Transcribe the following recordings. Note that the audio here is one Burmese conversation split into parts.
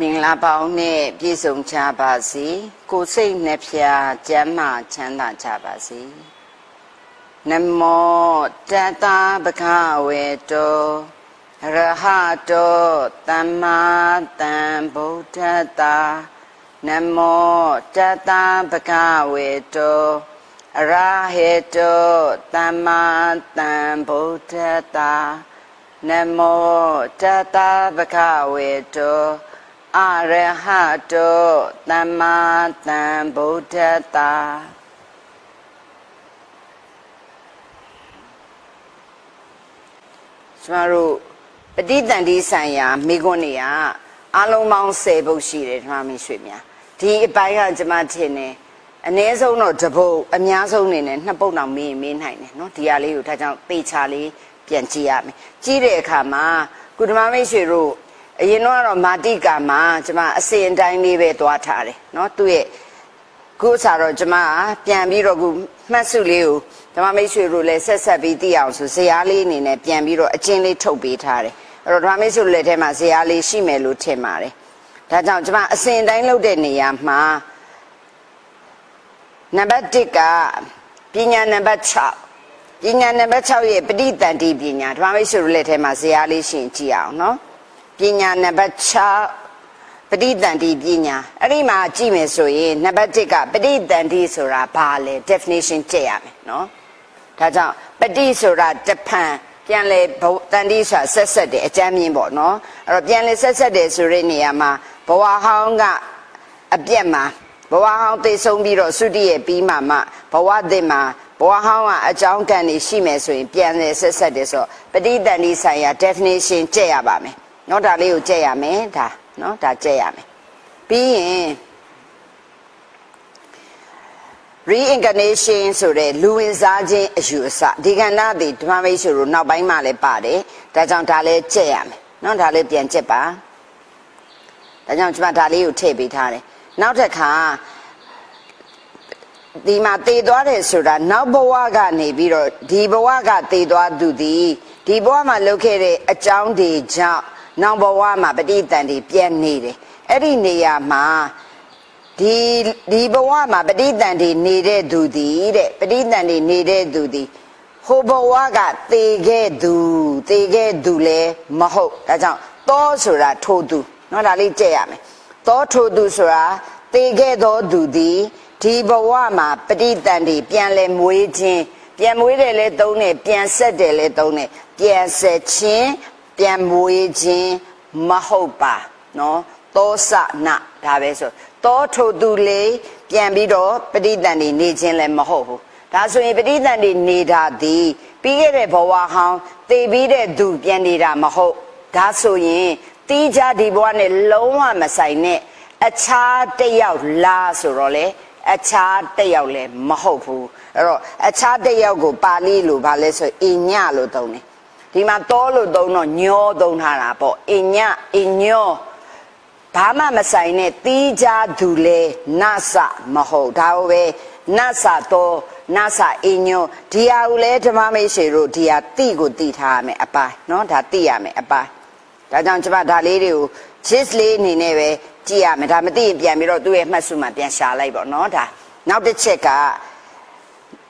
မင်္ဂလာပေါင်းနဲ့ပြည့်စုံကြပါစေကိုစိတ်နှဖျားကျမ်းမာချမ်းသာကြပါစေနမောတတဗကဝေတောရဟတောသမ္မာသမ္ဗုဒ္ဓတာနမောတတဗကဝေတောအရဟေတောသမ္မာသမ္ဗုဒ္ဓတာနမောတတဗကဝေတော အရဟတောသမ္မာသမ္ဗုဒ္ဓတာကျွန်တော်တို့ပဋိသန္ဓေဆိုင်ရာမိကွန်းတွေကအလုံးပေါင်း10ပုတ်ရှိတယ်ဓမ္မမင်းရွှေများဒီအပိုင်းကကျွန်မထင်တယ်အ ਨੇ ဆုံးတော့တပုတ်အများဆုံးနေနဲ့နှစ်ပုတ်တော့မေးမေးနိုင်တယ်เนาะဒီဟာလေးကိုဒါကြောင့်သေချာလေးပြန်ကြည့်ရမယ်ကြည့်တဲ့အခါမှာကုဓမ္မမိတ်ရွှေတို့ အရင်တော့ကတော့မာတိကာမှာကျွန်မအစဉ်အတိုင်းလေးပဲသွားထားတယ်เนาะသူ့ရဲ့ခုစားတော့ကျွန်မပြန်ပြီးတော့ခုမှတ်စုလေးကိုဓမ္မမိတ်ဆွေတို့လည်းဆက်ဆက်ပြီးသိအောင်ဆိုဇရာလေးအနေနဲ့ပြန်ပြီးတော့အကျဉ်းလေးထုတ်ပေးထားတယ်အဲ့တော့ဓမ္မမိတ်ဆွေတို့လည်းထဲမှာဇရာလေးရှိမယ်လို့ထင်ပါတယ်ဒါကြောင့်ကျွန်မအစဉ်တိုင်းလုပ်တဲ့နေရာမှာနံပါတ်1ကပညာနံပါတ်6ပညာနံပါတ်6ရဲ့ပဋိသန္ဓေပညာဓမ္မမိတ်ဆွေတို့လည်းထဲမှာဇရာလေးရှင်းကြည့်အောင်နော် ပညာနံပါတ်6ပဋိသန္ဓေပညာအဲ့ဒီမှာကြည့်မယ်ဆိုရင်နံပါတ်1ကပဋိသန္ဓေဆိုတာဘာလဲ definition ကြည့်ရမယ်နော်ဒါကြောင့်ပฏิဆိုတာတဖန်ပြန်လေတန်တိဆိုတာဆက်ဆက်တယ်အကြမ်းမြင်ပေါ့နော်အဲ့တော့ပြန်လေဆက်ဆက်တယ်ဆိုတဲ့နေရာမှာဘဝဟောင်းကအပြက်မှာဘဝဟောင်းသိဆုံးပြီးတော့သုတိရဲ့ပြီးမှမှဘဝသစ်မှာဘဝဟောင်းကအကြောင်းကံနေရှိမယ်ဆိုရင်ပြန်လေဆက်ဆက်တယ်ဆိုတော့ပฏิတန်တိဆိုင်ရာ definition ကြည့်ရပါမယ် နော်ဒါလေးကိုကြက်ရမယ်ဒါနော်ဒါကြက်ရမယ်ပြီးရင် reincarnation ဆိုတဲ့လူဝင်စားခြင်းအယူအဆဒီကဏ္ဍဒီဓမ္မမိတ်ဆိုလို့နောက်ပိုင်းမှလည်းပါတယ်ဒါကြောင့်ဒါလည်းကြက်ရမယ်နော်ဒါလေးပြန်ကြက်ပါဒါကြောင့်ကျွန်မဒါလေးကိုထည့်ပေးထားတယ်နောက်တစ်ခါဒီမှာတည်သွားတယ်ဆိုတာနောက်ဘဝကနေပြီးတော့ဒီဘဝကတည်သွားသူသည်ဒီဘဝမှာလုပ်ခဲ့တဲ့အကြောင်းတွေကြောင့် နောက်ဘဝမှာပဋိသန္ဓေပြည့်နေတယ်အဲ့ဒီနေရာမှာဒီဒီဘဝမှာပဋိသန္ဓေနေတဲ့သူသည်တဲ့ပဋိသန္ဓေနေတဲ့သူသည်ဟိုဘဝကသေခဲ့သူသေခဲ့သူလည်းမဟုတ်ဒါကြောင့်သောဆိုတာထိုသူเนาะဒါလေးကြည့်ရမယ်သောထိုသူဆိုတာသေခဲ့သောသူသည်ဒီဘဝမှာပဋိသန္ဓေပြန်လဲမွေးခြင်းပြန်မွေးတယ်လဲသုံးတယ်ပြန်ဆက်တယ်လဲသုံးတယ်ပြန်ဆက်ခြင်း ပြန်မွေးခြင်းမဟုတ်ပါနော်သောစနဒါပဲဆိုသောထိုသူလေပြန်ပြီးတော့ပဋိသင်္ဍီနေခြင်းလည်းမဟုတ်ဘူးဒါဆိုရင်ပဋိသင်္ဍီနေတာဒီပြီးခဲ့တဲ့ဘဝဟောင်းသိပြီးတဲ့သူပြန်နေတာမဟုတ်ဒါဆိုရင်တီးကြဒီဘဝနဲ့လုံးဝမဆိုင်နဲ့အခြားတယောက်လားဆိုတော့လေအခြားတယောက်လည်းမဟုတ်ဘူးအဲ့တော့အခြားတယောက်ကိုပါဠိလိုဗာလဲဆိုအညလို့သုံးတယ် ဒီမှာတောလို့သုံးတော့ညောသုံးထားတာပေါ့အညအညောဘာမှမဆိုင်နဲ့တီးကြသူလဲနဆမဟုတ်ဒါကိုပဲနဆတော့နဆအညောဒီဟာကိုလဲဓမ္မမိတ်ဆွေတို့ဒီဟာတိကိုတိထားရမယ်အပိုင်းเนาะဒါတိရမယ်အပိုင်းဒါကြောင့်ကျွန်မဒါလေးတွေကို gist လေးအနေနဲ့ပဲကြည့်ရမယ်ဒါမသိရင်ပြန်ပြီးတော့သူ့ရဲ့မှတ်စုမှာပြန်ရှာလိုက်ပေါ့เนาะဒါနောက်တစ်ချက်က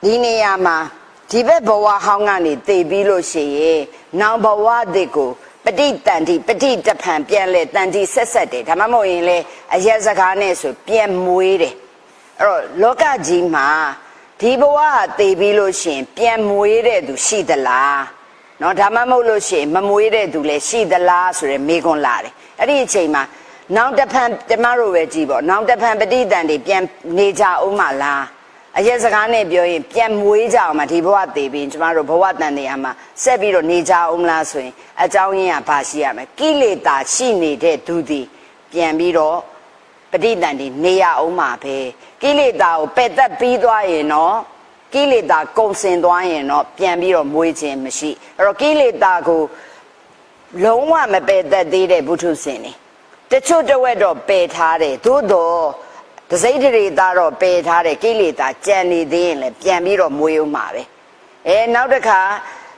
ဒီနေရာမှာ ဒီဘက်ဘဝဟောင်းကနေတည်ပြီးလို့ရှိရင်နောင်ဘဝတွေကိုပဋိတန်တိပဋိတဖန်ပြန်လဲတန်တိဆက်ဆက်တယ်ဒါမှမဟုတ်ရင်လေအရက်စကားနဲ့ဆိုပြန်မွေးတယ်အဲ့တော့လောကကြီးမှာဒီဘဝဟာတည်ပြီးလို့ရှိရင်ပြန်မွေးတဲ့သူရှိသလားနော်ဒါမှမဟုတ်လို့ရှိရင်မမွေးတဲ့သူလည်းရှိသလားဆိုရယ်မေခွန်းလာတယ်အဲ့ဒီအချိန်မှာနောင်တဖန်ကျမတို့ပဲကြည်ပေါ့နောင်တဖန်ပဋိတန်တွေပြန်နေကြအောင်မလား အရက်စကားနဲ့ပြောရင်ပြန်မွေးကြအောင်မဒီဘဝတည်ပြီးကျမတို့ဘဝတန်တရားမှာဆက်ပြီးတော့နေကြအောင်လားဆိုရင်အကြောင်းရင်းကဘာရှိရမလဲကိလေသာရှိနေတဲ့သူသည်ပြန်ပြီးတော့ပဋိသန္ဓေနေရအောင်မှာပဲကိလေသာကိုပယ်သက်ပြီးသွားရင်တော့ကိလေသာကုံစင်သွားရင်တော့ပြန်ပြီးတော့မွေးခြင်းမရှိအဲ့တော့ကိလေသာကိုလုံးဝမပယ်သက်သေးတဲ့ဘုထုစင်နေတချို့တဝက်တော့ပယ်ထားတယ်သို့တော့ တစိမ့်တွေသားတော့ပယ်ထားတဲ့ကိလေသာကြံနေသေးရင်လည်းပြန်ပြီးတော့မွေးအောင်မှာပဲအဲနောက်တစ်ခါ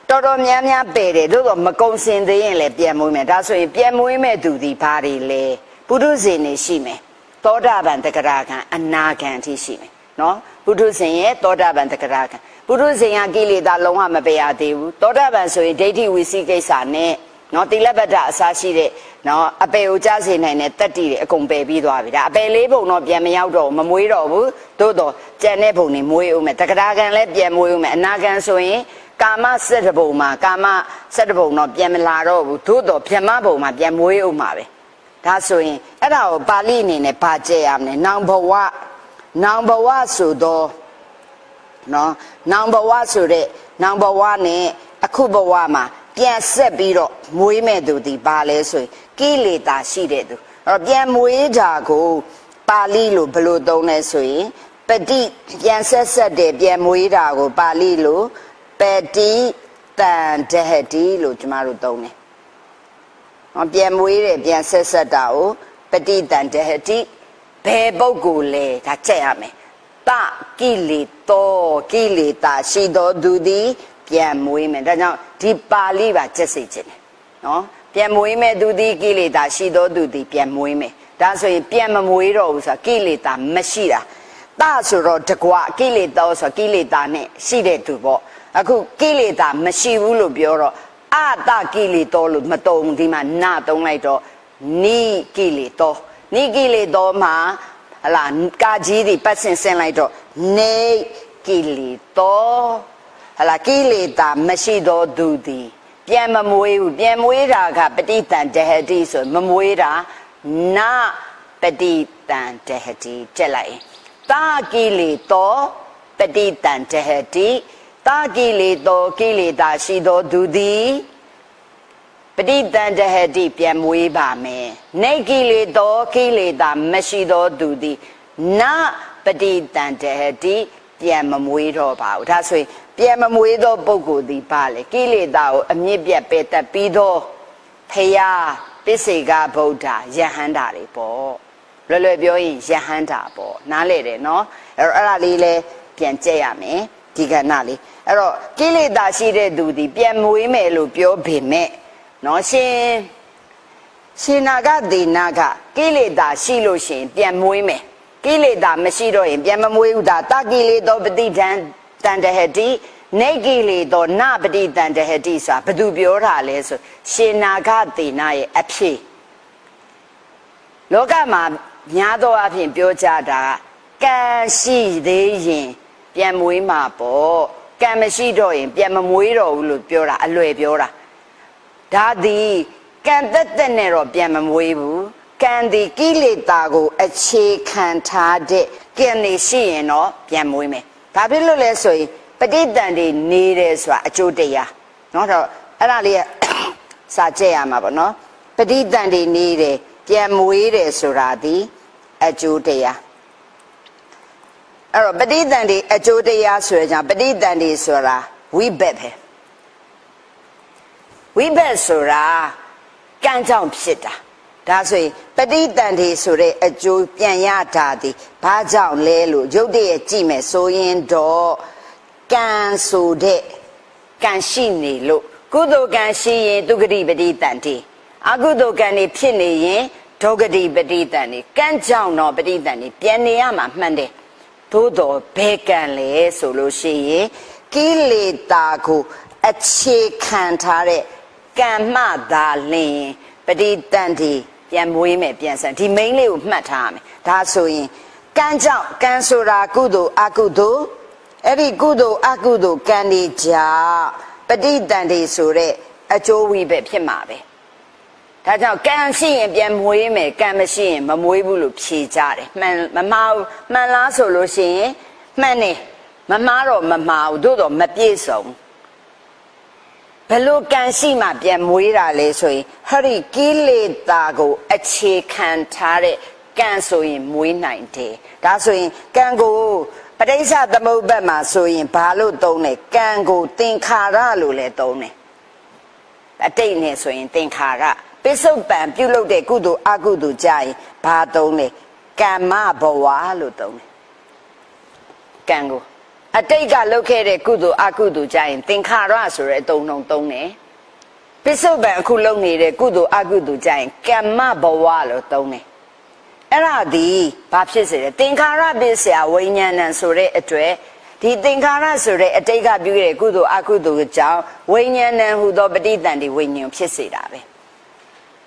တော်တော်များများပယ်တယ်သို့တော့မကုံစင်သေးရင်လည်းပြန်မွေးမယ်ဒါဆိုရင်ပြန်မွေးမဲ့သူဒီဘာတွေလဲဘပုထုဇဉ်နေရှိမယ်သောတာပန်တဂရကံအနာကံအထိရှိမယ်နော်ပုထုဇဉ်ရဲ့သောတာပန်တဂရကံပုထုဇဉ်ကကိလေသာလုံးဝမပယ်ရသေးဘူးသောတာပန်ဆိုရင်ဒိဋ္ဌိဝိသိကိစ္စနဲ့ နော်တိလပတ္တအစားရှိတဲ့နော်အပေကိုကြားစေနိုင်တဲ့တက်တီတွေအကုန်ပယ်ပြီးသွားပြီဒါအပေလေးပုံတော့ပြန်မရောက်တော့မမွေးတော့ဘူးသို့တော့ကြံတဲ့ပုံတွေမွေးဦးမယ်တက္ကရာကံလည်းပြန်မွေးဦးမယ်အနာကံဆိုရင်ကာမစက်တဘုံမှာကာမစက်တဘုံတော့ပြန်မလာတော့ဘူးသို့တော့ဗြဟ္မဘုံမှာပြန်မွေးဦးမှာပဲဒါဆိုရင်အဲ့ဒါကိုပါဠိအနေနဲ့ဗာကျဲရမလဲနောင်ဘဝနောင်ဘဝဆိုတော့နော်နောင်ဘဝဆိုတဲ့နောင်ဘဝနဲ့အခုဘဝမှာ ပြန်ဆက်ပြီးတော့မွေးမဲ့သူဒီဘာလဲဆိုရင်ကိလေသာရှိတဲ့သူအဲ့တော့ပြန်မွေးတာကိုပါဠိလိုဘယ်လိုသုံးလဲဆိုရင်ပတိပြန်ဆက်ဆက်တယ်ပြန်မွေးတာကိုပါဠိလိုပတိတန်ဒဟတိလို့ကျမတို့သုံးတယ်။ဟောပြန်မွေးတယ်ပြန်ဆက်ဆက်တာကိုပတိတန်ဒဟတိဘယ်ပုဂ္ဂိုလ်လဲဒါချက်ရမယ်။တကိလေသောကိလေသာရှိသောသူသည် ပြန်မွေးမယ်ဒါကြောင့်ဒီပါဠိပါကျက်စေခြင်းတယ်နော်ပြန်မွေးမယ်သူသည်ကိလေသာရှိသောသူသည်ပြန်မွေးမယ်ဒါဆိုရင်ပြန်မမွေးတော့ဘူးဆိုတာကိလေသာမရှိတာတဆိုတော့တကွာကိလေသာဆိုကိလေသာနဲ့ရှိတဲ့သူပေါ့အခုကိလေသာမရှိဘူးလို့ပြောတော့အတကိလေသောလို့မတုံဒီမှာနာတုံးလိုက်တော့နိကိလေသောနိကိလေသောမှာဟလာကာကြီးတွေပတ်စင်ဆင်းလိုက်တော့နေကိလေသော ဟလာကိလေသာမရှိသောသူသည်ပြန်မမွေးဘူးပြန်မွေးတာကပဋိသင်တဟတိဆိုမမွေးတာနာပဋိသင်တဟတိကြက်လိုက်တာကိလေသောပဋိသင်တဟတိတာကိလေသောကိလေသာရှိသောသူသည်ပဋိသင်တဟတိပြန်မွေးပါမယ်နေကိလေသောကိလေသာမရှိသောသူသည်နာပဋိသင်တဟတိ ပြန်မမွေးတော့ပါဘူးဒါဆိုရင်ပြန်မမွေးသောပုဂ္ဂိုလ်သည်ပါလေကိလေသာကိုအမြင့်ပြတ်ပယ်တတ်ပြီးသောဖယားပစ္စေကဗုဒ္ဓယဟန္တာတွေပေါ့လွယ်လွယ်ပြောရင်ယဟန္တာပေါ့နားလေတယ်နော်အဲ့တော့အဲ့ဒါလေးလဲပြန်ကြက်ရမယ်ဒီကဏ္ဍလေးအဲ့တော့ကိလေသာရှိတဲ့သူဒီပြန်မွေးမယ်လို့ပြောပေမဲ့နော်ရှင်ရှင်နာကဒေနာကကိလေသာရှိလို့ရှင်ပြန်မွေးမယ် ကိလေသာမရှိတော့ရင်ပြန်မမွေးဘူးဒါတကိလေသောပฏิဒံတန်တဟတိနေကိလေသောနပฏิတန်တဟတိဆိုတာဘသူပြောတာလဲဆိုရှင်နာဂသေနာရဲ့အဖြစ်လောကမှာများသောအားဖြင့်ပြောကြတာကံရှိသေးရင်ပြန်မွေးမှာပေါ့ကံမရှိတော့ရင်ပြန်မမွေးတော့ဘူးလို့ပြောတာအလွယ်ပြောတာဒါသည်ကံတက်တက်နဲ့တော့ပြန်မမွေးဘူး ကံဒီကိလေသာကို အခြေခံထားတဲ့ကံနေရှိရင်တော့ပြန်မွေးမယ်။ဒါဖြစ်လို့လဲဆိုရင်ပဋိသင်တွေနေတယ်ဆိုတာအကျိုးတရား။နော်တော့အဲ့ဒါလေးကစာကျက်ရမှာပေါ့နော်။ပဋိသင်တွေနေတယ်ပြန်မွေးတယ်ဆိုတာဒီအကျိုးတရား။အဲ့တော့ပဋိသင်တွေအကျိုးတရားဆိုရကြပဋိသင်တွေဆိုတာဝိဘက်ပဲ။ဝိဘက်ဆိုတာကံကြောင့်ဖြစ်တာ။ ဒါဆိုရင်ပဋိတန်တွေဆိုတဲ့အကျိုးပြန်ရတာဒီဘာကြောင့်လဲလို့ရုပ်တရက်ကြည့်မယ်ဆိုရင်တော့ကံဆိုတဲ့ကံရှိနေလို့ကုသိုလ်ကံရှိရင်ဒုက္ခတိပဋိတန်တွေအကုသိုလ်ကံတွေဖြစ်နေရင်ဒုက္ခတိပဋိတန်တွေကံကြောင့်တော့ပဋိတန်တွေပြန်နေရမှာမှန်တယ်သို့တော်ဘယ်ကံလဲဆိုလို့ရှိရင်ကိလေသာကိုအခြေခံထားတဲ့ကံမှသာလင် ပဋိတန်တွေပြန်မွေးမယ်ပြန်ဆန်ဒီမိန်းလေးကိုမှတ်ထားရမယ်ဒါဆိုရင်ကံကြောင့်ကံဆိုတာကုသိုလ်အကုသိုလ်အဲ့ဒီကုသိုလ်အကုသိုလ်ကံတွေကြောင့်ပဋိတန်တွေဆိုတဲ့အကျိုးဝိပဲဖြစ်မှာပဲဒါကြောင့်ကံရှိရင်ပြန်မွေးမယ်ကံမရှိရင်မမွေးဘူးလို့ဖြေကြတယ်မှန်မမှားမှန်လားဆိုလို့ရှိရင်မှန်တယ်မမှားတော့မမှားဘူးသို့တော့မပြည့်စုံဘ လို့ကံရှိမှပြန်မွေးတာလဲဆိုရင်ဟရိကိလေသာကိုအခြေခံထားတဲ့ကံဆိုရင်မွေးနိုင်တယ်ဒါဆိုရင်ကံကိုပဋိစ္စသမုပ္ပတ်မှာဆိုရင်ဘာလို့သုံးလဲကံကိုသင်္ခါရလို့လည်းသုံးတယ်အတိတ်နဲ့ဆိုရင်သင်္ခါရပိစုတ်ပံပြုလုပ်တဲ့ကုသိုလ်အကုသိုလ်ကြရင်ဘာသုံးလဲကမ္မဘဝလို့သုံးတယ်ကံကို အတိတ်ကလုပ်ခဲ့တဲ့ကုသိုလ်အကုသိုလ်ကြရင်သင်္ခါရဆိုတဲ့အသုံးနှုန်းသုံးတယ်ပိစုတ်ပံအခုလုပ်နေတဲ့ကုသိုလ်အကုသိုလ်ကြရင်ကမ္မဘဝလို့သုံးတယ်အဲ့ဒါဒီဘာဖြစ်စေလဲသင်္ခါရပစ္စယဝိညာဏံဆိုတဲ့အတွက်ဒီသင်္ခါရဆိုတဲ့အတိတ်ကပြုခဲ့တဲ့ကုသိုလ်အကုသိုလ်ကြောင့်ဝိညာဏံဟူသောပဋိသန္ဓေဝိညာဉ်ဖြစ်စေတာပဲ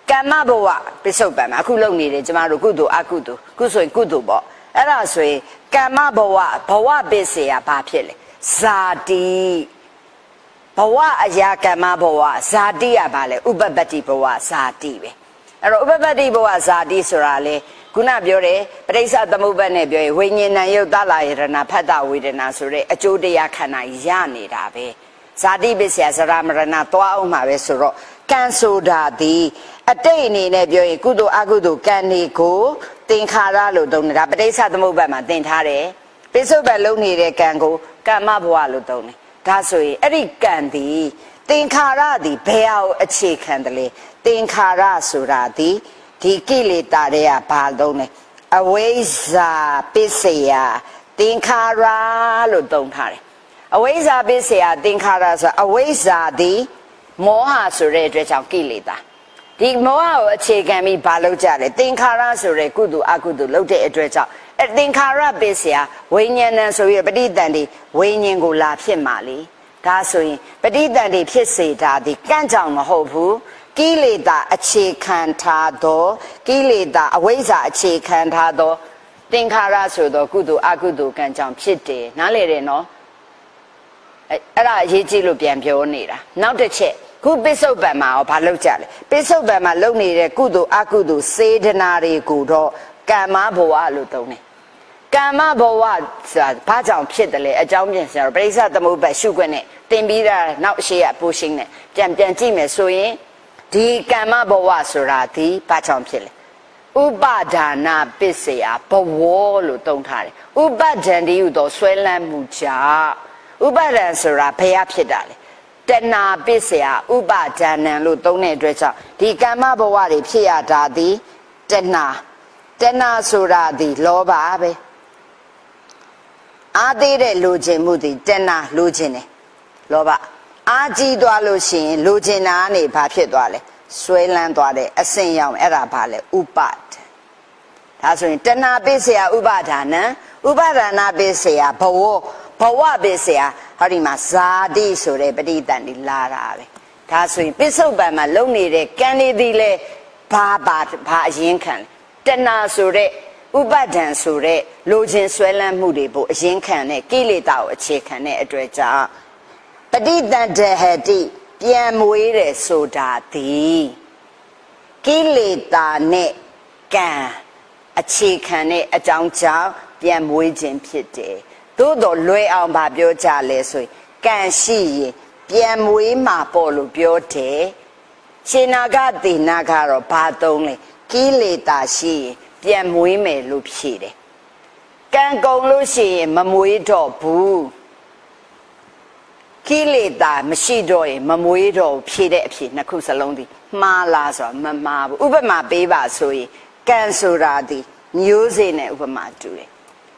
ကမ္မဘဝပစ္စုပန်မှာအခုလုပ်နေတယ်ကျမတို့ကုသိုလ်အကုသိုလ်ခုဆိုရင်ကုသိုလ်ပေါ့ အဲ့ဒါဆိုရင်ကမ္မဘဝဘဝပစ္စယဘာဖြစ်လဲဇာတိဘဝအရာကမ္မဘဝဇာတိရပါလေဥပပတ္တိဘဝဇာတိပဲအဲ့တော့ဥပပတ္တိဘဝဇာတိဆိုတာလေခုနပြောတယ်ပရိစ္ဆသမုပ္ပါဒ်နဲ့ပြောရင်ဝိညာဉ်ယုတ်သလာယရဏဖတ်တာဝေဒနာဆိုတဲ့အကျိုးတရားခန္ဓာရနေတာပဲဇာတိပစ္စယဇရမရဏသွားအောင်မှာပဲဆိုတော့ကံဆိုတာဒီအတိတ်အနေနဲ့ပြောရင်ကုသိုလ်အကုသိုလ်ကံတွေကို သင်္ခါရလို့သုံးနေတာပဋိစ္စသမုပ္ပါဒ်မှာသင်ထားတယ်ပိဿုပ္ပန်လုံးနေတဲ့ကံကိုကမ္မဘဝလို့သုံးတယ်ဒါဆိုရင်အဲ့ဒီကံဒီသင်္ခါရဒီဘယ်အောင်အခြေခံတယ်လဲသင်္ခါရဆိုတာဒီဒီကိလေသာတွေကဘာလုံးလဲအဝိဇ္ဇာပစ္စယသင်္ခါရလို့သုံးထားတယ်အဝိဇ္ဇာပစ္စယသင်္ခါရဆိုအဝိဇ္ဇာဒီမောဟဆိုတဲ့အတွက်ကြောင့်ကိလေသာ ဒီမောဟကိုအခြေခံပြီးဘာလုပ်ကြလဲသင်္ခါရဆိုတဲ့ကုသိုလ်အကုသိုလ်လုပ်တဲ့အတွက်ကြောင့်အသင်္ခါရပစ္စယဝိညာဏံဆိုပြီးပဋိသန္ဓေဝိညာဉ်ကိုလာဖြစ်မှာလေဒါဆိုရင်ပဋိသန္ဓေဖြစ်စေတာဒီကန့်ကြောင်မဟုတ်ဘူးကိလေသာအခြေခံထားသောကိလေသာအဝိဇ္ဇာအခြေခံထားသောသင်္ခါရဆိုသောကုသိုလ်အကုသိုလ်ကံကြောင့်ဖြစ်တယ်နားလေတယ်နော်အဲ့အဲ့ဒါအရေးကြီးလို့ပြန်ပြောနေတာနောက်တစ်ချက် ခုပစ္စုပန်မှာရောဘာလုပ်ကြလဲပစ္စုပန်မှာလုပ်နေတဲ့ကုသိုလ်အကုသိုလ်စေတနာတွေကိုတော့ကမ္မဘဝလို့သုံးတယ်ကမ္မဘဝဆိုတာဘာကြောင့်ဖြစ်တယ်လဲအကြောင်းပြန်ဆရာပရိစ္ဆသမုပ္ပါရှုခွင့်နဲ့တင်ပြီးတာနောက်အရှိရပိုးရှင်းနဲ့ပြန်ပြန်ကြည့်မယ်ဆိုရင်ဒီကမ္မဘဝဆိုတာဒီဘာကြောင့်ဖြစ်လဲဥပါဒါနာပစ္စယဘဝလို့သုံးထားတယ်ဥပါဒံဒီဟုသောဆွဲလန်းမှုကြောင့်ဥပါဒံဆိုတာဘယ်ရဖြစ်တာလဲ တဏပစ္စယဥပါဒဏံလို့သုံးတဲ့အတွက်ကြောင့်ဒီကမ္မဘဝတွေဖြစ်ရတာဒီတဏတဏဆိုတာဒီလောဘပဲအားသေးတဲ့လိုချင်မှုဒီတဏလိုချင်တယ်လောဘအားကြီးသွားလို့ရှိရင်လိုချင်တာကနေဘာဖြစ်သွားလဲဆွဲလန်းသွားတယ်အစင်ရောက်အဲ့ဒါဘာလဲဥပါဒဒါဆိုရင်တဏပစ္စယဥပါဒါနံဥပါဒနာပစ္စယဘဝဘဝပစ္စယ ဟောဒီမှာဇာတိဆိုတဲ့ပဋိသန္ဓေလာတာပဲဒါဆိုရင်ပစ္စုပန်မှာလုံနေတဲ့ကံနေသည်လဲဘာဘာဘာအရင်ခံတဏဆိုတဲ့ဥပဒံဆိုတဲ့လိုချင်ဆွဲလန်းမှုတွေပို့အရင်ခံတဲ့ကိလေသာကိုအခြေခံတဲ့အတွက်ကြောင့်ပဋိသန္ဓဟတိပြန်မွေးတယ်ဆိုတာဒီကိလေသာနဲ့ကံအခြေခံတဲ့အကြောင်းကြောင့်ပြန်မွေးခြင်းဖြစ်တယ် သို့တော်လွယ်အောင်ဗာပြောကြလဲဆိုရင်ကံရှိရင်ပြန်မွေးမှာပေါ့လို့ပြောတယ်ရှင်နာကတိနာကတော့ဘာသုံးလဲကိလေသာရှိရင်ပြန်မွေးမယ်လို့ဖြေတယ်ကံကုန်လို့ရှိရင်မမွေးတော့ဘူးကိလေသာမရှိတော့ရင်မမွေးတော့ဖြေတဲ့အဖြေနှစ်ခုစလုံးဒီမှားလားဆိုတော့မမှားဘူးဥပမာပေးပါဆိုရင်ကံဆိုတာဒီမျိုးစေ့နဲ့ဥပမာတူတယ်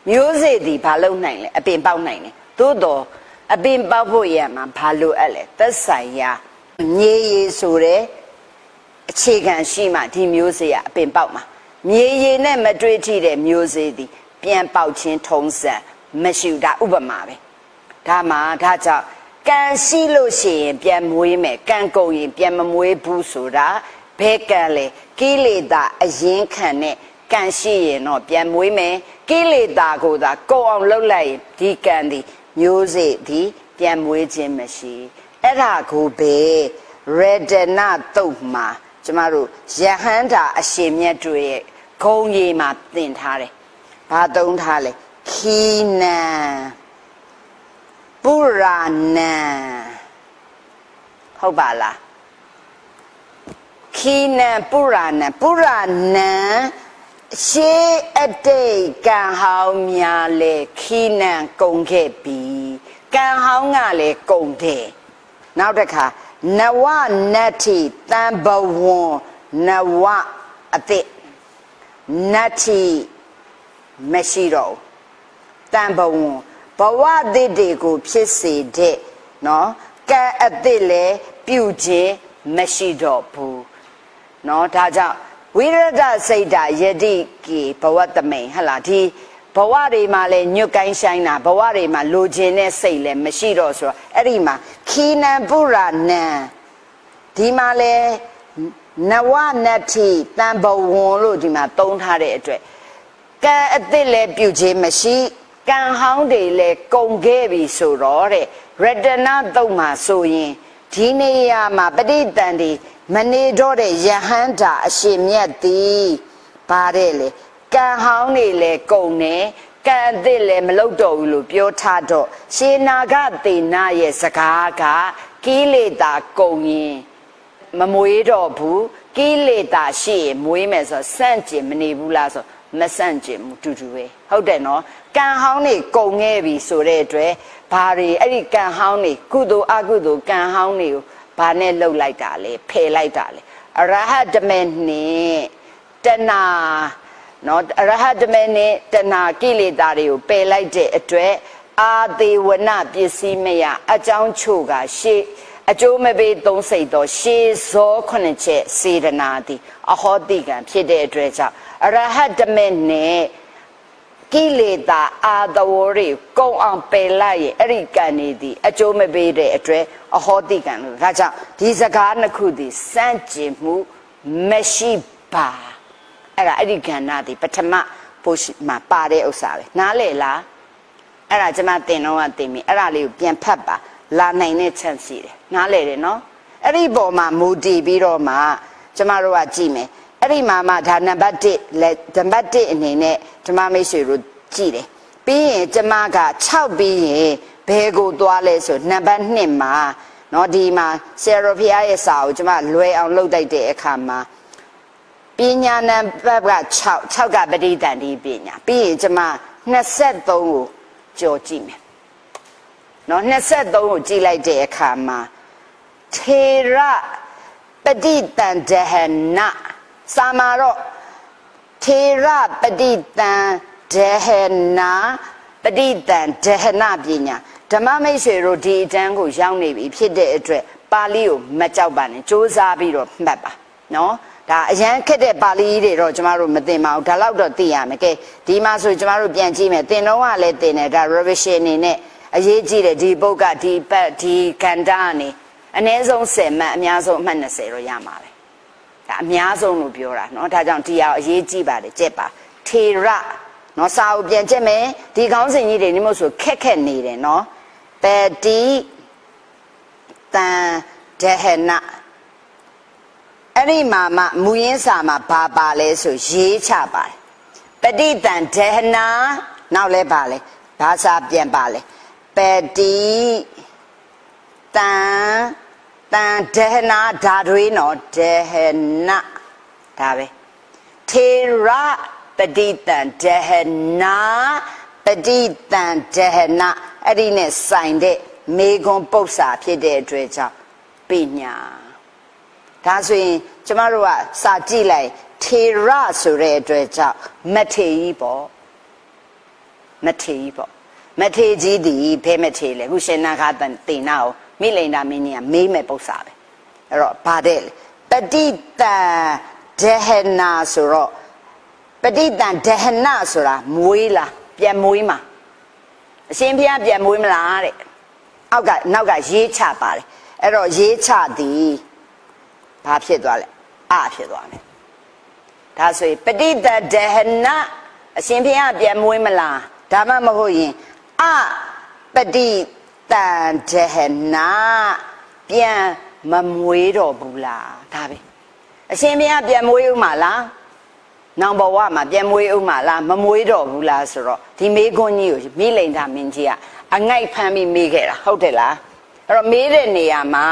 မျိုးစေ့ဒီဘာလုပ်နိုင်လဲအပင်ပေါက်နိုင်တယ်သို့တော့အပင်ပေါက်ဖို့ရမှာဘာလို့အပ်လဲသက်ဆိုင်ရာမြေရည်ဆိုတဲ့အခြေခံရှိမှဒီမျိုးစေ့ကအပင်ပေါက်မှာမြေရည်နဲ့မတွေ့ထိတဲ့မျိုးစေ့ဒီပြန်ပေါက်ခြင်းထုံးစံမရှိဘူးဒါဥပမာပဲဒါမှဒါကြောင့်ကံရှိလို့ရှိရင်ပြန်မွေးမယ်ကံကုန်ရင်ပြန်မမွေးဘူးဆိုတာဘဲကံလေကိလေသာအရင်ခံတဲ့ကံရှိရင်တော့ပြန်မွေးမယ် ကိလေသာကိုသာကိုအောင်လှုပ်လိုက်ရင်ဒီကံဒီမျိုးစေ့ဒီပြန်မွေးခြင်းမရှိအဲ့ဒါကိုပဲရတနာတုတ်မှာကျမတို့ယဟန္တာအရှင်မြတ်တွေရဲ့ဂုံကြီးမှာသင်ထားတယ်ဘာသုံးထားလဲခီနံပုရာဏံဟုတ်ပါလားခီနံပုရာဏံပုရာဏံ ရှေးအတိတ်ကံဟောင်းများလဲခီနံကုံခဲ့ပြီကံဟောင်းကလည်းကုံတယ်နောက်တစ်ခါနဝနတ္ထိတံဘဝံနဝအတိနတ္ထိမရှိတော့တံဘဝံဘဝသစ်တွေကိုဖြစ်စေတဲ့နော်ကံအသစ်လည်းပြုခြင်းမရှိတော့ဘူးနော်ဒါကြောင့် ဝိရဒစိတ်တာယတိကေဘဝတမိန်ဟလာဒီဘဝတွေမှာလဲညွတ်ကိုင်းဆိုင်တာဘဝတွေမှာလိုချင်တဲ့စိတ်လဲမရှိတော့ဆိုတော့အဲ့ဒီမှာခီနံပုရဏံဒီမှာလဲနဝနတ္ထိတံဘဝံလို့ဒီမှာသုံးထားတဲ့အတွက်ကံအသစ်လဲပြုခြင်းမရှိကံဟောင်းတွေလဲကုန်ခဲ့ပြီဆိုတော့တဲ့ရတနာတုတ်မှာဆိုရင် ဒီနေရာမှာပဋိတန်ဒီမနေတော့တဲ့ယဟန္တာအရှင်မြတ်သည်ပါတယ်လေကံဟောင်းတွေလဲကုန်နေကံအသစ်လဲမလုတော့ဘူးလို့ပြောထားတော့ရှင်နာဂသေနာရဲ့စကားကကိလေသာကုန်ရင်မမွေးတော့ဘူးကိလေသာရှိရင်မွေးမယ်ဆိုစန့်ကျင်မနေဘူးလားဆိုမစန့်ကျင်ဘူးတူတူပဲဟုတ်တယ်နော်ကံဟောင်းတွေကုန်ခဲ့ပြီဆိုတဲ့အတွက် ဘာတွေအဲ့ဒီကံဟောင်းတွေကုသိုလ်အကုသိုလ်ကံဟောင်းတွေကိုဘာနဲ့လှုပ်လိုက်တာလဲဖယ်လိုက်တာလဲအရဟတမေနဲ့တဏှာနော်အရဟတမေနဲ့တဏှာကိလေသာတွေကိုပယ်လိုက်တဲ့အတွက်အာသေးဝနပစ္စည်းမယအကြောင်းချို့ကရှေ့အကျိုးမပေးသုံးစိတ်သောရှေးဇောခုနှစ်ချက်စေတနာသည် အဟောတိကံဖြစ်တဲ့အတွက်ကြောင့်အရဟတမေနဲ့ ကိလေသာအာသဝတွေကုံအောင်ပယ်လိုက်ရဲ့အဲ့ဒီကံနေသည်အကျိုးမပေးတဲ့အတွက်အဟောတိကံလို့ဒါကြောင့်ဒီစကားနှစ်ခုသည်စန့်ကျင်မှုမရှိပါအဲ့ဒါအဲ့ဒီကဏ္ဍသည်ပထမပို့မှာပါတဲ့ဥစ္စာပဲနားလေလားအဲ့ဒါကျွန်မတင်တော့ကတင်ပြီအဲ့ဒါလေးကိုပြန်ဖတ်ပါလာနိုင်တဲ့ chance ရှိတယ်နားလေတယ်နော်အဲ့ဒီပေါ်မှာမူတည်ပြီးတော့မှကျမတို့ကကြည့်မယ် အဲ့ဒီမှာမှဒါနံပါတ်1လက်နံပါတ်1အနေနဲ့ဓမ္မမိတ်ဆွေတို့ကြည့်တယ်ပြီးရင်ကျမက6ပြီးရင်ဘယ်ကိုသွားလဲဆိုနံပါတ်2မှာเนาะဒီမှာဆရာတော်ဖျားရဲ့စာကိုကျမလွယ်အောင်လုပ်တိုက်တဲ့အခါမှာပညာနံပါတ်က6 6ကပဋိသန္ဓေပညာပြီးရင်ကျမ23ကိုကြော်ကြည့်မယ်เนาะ23ကိုကြည့်လိုက်တဲ့အခါမှာထေရပฏิတန်ဒဟန စာမာတော့ထေရပฏิတန်ဒဟနာပฏิတန်ဒဟနပညာဓမ္မမိတ်ဆွေတို့ဒီအတန်းကိုရောက်နေပြီဖြစ်တဲ့အတွက်ပါဠိကိုမကြောက်ပါနဲ့စူးစမ်းပြီးတော့မှတ်ပါနော်ဒါအရန်ခက်တဲ့ပါဠိတွေတော့ကျမတို့မသိပါဘူးဒါတော့တော့သိရမယ်ကဲဒီမှာဆိုကျမတို့ပြန်ကြည့်မယ်သင်တော့ကလည်းသင်တယ်ဒါ revision အနေနဲ့အရေးကြီးတယ်ဒီပုတ်ကဒီပတ်ဒီကန္တာကနေအနည်းဆုံး10မှတ်အများဆုံးအမှတ်20တော့ရမှာပဲ ဒါအများဆုံးလို့ပြောတာเนาะဒါကြောင့်ဒီအောင်အရေးကြီးပါတယ်ကြက်ပါထေရเนาะစာအုပ်ပြန်ကြက်မယ်ဒီခေါင်းစဉ်ကြီးတွေနိမို့ဆိုခက်ခက်နေတယ်เนาะပတိတန်ဒဟနအဲ့ဒီမှာမှမူရင်းစာမှာဘာပါလဲဆိုရေးချပါတယ်ပတိတန်ဒဟနာနောက်လဲပါလဲဘာစာပြန်ပါလဲပတိတန် တန်ဒဟနာဓာတွေနော်ဒဟနဒါပဲထေရပတိတန်ဒဟနာပတိတန်ဒဟနာအဲ့ဒီနဲ့ဆိုင်တဲ့မေခွန်ပု္ပ္ပာဖြစ်တဲ့အတွက်ကြောင့်ပညာဒါဆိုရင်ကျမတို့ကစာကြည့်လိုက်ထေရဆိုတဲ့အတွက်ကြောင့်မထေကြီးပေါ့မထေကြီးပေါ့မထေကြီးဒီဘယ်မထေလဲခုရှင်နာခတန်တင်နာကို မိလိန်တာမင်းကြီးကမေးမဲ့ပု္ပ္ပာပဲအဲ့တော့ဗာတဲ့ပဋိသင်ဒဟနာဆိုတော့ပဋိသင်ဒဟနာဆိုတာမွေးလားပြန်မွေးမှာအရှင်ဘုရားပြန်မွေးမလားတဲ့အောက်ကနောက်ကရေးချပါတယ်အဲ့တော့ရေးချသည်ဘာဖြစ်သွားလဲအဖြစ်သွားမယ်ဒါဆိုရင်ပဋိသင်ဒဟနာအရှင်ဘုရားပြန်မွေးမလားဒါမှမဟုတ်ရင်အပဋိ တန်ဒဟနပြန်မမွေးတော့ဘူးလားဒါပဲအရှင်ဘုရားပြန်မွေးဦးမှာလားနောင်ဘဝမှာပြန်မွေးဦးမှာလားမမွေးတော့ဘူးလားဆိုတော့ဒီမေခွန်းကြီးကိုမိလိန်သာမင်းကြီးကအငိုက်ဖမ်းပြီးမေးခဲ့တာဟုတ်တယ်လားအဲ့တော့မေးတဲ့နေရာမှာ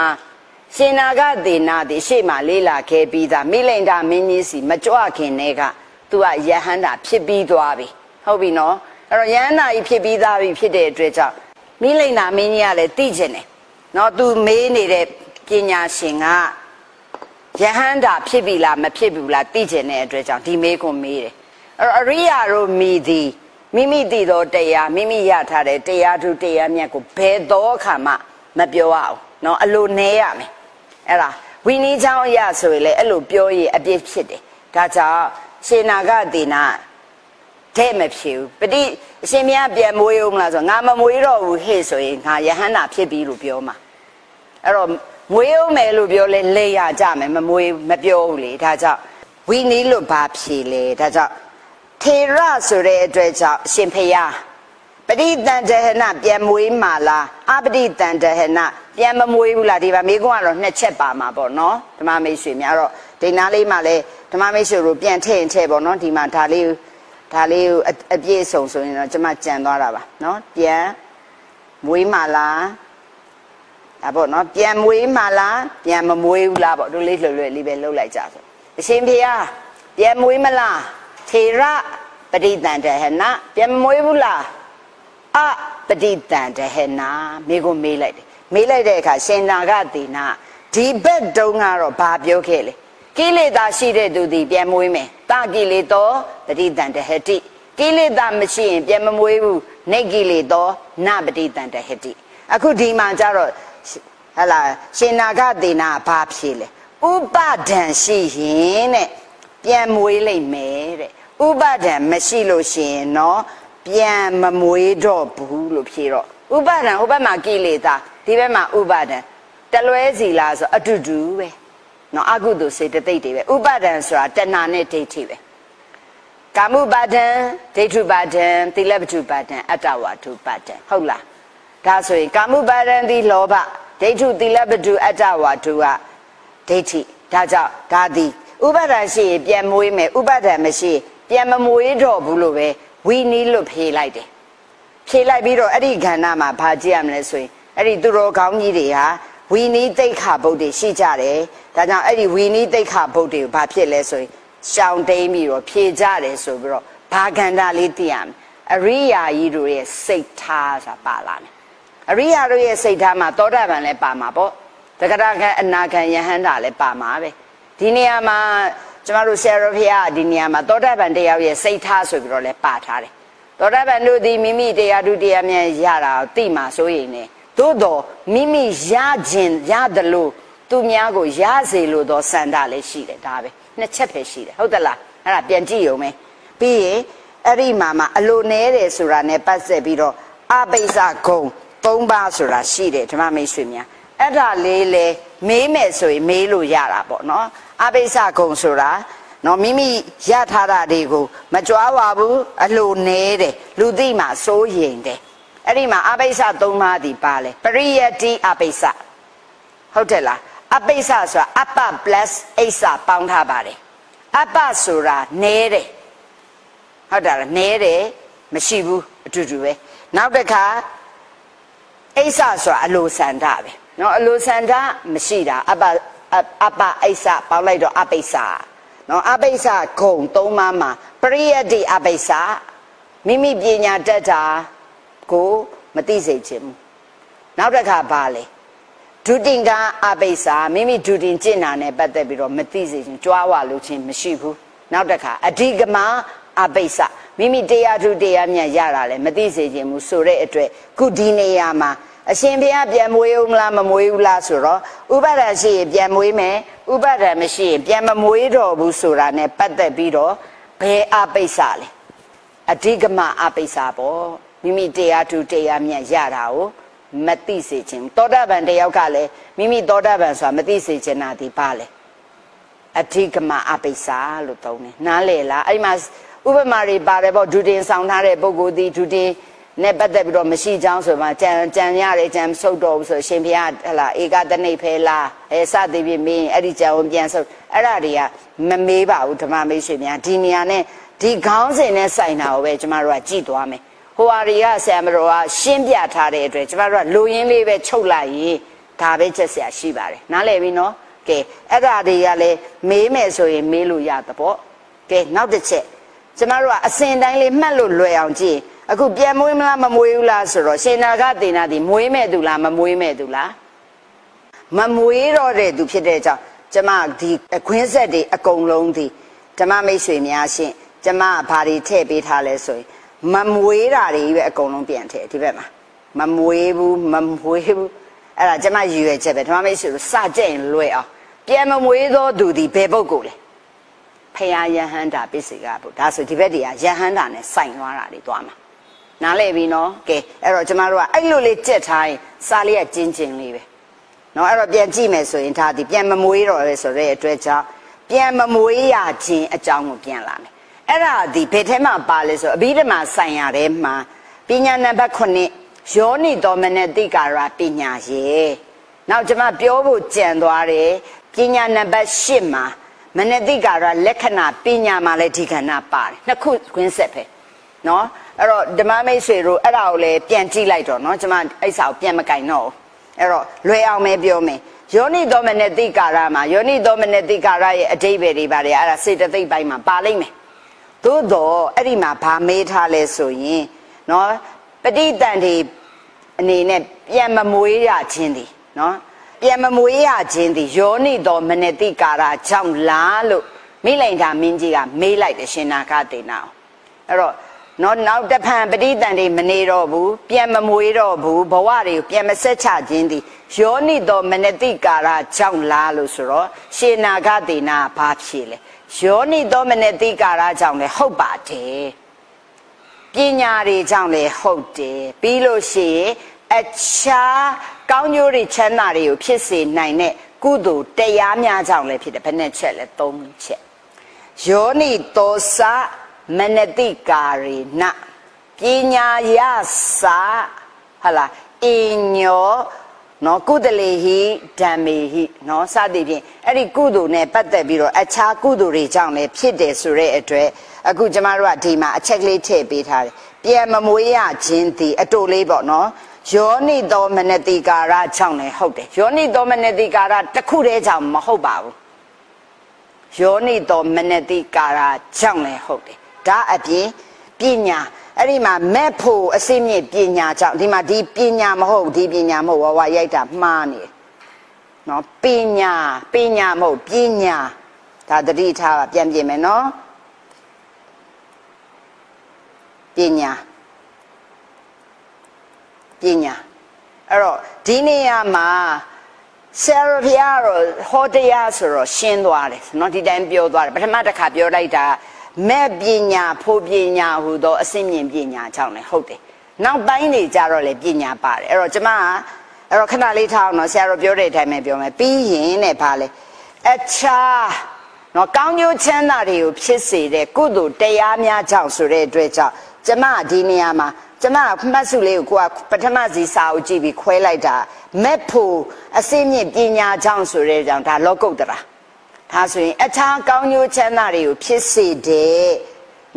ရှင်နာဂသေနာတိရှေ့မှာလေးလာခဲ့ပြီးသားမိလိန်တာမင်းကြီးစီမကြွခင်တည်းကသူကယဟန္တာဖြစ်ပြီးသွားပြီဟုတ်ပြီနော်အဲ့တော့ယဟန္တာကြီးဖြစ်ပြီးသားပြီဖြစ်တဲ့အတွက်ကြောင့် မိလိန်တာမင်းကြီးကလည်းသိကျင်တယ်နော်သူမေးနေတဲ့ပညာရှင်ကယဟန္တာဖြစ်ပြီလားမဖြစ်ဘူးလားသိကျင်တဲ့အတွက်ကြောင့်ဒီမေးခွန်းမေးတယ်အဲ့တော့အရိယာတို့မိသည်မိမိတည်သောတရားမိမိရထားတဲ့တရားထုတရားမြတ်ကိုဘယ်သောအခါမှမပြောရအောင်เนาะအလိုနဲရမယ်အဲ့ဒါဝိနည်းချောင်းအရဆိုရင်လည်းအဲ့လိုပြောရင်အပြစ်ဖြစ်တယ် ဒါကြောင့်ရှင်နာကဒေနာ တဲ့မဖြစ်ဘူးပတိအရှင်မြတ်ပြန်မွေးဦးမလားဆိုငါမမွေးတော့ဘူးဟဲ့ဆိုရင်ငါယဟန္တာဖြစ်ပြီလို့ပြောမှာအဲ့တော့မွေးဦးမယ်လို့ပြောလဲလေရကြမယ်မမွေးမပြောဘူးလေဒါကြောင့်ဝီနီလို့ဘာဖြေလဲဒါကြောင့်ထေရဆိုတဲ့အတွက်ကြောင့်အရှင်ဖျားပရိတန်တဟနပြန်မွေးမှာလားအပရိတန်တဟနပြန်မမွေးဘူးလားဒီပါမိကွန်းကတော့နှစ်ချက်ပါမှာပေါ့နော်ဓမ္မမိတ်ဆွေများတော့ဒိနာလေးမှလည်းဓမ္မမိတ်ဆွေတို့ပြန်ထည့်ရင်ထည့်ပေါ့နော်ဒီမှာဒါလေး ဒါလေးကိုအပြည့်စုံဆိုရင်တော့ကျွန်မကြံသွားတာပါနော်ပြန်မွေးမှာလားဒါပေါ့နော်ပြန်မွေးမှာလားပြန်မမွေးဘူးလားပေါ့တို့လေးလွယ်လွယ်လေးပဲလှုပ်လိုက်ကြဆိုအရှင်ဖေဟာပြန်မွေးမလားထေရပရိတန်တဟနပြန်မမွေးဘူးလားအပတိတန်တဟနာမိကိုမေးလိုက်တယ်မေးလိုက်တဲ့အခါရှင်နာကတိနာဒီဘက်တုံးကတော့ဘာပြောခဲ့လဲ ကိလေသာရှိတဲ့သူဒီပြန်မွေးမယ်တကိလေသောပတိတန်တဟတိကိလေသာမရှိရင်ပြန်မမွေးဘူးနေကိလေသောနပတိတန်တဟတိအခုဒီမှာကျတော့ဟလာရှင်နာကတိနာဘာဖြေလဲဥပဒံရှိရင်တဲ့ပြန်မွေးလိုက်မယ်တဲ့ဥပဒံမရှိလို့ရှိရင်တော့ပြန်မမွေးတော့ဘူးလို့ဖြေတော့ဥပါဒံဟိုဘက်မှာကိလေသာဒီဘက်မှာဥပါဒံတလွဲစီလားဆိုအတူတူပဲ နော်အကုသိုလ်စေတသိက်တွေပဲဥပါဒံဆိုတာတဏှာနဲ့ဒိဋ္ဌိပဲကာမှုပါဒံဒိဋ္ဌုပါဒံသီလပတုပါဒံအတ္တဝါထုပါဒံဟုတ်လားဒါဆိုရင်ကာမှုပါဒံဒီလောဘဒိဋ္ဌုသီလပတုအတ္တဝါထုကဒိဋ္ဌိဒါကြောင့်ဒါသည်ဥပါဒံရှိရင်ပြန်မွေးမယ်ဥပါဒံမရှိရင်ပြန်မမွေးတော့ဘူးလို့ပဲဝီနီးလို့ဖြေလိုက်တယ်ဖြေလိုက်ပြီးတော့အဲ့ဒီခန္ဓာမှာဘာကြည့်ရမလဲဆိုရင်အဲ့ဒီသူတော်ကောင်းကြီးတွေဟာ ဝီနီးတိတ်ခဗုဒ္ဓရှိကြတယ်ဒါကြောင့်အဲ့ဒီဝီနီးတိတ်ခဗုဒ္ဓကိုဘာဖြစ်လဲဆိုရင်ရှောင်တိန်ပြီးတော့ဖြေကြတယ်ဆိုပြီးတော့ဘာခန္ဓာလေးသိရမယ်အရိယာကြီးတို့ရဲ့စိတ်ထားဆိုတာပါလာတယ်အရိယာတို့ရဲ့စိတ်ထားမှာသောတာပန်လည်းပါမှာပေါ့တက္ကရာခံအနာခံယဟန္တာလည်းပါမှာပဲဒီနေရာမှာကျမတို့ဆရာတော်ဖရာဒီနေရာမှာသောတာပန်တရားရဲ့စိတ်ထားဆိုပြီးတော့လည်းပါထားတယ်သောတာပန်တို့ဒီမိမိတရားဒုတရားမြတ်ရတာသိမှာဆိုရင်ね သို့တော့မိမိရခြင်းရတယ်လို့သူများကိုရစေလို့တော့စန္ဒလည်းရှိတယ်ဒါပဲနှစ်ချက်ပဲရှိတယ်ဟုတ်သလားအဲ့ဒါပြန်ကြည့်ရုံပဲပြီးရင်အဲ့ဒီမှာမှာအလိုနဲတယ်ဆိုတာ ਨੇ ပတ်သက်ပြီးတော့အပိစ္ဆဂုံ၃ပါးဆိုတာရှိတယ်ဓမ္မမိတ်ဆွေများအဲ့ဒါလေးလေမေးမယ်ဆိုရင်မေးလို့ရတာပေါ့နော်အပိစ္ဆဂုံဆိုတာနော်မိမိရထားတာတွေကိုမကြွားပါဘူးအလိုနဲတယ်လူသိမှစိုးရင်တယ် အဲ့ဒီမှာအပိဿ၃ပါးဒီပါလေပရိယတိအပိဿဟုတ်တယ်လားအပိဿဆိုတာအပ္ပ plus အိဿပေါင်းထားပါတယ်အပ္ပဆိုတာနဲတယ်ဟုတ်တာလားနဲတယ်မရှိဘူးအတူတူပဲနောက်တစ်ခါအိဿဆိုတာအလိုဆန္ဒပဲနော်အလိုဆန္ဒမရှိတာအပ္ပအပ္ပအိဿပေါင်းလိုက်တော့အပိဿနော်အပိဿဂုံ၃ပါးမှာပရိယတိအပိဿမိမိပညာတတ်တာ ကိုမသိစေခြင်းနောက်တစ်ခါပါလေဒုတင်ကအပိစ္ဆာမိမိဒုတင်ကျင့်တာနဲ့ပတ်သက်ပြီးတော့မသိစေခြင်းကြွားဝလို့ခြင်းမရှိဘူးနောက်တစ်ခါအဓိကမအပိစ္ဆမိမိတရားထုတရားမြတ်ရတာလည်းမသိစေခြင်းမူဆိုတဲ့အတွက်ခုဒီနေရာမှာအရှင်ဘုရားပြန်မွေးဦးမလားမမွေးဘူးလားဆိုတော့ဥပါဒံရှိရင်ပြန်မွေးမယ်ဥပါဒံမရှိရင်ပြန်မမွေးတော့ဘူးဆိုတာ ਨੇ ပတ်သက်ပြီးတော့ဘယ်အပိစ္ဆလဲအဓိကမအပိစ္ဆပေါ့ မိမိတရားထုတရားမြတ်ရတာကိုမသိစေခြင်းသောတာပန်တယောက်ကလည်းမိမိသောတာပန်ဆိုတာမသိစေခြင်းနာဒီပါလေအဓိကမအပိစ္ဆလို့သုံးတယ်နားလေလားအဲ့မှာဥပမာတွေပါတယ်ပေါ့ဒုတင်ဆောင်ထားတဲ့ပုဂ္ဂိုလ်ဒီဒုတင်နဲ့ပတ်သက်ပြီးတော့မရှိချောင်းဆိုမှကြံကြံရတယ်ကြံဆုတ်တော့ဘူးဆိုရှင်ဘုရားဟလာဧကတနိဖဲလားအဲစသည်ဖြင့်မင်းအဲ့ဒီကြံဝင်ပြန်ဆုတ်အဲ့ဒါတွေကမမေးပါဘူးဓမ္မမိတ်ဆွေများဒီနေရာနဲ့ဒီခေါင်းစဉ်နဲ့စိုင်တာကိုပဲကျမတို့ကကြည့်သွားမယ် ဟိုဟာတွေကဆရာမတော်ကရှင်းပြထားတဲ့အတွက်ကျမတို့ကလူရင်းလေးပဲချုပ်လိုက်ရင်ဒါပဲချက်ဆရာရှိပါတယ်နားလည်ပြီနော်ကဲအဲ့ဒါတွေကလည်းမေးမယ်ဆိုရင်မေးလို့ရသပေါ့ကဲနောက်တစ်ချက်ကျမတို့ကအစဉ်တိုင်းလေးမှတ်လို့လွယ်အောင်ကြည့်အခုပြန်မွေးမလားမမွေးဘူးလားဆိုတော့ရှင်နာကတေနာဒီမွေးမဲ့သူလားမမွေးမဲ့သူလားမမွေးတော့တဲ့သူဖြစ်တဲ့ကြောင့်ကျမဒီအခွင်းဆက်တွေအကုန်လုံးဒီဓမ္မမိတ်ဆွေများရှင်ကျမဘာတွေထည့်ပေးထားလဲဆိုရင် မမွေးတာတွေပဲအကုန်လုံးပြန်ထည့်ဒီဘက်မှာမမွေးဘူးမမွေးဘူးအဲ့ဒါကျမရည်ရွယ်ချက်ပဲဓမ္မမိတ်ဆွေတို့စကြက်ရင်လွယ်အောင်ပြန်မမွေးသောသူဒီဘယ်ပုဂ္ဂိုလ်လဲဖရာယဟန္တာပစ္စေကဘုဒါဆိုဒီဘက်တည်းကယဟန္တာနဲ့စိုင်သွားတာတွေသွားမှာနားလည်ပြီနော်ကဲအဲ့တော့ကျမတို့ကအဲ့လိုလေးကြက်ထားရင်စားလေးကကျင်းကျင်းလေးပဲနော်အဲ့တော့ပြန်ကြည့်မယ်ဆိုရင်ဒါဒီပြန်မမွေးတော့ပဲဆိုတဲ့အတွက်ကြောင့်ပြန်မမွေးရခြင်းအကြောင်းကိုပြန်လာမယ် အဲ့ဒါဒီဘယ်ထဲမှာပါလဲဆိုအဘိဓမ္မာဆိုင်ရာထဲမှာပညာနံပါတ်9ယောနိတော်မနတိကာရပညာရေနောက်ကျွန်မပြောဖို့ကြံသွားတယ်ပညာနံပါတ်10မှာမနတိကာရလက္ခဏာပညာမှာလည်းဒီကဏ္ဍပါတယ်နှစ်ခုခွင်းဆက်ပဲเนาะအဲ့တော့ဓမ္မမိတ်ဆွေတို့အဲ့ဒါကိုလည်းပြန်ကြည့်လိုက်တော့เนาะကျွန်မအဲ့စာကိုပြန်မကင်တော့ဘူးအဲ့တော့လွယ်အောင်ပဲပြောမယ်ယောနိသောမနတိကာရမှာယောနိသောမနတိကာရရဲ့အတိပ္ပယ်တွေပါတယ်အဲ့ဒါစေတသိက်ပိုင်းမှာပါလိမ့်မယ် သို့တော့အဲ့ဒီမှာဗာမေးထားလဲဆိုရင်နော်ပဋိတန်တွေအနေနဲ့ပြန်မမွေးရခြင်းသည်နော်ပြန်မမွေးရခြင်းသည်ယောနိတော်မနတိကာရာကြောင့်လားလို့မိလိန်သာမင်းကြီးကမေးလိုက်တယ်ရှင်နာကတေနာအဲ့တော့နော်နောက်တဖန်ပဋိတန်တွေမနေတော့ဘူးပြန်မမွေးတော့ဘူးဘဝတွေကိုပြန်မဆက်ချခြင်းသည်ယောနိတော်မနတိကာရာကြောင့်လားလို့ဆိုတော့ရှင်နာကတေနာဘာဖြစ်လဲ ယောနိတော်မနတိကာရကြောင့်လည်းဟုတ်ပါတယ်ပညာတွေကြောင့်လည်းဟုတ်တယ်ပြီးလို့ရှိရင်အခြားကောင်းကျိုးတွေချမ်းသာတွေကိုဖြစ်စေနိုင်တဲ့ကုသိုလ်တရားများကြောင့်လည်းဖြစ်တယ်ဘယ်နဲ့ချက်လဲ၃ချက်ယောနိတောသမနတိကာရေနပညာယစာဟလာအညော နော်ကုသလေဟိဓမ္မေဟိနော်စသည်ဖြင့်အဲ့ဒီကုသိုလ်နဲ့ပတ်သက်ပြီးတော့အခြားကုသိုလ်တွေကြောင့်လည်းဖြစ်တယ်ဆိုတဲ့အတွက်အခုကျမတို့ကဒီမှာအချက်ကလေးထည့်ပေးထားတယ်ပြန်မမွေးရခြင်းဒီအတူလေးပေါ့နော်ယောနိသောမနတိကာရကြောင့်လည်းဟုတ်တယ်ယောနိသောမနတိကာရတစ်ခုတည်းကြောင့်မဟုတ်ပါဘူးယောနိသောမနတိကာရကြောင့်လည်းဟုတ်တယ်ဒါအပြင်ပညာ အဲ့ဒီမှာမက်ဖို့အစိမ့်မြင့်ပညာကြောင့်ဒီမှာဒီပညာမဟုတ်ဒီပညာမဟုတ်ဝဝရိုက်တာမှားနေနော်ပညာပညာမဟုတ်ပညာဒါတတိထားပါပြန်ပြင်မယ်နော်ပညာပညာအဲ့တော့ဒီနေရာမှာဆရာဖျားတော့ဟောတရားဆိုတော့ရှင်းသွားတယ်နော်ဒီတိုင်းပြောသွားတယ်ပထမတစ်ခါပြောလိုက်တာ မဲ့ပညာဖို့ပညာဟူသောအစင်းမြင်ပညာကြောင့်လည်းဟုတ်တယ်နောက်ပိုင်းနေကြတော့လေပညာပါတယ်အဲ့တော့ကျမကအဲ့တော့ခဏလေးထားအောင်နော်ဆရာတော်ပြောတဲ့အတိုင်းပဲပြောမယ်ပြီးရင်တဲ့ဘာလဲအခြားနော်ကောင်းကျိုးချမ်းသာတွေကိုဖြစ်စေတဲ့ကုသိုလ်တရားများကြောင့်ဆိုတဲ့အတွက်ကြောင့်ကျမဒီနေရာမှာကျမမှတ်စုလေးကိုကိုကပထမစီစာအုပ်ကြည့်ပြီးခွဲလိုက်တာမက်ဖို့အစင်းမြင့်ပညာကြောင့်ဆိုတဲ့ကြောင့်ဒါလောကုတ္တရာ ဒါဆိုရင်အခြားကောင်းကျိုးချမ်းသာတွေကိုဖြစ်စေတဲ့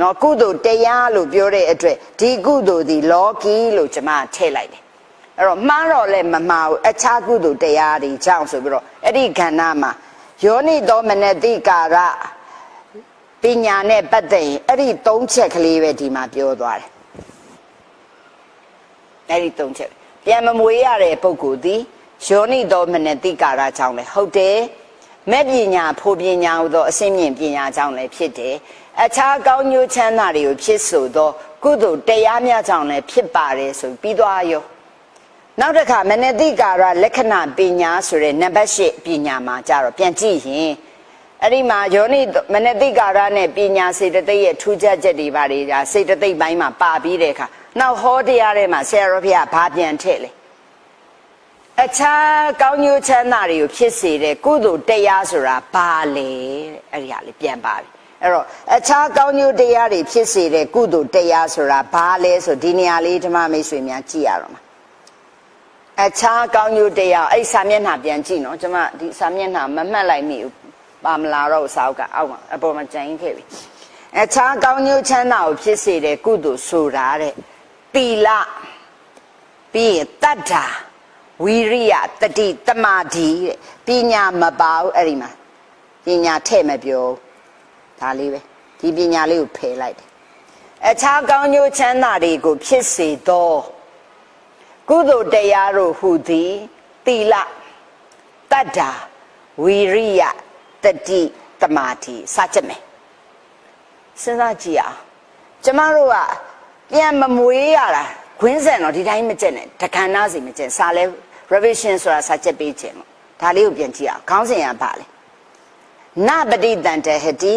နော်ကုသိုလ်တရားလို့ပြောတဲ့အတွက်ဒီကုသိုလ်ဒီလောကီလို့ကျွန်မထည့်လိုက်တယ်အဲ့တော့မှားတော့လဲမမှားဘူးအခြားကုသိုလ်တရားတွေကြောင့်ဆိုပြီးတော့အဲ့ဒီခန္ဓာမှာယောနိသောမနတိကာရပညာနဲ့ပတ်သက်ရင်အဲ့ဒီသုံးချက်ကလေးပဲဒီမှာပြောသွားတယ်အဲ့ဒီသုံးချက်ပြန်မမွေးရတဲ့ပုဂ္ဂိုလ်သည်ယောနိသောမနတိကာရကြောင့်လဲဟုတ်တယ် မဲ့ပညာဖို့ပညာဟူသောအစင်းမြင့်ပညာကြောင့်လည်းဖြစ်တယ်အခြားကောင်းကျိုးချမ်းသာတွေကိုဖြစ်ဆိုသောကုသိုလ်တရားများကြောင့်လည်းဖြစ်ပါတယ်ဆိုပြီးသွားရောနောက်တစ်ခါမနတိကာရလက္ခဏာပညာဆိုတဲ့နံပါတ်၈ပညာမှာကြတော့ပြန်ကြည့်ရင်အဲ့ဒီမှာယောနိမနတိကာရနဲ့ပညာစေတသိက်ရဲ့ထူးခြားချက်တွေပါလေဒါစေတသိက်ပိုင်းမှာပါပြီးတဲ့အခါနောက်ဟောတရားထဲမှာဆရာတော်ဘုရားဘာပြန်ထည့်လဲ အခြားကောင်းကျိုးချမ်းသာတွေကိုဖြစ်စေတဲ့ကုသိုလ်တရားဆိုတာဘာလဲတဲ့အဲ့ဒီဟာလေးပြန်ပါပြီအဲ့တော့အခြားကောင်းကျိုးတရားတွေဖြစ်စေတဲ့ကုသိုလ်တရားဆိုတာဘာလဲဆိုဒီနေရာလေးဓမ္မမိတ်ဆွေများကြည့်ရတော့မှာအခြားကောင်းကျိုးတရားအဲ့စာမျက်နှာပြန်ကြည့်နော်ကျွန်မဒီစာမျက်နှာမမှတ်လိုက်မိဘူးပါမလာတော့စာအုပ်ကအောက်မှာအပေါ်မှာကြံခဲ့ပြီအခြားကောင်းကျိုးချမ်းသာကိုဖြစ်စေတဲ့ကုသိုလ်ဆိုတာတဲ့တီလပြီးရင်တတ္တာ ဝီရိယတတိတမာဒီတဲ့ပညာမပါဘူးအဲ့ဒီမှာပညာထဲ့မပြောဒါလေးပဲဒီပညာလေးကိုဖယ်လိုက်တယ်အခြားကောင်းကျိုးချမ်းသာတွေကိုဖြစ်စေသောကုသိုလ်တရားတို့ဟူသည်သီလတတ္တာဝီရိယတတိတမာတိစကြမယ်စဉ်းစားကြည့်အောင်ကျမတို့ကပြန်မမွေးရတာ ခွင်းဆန်တော့ဒီတိုင်းမကျက်နဲ့တခဏနာစီမကျက်စာလဲ revision ဆိုတာစာချက်ပေးခြင်းလို့ဒါလေးကိုပြန်ကြည့်အောင်ခေါင်းစဉ်ကပါလေနပတိတန်တဟတိ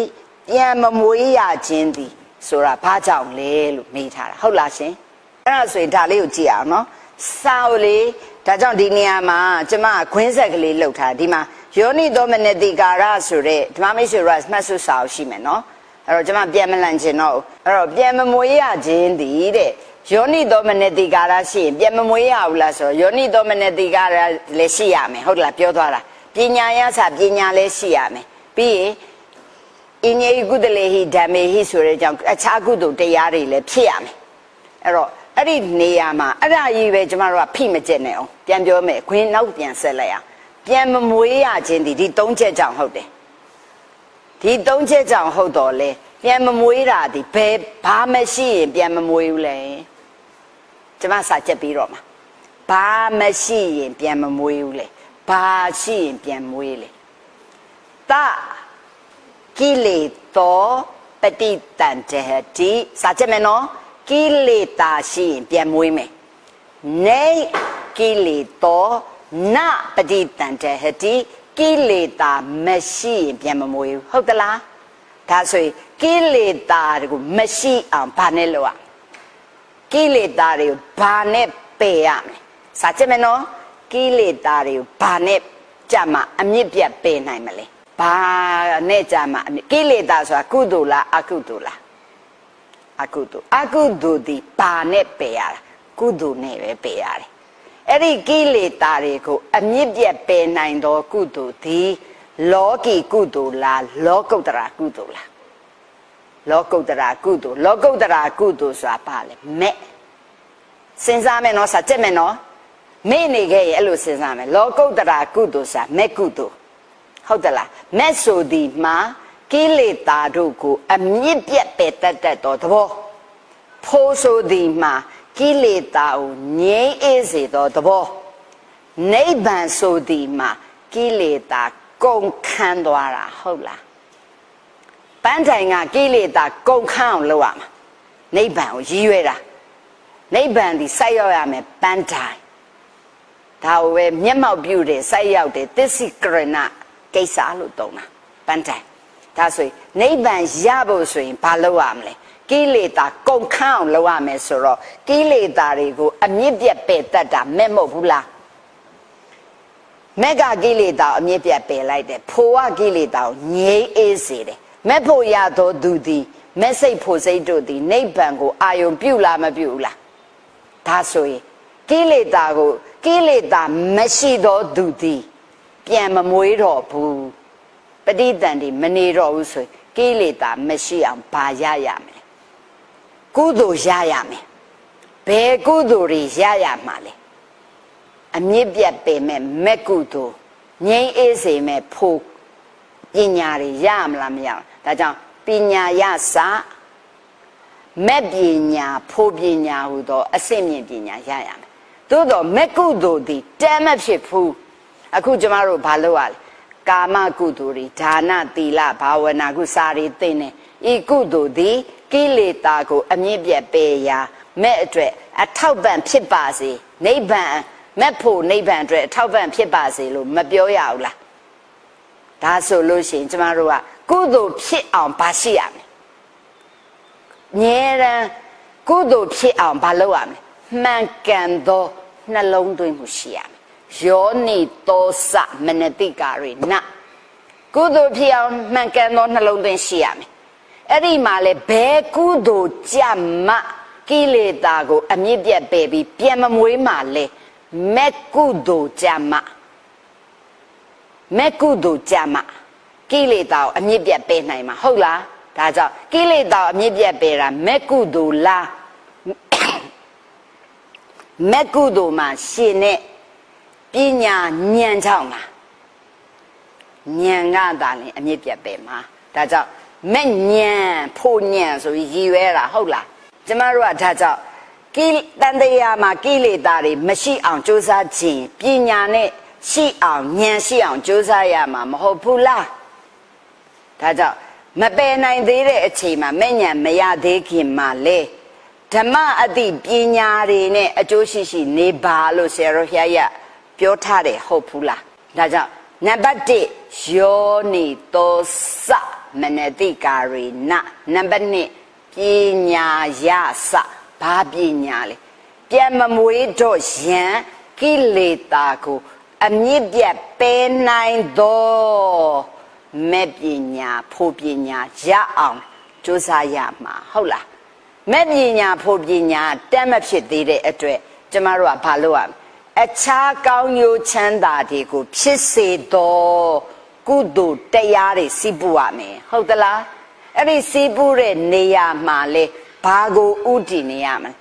ပြန်မမွေးရခြင်းသည်ဆိုတာဘာကြောင့်လဲလို့မေးထားတာဟုတ်လားရှင်အဲ့ဒါဆိုရင်ဒါလေးကိုကြည့်အောင်နော်စာအုပ်လေးဒါကြောင့်ဒီနေရာမှာကျမခွင်းဆက်ကလေးလှုပ်ထားဒီမှာယောနိသောမနတိကာရဆိုတဲ့ဓမ္မမိတ်ဆွေရမှတ်စုစာအုပ်ရှိမယ်နော်အဲ့တော့ကျမပြန်မလန့်ခြင်းတော့အဲ့တော့ပြန်မမွေးရခြင်းသည်တဲ့ ယောနိသောမနတိကာရရှိရင်ပြန်မမွေးရဘူးလားဆိုတော့ယောနိသောမနတိကာရလည်းရှိရမယ်ဟုတ်လားပြောသွားတာပညာရစာပညာလည်းရှိရမယ်ပြီးရင်အင်းယေကုတလေဟိဓမ္မေဟိဆိုတဲ့ကြောင့်အခြားကုသိုလ်တရားတွေလည်းဖြစ်ရမယ်အဲ့တော့အဲ့ဒီနေရာမှာအဲ့ဒါကြီးပဲကျမတို့ကဖိမကျက်နေအောင်ပြန်ပြောမယ်ခွင်းနောက်ပြန်ဆက်လိုက်အောင်ပြန်မမွေးရခြင်းဒီဒီသုံးချက်ကြောင့်ဟုတ်တယ်ဒီသုံးချက်ကြောင့်ဟုတ်တော့လေပြန်မမွေးတာဒီဘယ်ဘာမရှိရင်ပြန်မမွေးဘူးလဲ ကျမစာချက်ပြီးတော့မှာဘာမရှိရင်ပြန်မမွေးဘူးလေဘာရှိရင်ပြန်မွေးလေတကိလေသောပฏิတန်တဟတိစာချက်မယ်နော်ကိလေသာရှိရင်ပြန်မွေးမယ်နေကိလေသောနပฏิတန်တဟတိကိလေသာမရှိရင်ပြန်မမွေးဘူးဟုတ်သလားဒါဆိုရင်ကိလေသာတွေကိုမရှိအောင်ဘာနဲ့လုပ်ရ ကိလေသာတွေကိုဘာနဲ့ပယ်ရမလဲစာချက်မယ်နော်ကိလေသာတွေကိုဘာနဲ့ကြမှာအမြင့်ပြတ်ပယ်နိုင်မလဲဘာနဲ့ကြမှာကိလေသာဆိုတာကုသိုလ်လားအကုသိုလ်လားအကုသိုလ်အကုသိုလ်ဒီဘာနဲ့ပယ်ရတာကုသိုလ်နဲ့ပဲပယ်ရတယ်အဲ့ဒီကိလေသာတွေကိုအမြင့်ပြတ်ပယ်နိုင်သောကုသိုလ်ဒီလောကီကုသိုလ်လားလောကုတ္တရာကုသိုလ်လား လောကုတ္တရာကုသိုလ်လောကုတ္တရာကုသိုလ်ဆိုတာဘာလဲမဲ့စဉ်းစားမယ်နော်စာချက်မယ်နော်မေ့နေခဲ့ရင်အဲ့လိုစဉ်းစားမယ်လောကုတ္တရာကုသိုလ်ဆိုတာမဲ့ကုသိုလ်ဟုတ်သလားမဲ့ဆိုဒီမှာကိလေသာတို့ကိုအမြင့်ပြတ်ပယ်တတ်တတ်သောသဘောဖိုးဆိုဒီမှာကိလေသာကိုငြိမ်းအေးစေသောသဘောနိဗ္ဗာန်ဆိုဒီမှာကိလေသာကုန်ခန်းသွားတာဟုတ်လား ပန်းတိုင်ကကိလေသာကုန်ခန်းအောင်လုပ်ရမှာနိဗ္ဗာန်ကိုရည်ရွယ်တာနိဗ္ဗာန်ဒီစိုက်ရောက်ရမယ်ပန်းတိုင်ဒါကိုပဲမျက်မှောက်ပြုတယ်စိုက်ရောက်တယ်သစ္စိကရဏကိစ္စလို့သုံးတာပန်းတိုင်ဒါဆိုရင်နိဗ္ဗာန်ရဖို့ဆိုရင်ဘာလုပ်ရမလဲကိလေသာကုန်ခန်းအောင်လုပ်ရမယ်ဆိုတော့ကိလေသာတွေကိုအမြင့်ပြတ်ပယ်တတ်တာမဲ့မဟုတ်ဘူးလားမက်ကကိလေသာအမြင့်ပြတ်ပယ်လိုက်တယ်ဖိုဝကိလေသာကိုငြိမ်းအေးစေတယ် မက်ဖို့ရသောသူသည်မက်စိတ်ဖို့စိတ်တို့သည်နိဗ္ဗာန်ကိုအာယုံပြုလားမပြုဘူးလားဒါဆိုရင်ကိလေသာကိုကိလေသာမရှိသောသူသည်ပြန်မမွေးတော့ဘူးပဋိသန္ဓေမနေတော့ဘူးဆိုရင်ကိလေသာမရှိအောင်ဘာရရမလဲကုသိုလ်ရရမယ်ဘယ်ကုသိုလ်တွေရရမှာလဲအမြင့်ပြတ်ပေမဲ့မက်ကုသိုလ်ငြိမ်းအေးစေမဲ့ဖို့ပညာတွေရမလားမရဘူး ဒါကြောင့်ပညာရစမဲ့ပညာဖို့ပညာဟူသောအစစ်မြင့်ပညာရရမယ်သို့တော့မက်ကုသိုလ်သည်တမ်းမဖြစ်ဘူးအခုကျမတို့ဘာလုပ်ရလဲကာမကုသိုလ်တွေဒါနသီလဘာဝနာကုစာရီသိနေဤကုသိုလ်သည်ကိလေသာကိုအမြင့်ပြတ်ပေရာမဲ့အတွက်အထောက်ပံ့ဖြစ်ပါစေနိဗ္ဗာန်မဲ့ဖို့နိဗ္ဗာန်အတွက်အထောက်ပံ့ဖြစ်ပါစေလို့မပြောရဘူးလားဒါဆိုလို့ရှိရင်ကျမတို့က ကုသိုလ်ဖြစ်အောင်ဘာရှိရမလဲငြဲရန်ကုသိုလ်ဖြစ်အောင်ဘာလုပ်ရမလဲမှန်ကန်သောနှလုံးသွင်းမှုရှိရမယ်ယောနိတောစမနတိကာရိနကုသိုလ်ဖြစ်အောင်မှန်ကန်သောနှလုံးသွင်းရှိရမယ်အဲ့ဒီမှာလေဘယ်ကုသိုလ်ကြမှကိလေသာကိုအမြင့်ပြတ်ပယ်ပြီးပြန်မမွေးမှလေမက်ကုသိုလ်ကြမှမက်ကုသိုလ်ကြမှ ကိလေသာကိုအမြင့်ပြတ်ပယ်နိုင်မှာဟုတ်လားဒါကြောင့်ကိလေသာကိုအမြင့်ပြတ်ပယ်တာမက်ကုသိုလ်လားမက်ကုသိုလ်မှာရှင်တဲ့ပညာဉာဏ်ကြောင့်လားဉာဏ်ကသာလင်အမြင့်ပြတ်ပယ်မှာဒါကြောင့်မဲ့ဉာဏ်ဖို့ဉာဏ်ဆိုပြီးရည်ရွယ်တာဟုတ်လားကျမတို့ကဒါကြောင့်ကိတန်တရားမှာကိလေသာတွေမရှိအောင်ကြိုးစားခြင်းပညာနဲ့ရှိအောင်ဉာဏ်ရှိအောင်ကြိုးစားရမှာမဟုတ်ဘူးလား ဒါကြောင့်မပယ်နိုင်သေးတဲ့အချိန်မှာမဲ့ဉာဏ်မရသေးခင်မှာလေဓမ္မအတိပညာတွေနဲ့အကျိုးရှိရှိနေပါလို့ဆရာတော်ဖျားရပြောထားတယ်ဟုတ်ဘူးလားဒါကြောင့်နံပါတ်1ယောနိသောစမနတိကာရေနနံပါတ်1ပညာယစဘာပညာလဲပြန်မမွေးတော့ယံကိလေသာကိုအမြင့်ပြတ်ပဲနိုင်သော မဲ့ပညာဖို့ပညာရအောင်ကြိုးစားရမှာဟုတ်လားမဲ့ပညာဖို့ပညာတက်မဖြစ်သေးတဲ့အတွက်ကျမတို့ကဘာလုပ်ရမလဲအခြားကောင်းကျိုးချမ်းသာတွေကိုဖြစ်စေသောကုသိုလ်တရားတွေစီးပူရမယ်ဟုတ်သလားအဲ့ဒီစီးပူတဲ့နေရာမှာလေဘာကိုဥတည်နေရမလဲ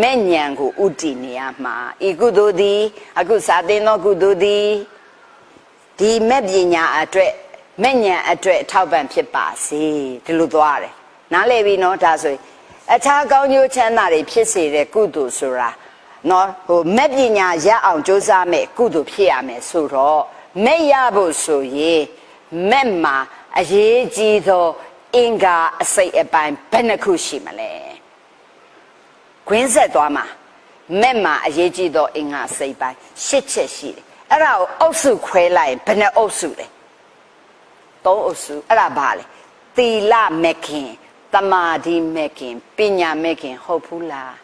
မဲ့ညံကိုဥတည်နေရမှာဤကုသိုလ်သည် အခုစာသင်သောကုသိုလ်သည်ဒီမဲ့ပညာအတွက် မဲ့ညံအတွက်အထောက်ပံ့ဖြစ်ပါစေဒီလိုသွားတယ်နားလည်ပြီနော်ဒါဆိုရင်အခြားကောင်းကျိုးချမ်းသာတွေဖြစ်စေတဲ့ကုသိုလ်ဆိုတာနော်ဟိုမဲ့ပညာရအောင်ကြိုးစားမဲ့ကုသိုလ်ဖြစ်ရမယ်ဆိုတော့မဲ့ရဖို့ဆိုရင်မဲ့မှာအရေးကြီးသောအင်္ဂါအစိတ်အပိုင်းဘယ်နှခုရှိမလဲခွင်းဆက်သွားမှာမဲ့မှာအရေးကြီးသောအင်္ဂါအစိတ်ပိုင်းရှစ်ချက်ရှိတယ်အဲ့ဒါကိုအုပ်စုခွဲလိုက်ရင်ဘယ်နှအုပ်စုလဲ သုံးအုပ်စုအဲ့ဒါဘာလဲသီလမဲ့ခင်တမာတိမဲ့ခင်ပညာမဲ့ခင်ဟုတ်ဘူးလား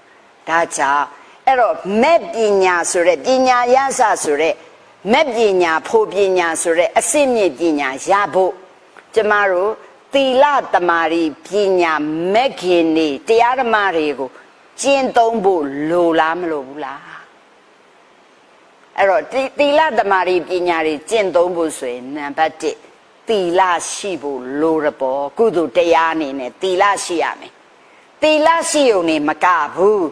ဒါကြောင့်အဲ့တော့မဲ့ပညာဆိုတဲ့ပညာရစဆိုတဲ့မဲ့ပညာဖို့ပညာဆိုတဲ့အစစ်မြစ်ပညာရဖို့ကျမတို့သီလတမာတိပညာမဲ့ခင်နေတရားဓမ္မတွေကိုကျင့်သုံးဖို့လိုလားမလိုဘူးလားအဲ့တော့သီလတမာတိပညာတွေကျင့်သုံးဖို့ဆိုရင်နံပါတ်1 သီလရှိဖို့လိုရပေါ်ကုသိုလ်တရားအနေနဲ့သီလရှိရမယ်သီလရှိုံနေမကဘူး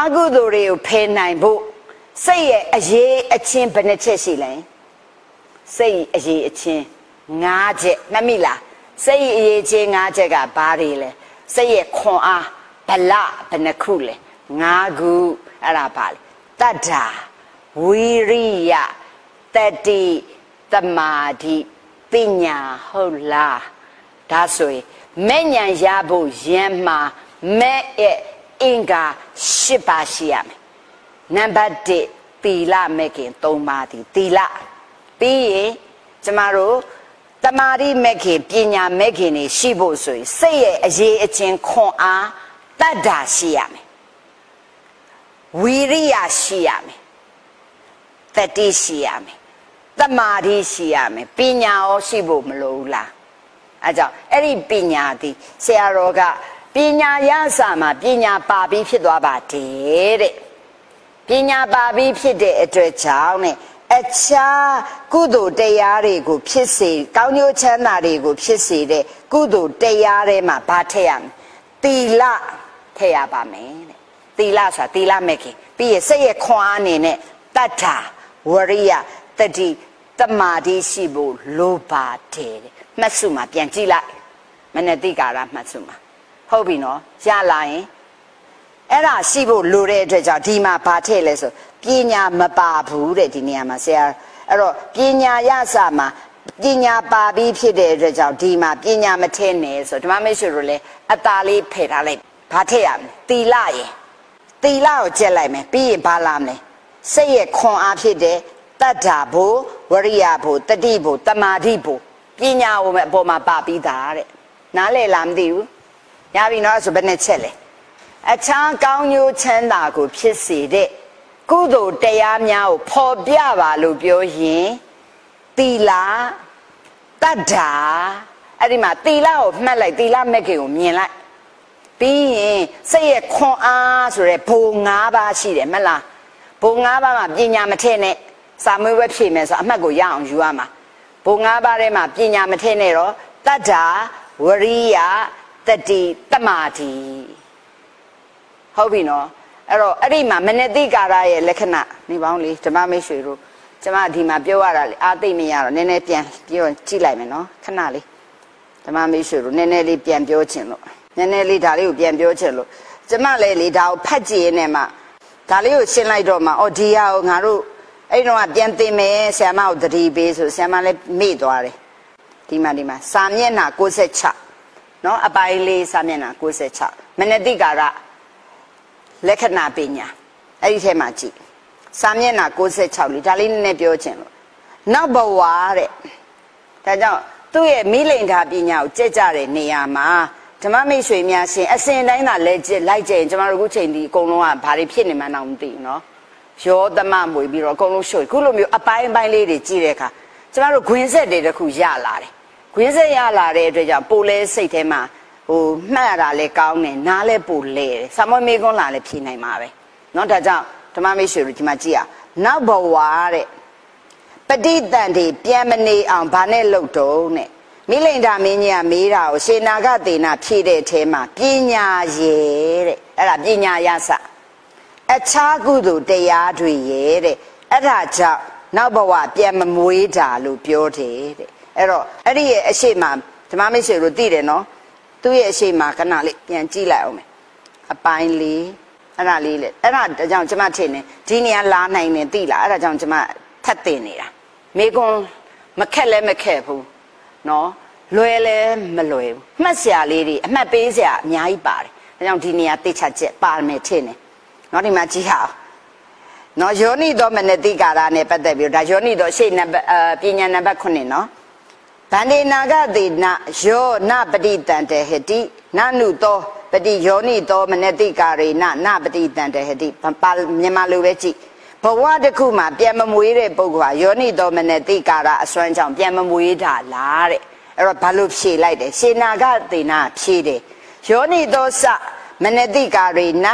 အကုသိုလ်တွေကိုဖယ်နိုင်ဖို့စိတ်ရဲ့အရေးအချင်းဘယ်နှချက်ရှိလဲစိတ်အရေးအချင်း၅ချက်မှတ်မိလားစိတ်အရေးချင်း၅ချက်ကဘာတွေလဲစိတ်ရဲ့ခွန်အားဗလဘယ်နှခုလဲ၅ခုအဲ့ဒါပါလေတတ္တာဝီရိယတတိတမာတိ ပညာဟုတ်လားဒါဆိုရင်မဲ့ညာရဖို့ရမ်းမှာမဲ့ရဲ့အင်္ဂါ၈ပါးရှိရမယ်နံပါတ်1သီလမဲ့ခင်၃ပါးဒီသီလပြီးရင်ကျမတို့တမာတိမဲ့ခင်ပညာမဲ့ခင်တွေရှိဖို့ဆိုရင်စိတ်ရဲ့အရေးအချင်းခွန်အားတတ္တာရှိရမယ်ဝီရိယရှိရမယ်တတိရှိရမယ် တမာတိရှိရမယ်ပညာရောရှိဖို့မလိုဘူးလားအဲကြောင့်အဲ့ဒီပညာသည်ဆရာတော်ကပညာရစာမှာပညာပါပြီးဖြစ်သွားပါတယ်တဲ့ပညာပါပြီးဖြစ်တဲ့အတွက်ကြောင့်နဲ့အခြားကုသိုလ်တရားတွေကိုဖြစ်စေကောင်းကျိုးချမ်းသာတွေကိုဖြစ်စေတဲ့ကုသိုလ်တရားတွေမှာဗာထည့်ရမယ်သီလထည့်ရပါမယ်တဲ့သီလဆိုတာသီလမဲ့ခင်ပြီးရစိတ်ရဲ့ခွန်အားအနေနဲ့တတ္ထာဝရိယတတိ တမာတိရှိဖို့လိုပါတယ်တဲ့မှတ်စုမှာပြန်ကြည့်လိုက်မနတိကာရမှတ်စုမှာဟုတ်ပြီနော်ရလာရင်အဲ့ဒါရှိဖို့လိုတဲ့အတွက်ကြောင့်ဒီမှာဗာထည့်လဲဆိုပညာမပါဘူးတဲ့ဒီနေရာမှာဆရာအဲ့တော့ပညာရစမှာပညာပါပြီးဖြစ်တဲ့အတွက်ကြောင့်ဒီမှာပညာမထည့်နဲ့ဆိုဓမ္မမိတ်ဆွေတို့လည်းအตาလေးဖယ်ထားလိုက်ဘာထည့်ရမလဲတီလရယ်တီလကိုကျက်လိုက်မယ်ပြီးရင်ဘာလာမလဲစိတ်ရဲ့ခွန်အားဖြစ်တဲ့ တတ္ထာဘုဝရိယဘုတတိဘုတမာတိဘုပညာကိုမဲ့အပေါ်မှာပါပြီးသားတဲ့နားလည်လားမသိဘူးရပြီနော်ဆိုဘယ်နဲ့ချက်လဲအခြားကောင်းကျိုးချမ်းသာကိုဖြစ်စေတဲ့ကုသိုလ်တရားများကိုဖော်ပြပါလို့ပြောရင်သီလတတ္ထာအဲ့ဒီမှာသီလကိုမှတ်လိုက်သီလမဲ့ခင်ကိုမြင်လိုက်ပြီးရင်စိတ်ရဲ့ခွန်အားဆိုတဲ့ဘုံ၅ပါးရှိတယ်မလားဘုံ၅ပါးမှာပညာမထည့်နဲ့ စာမွေးဝဲဖြည့်မယ်ဆိုအမှတ်ကိုရအောင်ယူရမှာဘုံ၅ပါးထဲမှာပညာမထည့်နဲ့တော့တတ္ထာဝရိယတတိတမာတိဟုတ်ပြီနော်အဲ့တော့အဲ့ဒီမှာမနတိကာရရဲ့လက္ခဏာနေပေါင်းလေးဓမ္မမိတ်ဆွေတို့ကျမဒီမှာပြောရတာလေအာသိမရတော့နည်းနည်းပြန်ပြောကြည့်လိုက်မယ်နော်ခဏလေးဓမ္မမိတ်ဆွေတို့နည်းနည်းလေးပြန်ပြောချင်လို့နည်းနည်းလေးဒါလေးကိုပြန်ပြောချင်လို့ကျမလည်းလေဒါကိုဖတ်ကြည့်ရင်းနဲ့မှဒါလေးကိုရှင်းလိုက်တော့မှအော်ဒီဟာကိုငါတို့ အဲ့တော့ပြန်သိမယ်ဆ iam ကိုတတိပေးဆိုဆ iam လည်းမေ့သွားတယ်ဒီမှာဒီမှာစာမျက်နှာ66เนาะအပိုင်းလေးစာမျက်နှာ66မနတိကာရလက္ခဏာပညာအဲ့ဒီထဲမှာကြည့်စာမျက်နှာ66လေးဒါလေးနည်းနည်းပြောချင်လို့နောက်ဘဝတဲ့ဒါကြောင့်သူ သူ့ရဲ့မိလိန်ဓာပညာကိုကြက်ကြတဲ့နေရာမှာဓမ္မမိတ်ဆွေများရှင်အစဉ်တိုင်းသာလဲကျလိုက်ကြရင်ကျမတို့အခုချိန်ဒီအကုန်လုံးကဘာတွေဖြစ်နေမှန်းတော့မသိဘူးเนาะ ရောသမမွေပြီးတော့အကုန်လုံးရှုပ်ခုလိုမျိုးအပိုင်းအပိုင်းလေးတွေကြည့်တဲ့အခါကျမတို့ခွင်းဆက်တွေတခုရလာတယ်ခွင်းဆက်ရလာတဲ့အတွက်ကြောင့်ပိုလဲစိတ်ထဲမှာဟိုမှတ်ရတာလဲကောင်းတယ်နားလဲပိုလဲတယ်ဆာမွေးမေကွန်းလာလဲဖြေနိုင်မှာပဲเนาะဒါကြောင့်ဓမ္မမိတ်ဆွေတို့ဒီမှာကြည့်ရနောက်ဘဝတဲ့ပဋိတန်တွေပြန်မနေအောင်ဘာနဲ့လုပ်တော့နဲ့မိလိန်ဒါမင်းကြီးကမေးတာကိုရှေနာကသေနာဖြည့်တဲ့အထဲမှာပညာရဲ့တဲ့အဲ့ဒါပညာရစ အခြားကုသိုလ်တရားတွေရဲ့တဲ့အဲ့ဒါကြောင့်နောက်ဘဝပြန်မမွေးတာလို့ပြောတယ်တဲ့အဲ့တော့အဲ့ဒီရဲ့အရှိမဓမ္မမိတ်ဆွေတို့သိတယ်နော်သူ့ရဲ့အရှိမခဏလေးပြန်ကြည့်လိုက်အောင်မယ်အပိုင်းလေးအဲ့ဒါလေးလေအဲ့ဒါကြောင့်ကျမထင်တယ်ဒီနေရာလာနိုင်တယ်သိလားအဲ့ဒါကြောင့်ကျမထပ်တင်နေတာမိကွန်းမခက်လဲမခက်ဘူးနော်လွယ်လဲမလွယ်ဘူးမှတ်စရာလေးတွေအမှတ်ပေးစရာအများကြီးပါတယ်ဒါကြောင့်ဒီနေရာသိချချက်ပါမယ်ထင်တယ် နော်ဒီမှာကြည့်ရအောင်နော်ယောနိသောမနတိကာရနဲ့ပတ်သက်ပြီးဒါယောနိသောရှေ့နံပါတ်အပညာနံပါတ်9နော်ဗန္ဒေနာကတိနယောနပတိတန်တေဟတိနနုသောပတိယောနိသောမနတိကာရေနနပတိတန်တေဟတိမြန်မာလိုပဲကြည့်ဘဝတစ်ခုမှာပြန်မမွေးတဲ့ပုဂ္ဂိုလ်ဟာယောနိသောမနတိကာရအစွမ်းကြောင့်ပြန်မမွေးတာလားတဲ့အဲ့တော့ဘာလို့ဖြေလိုက်တယ်ရှင်နာကသေနာဖြေတယ်ယောနိသောစမနတိကာရေန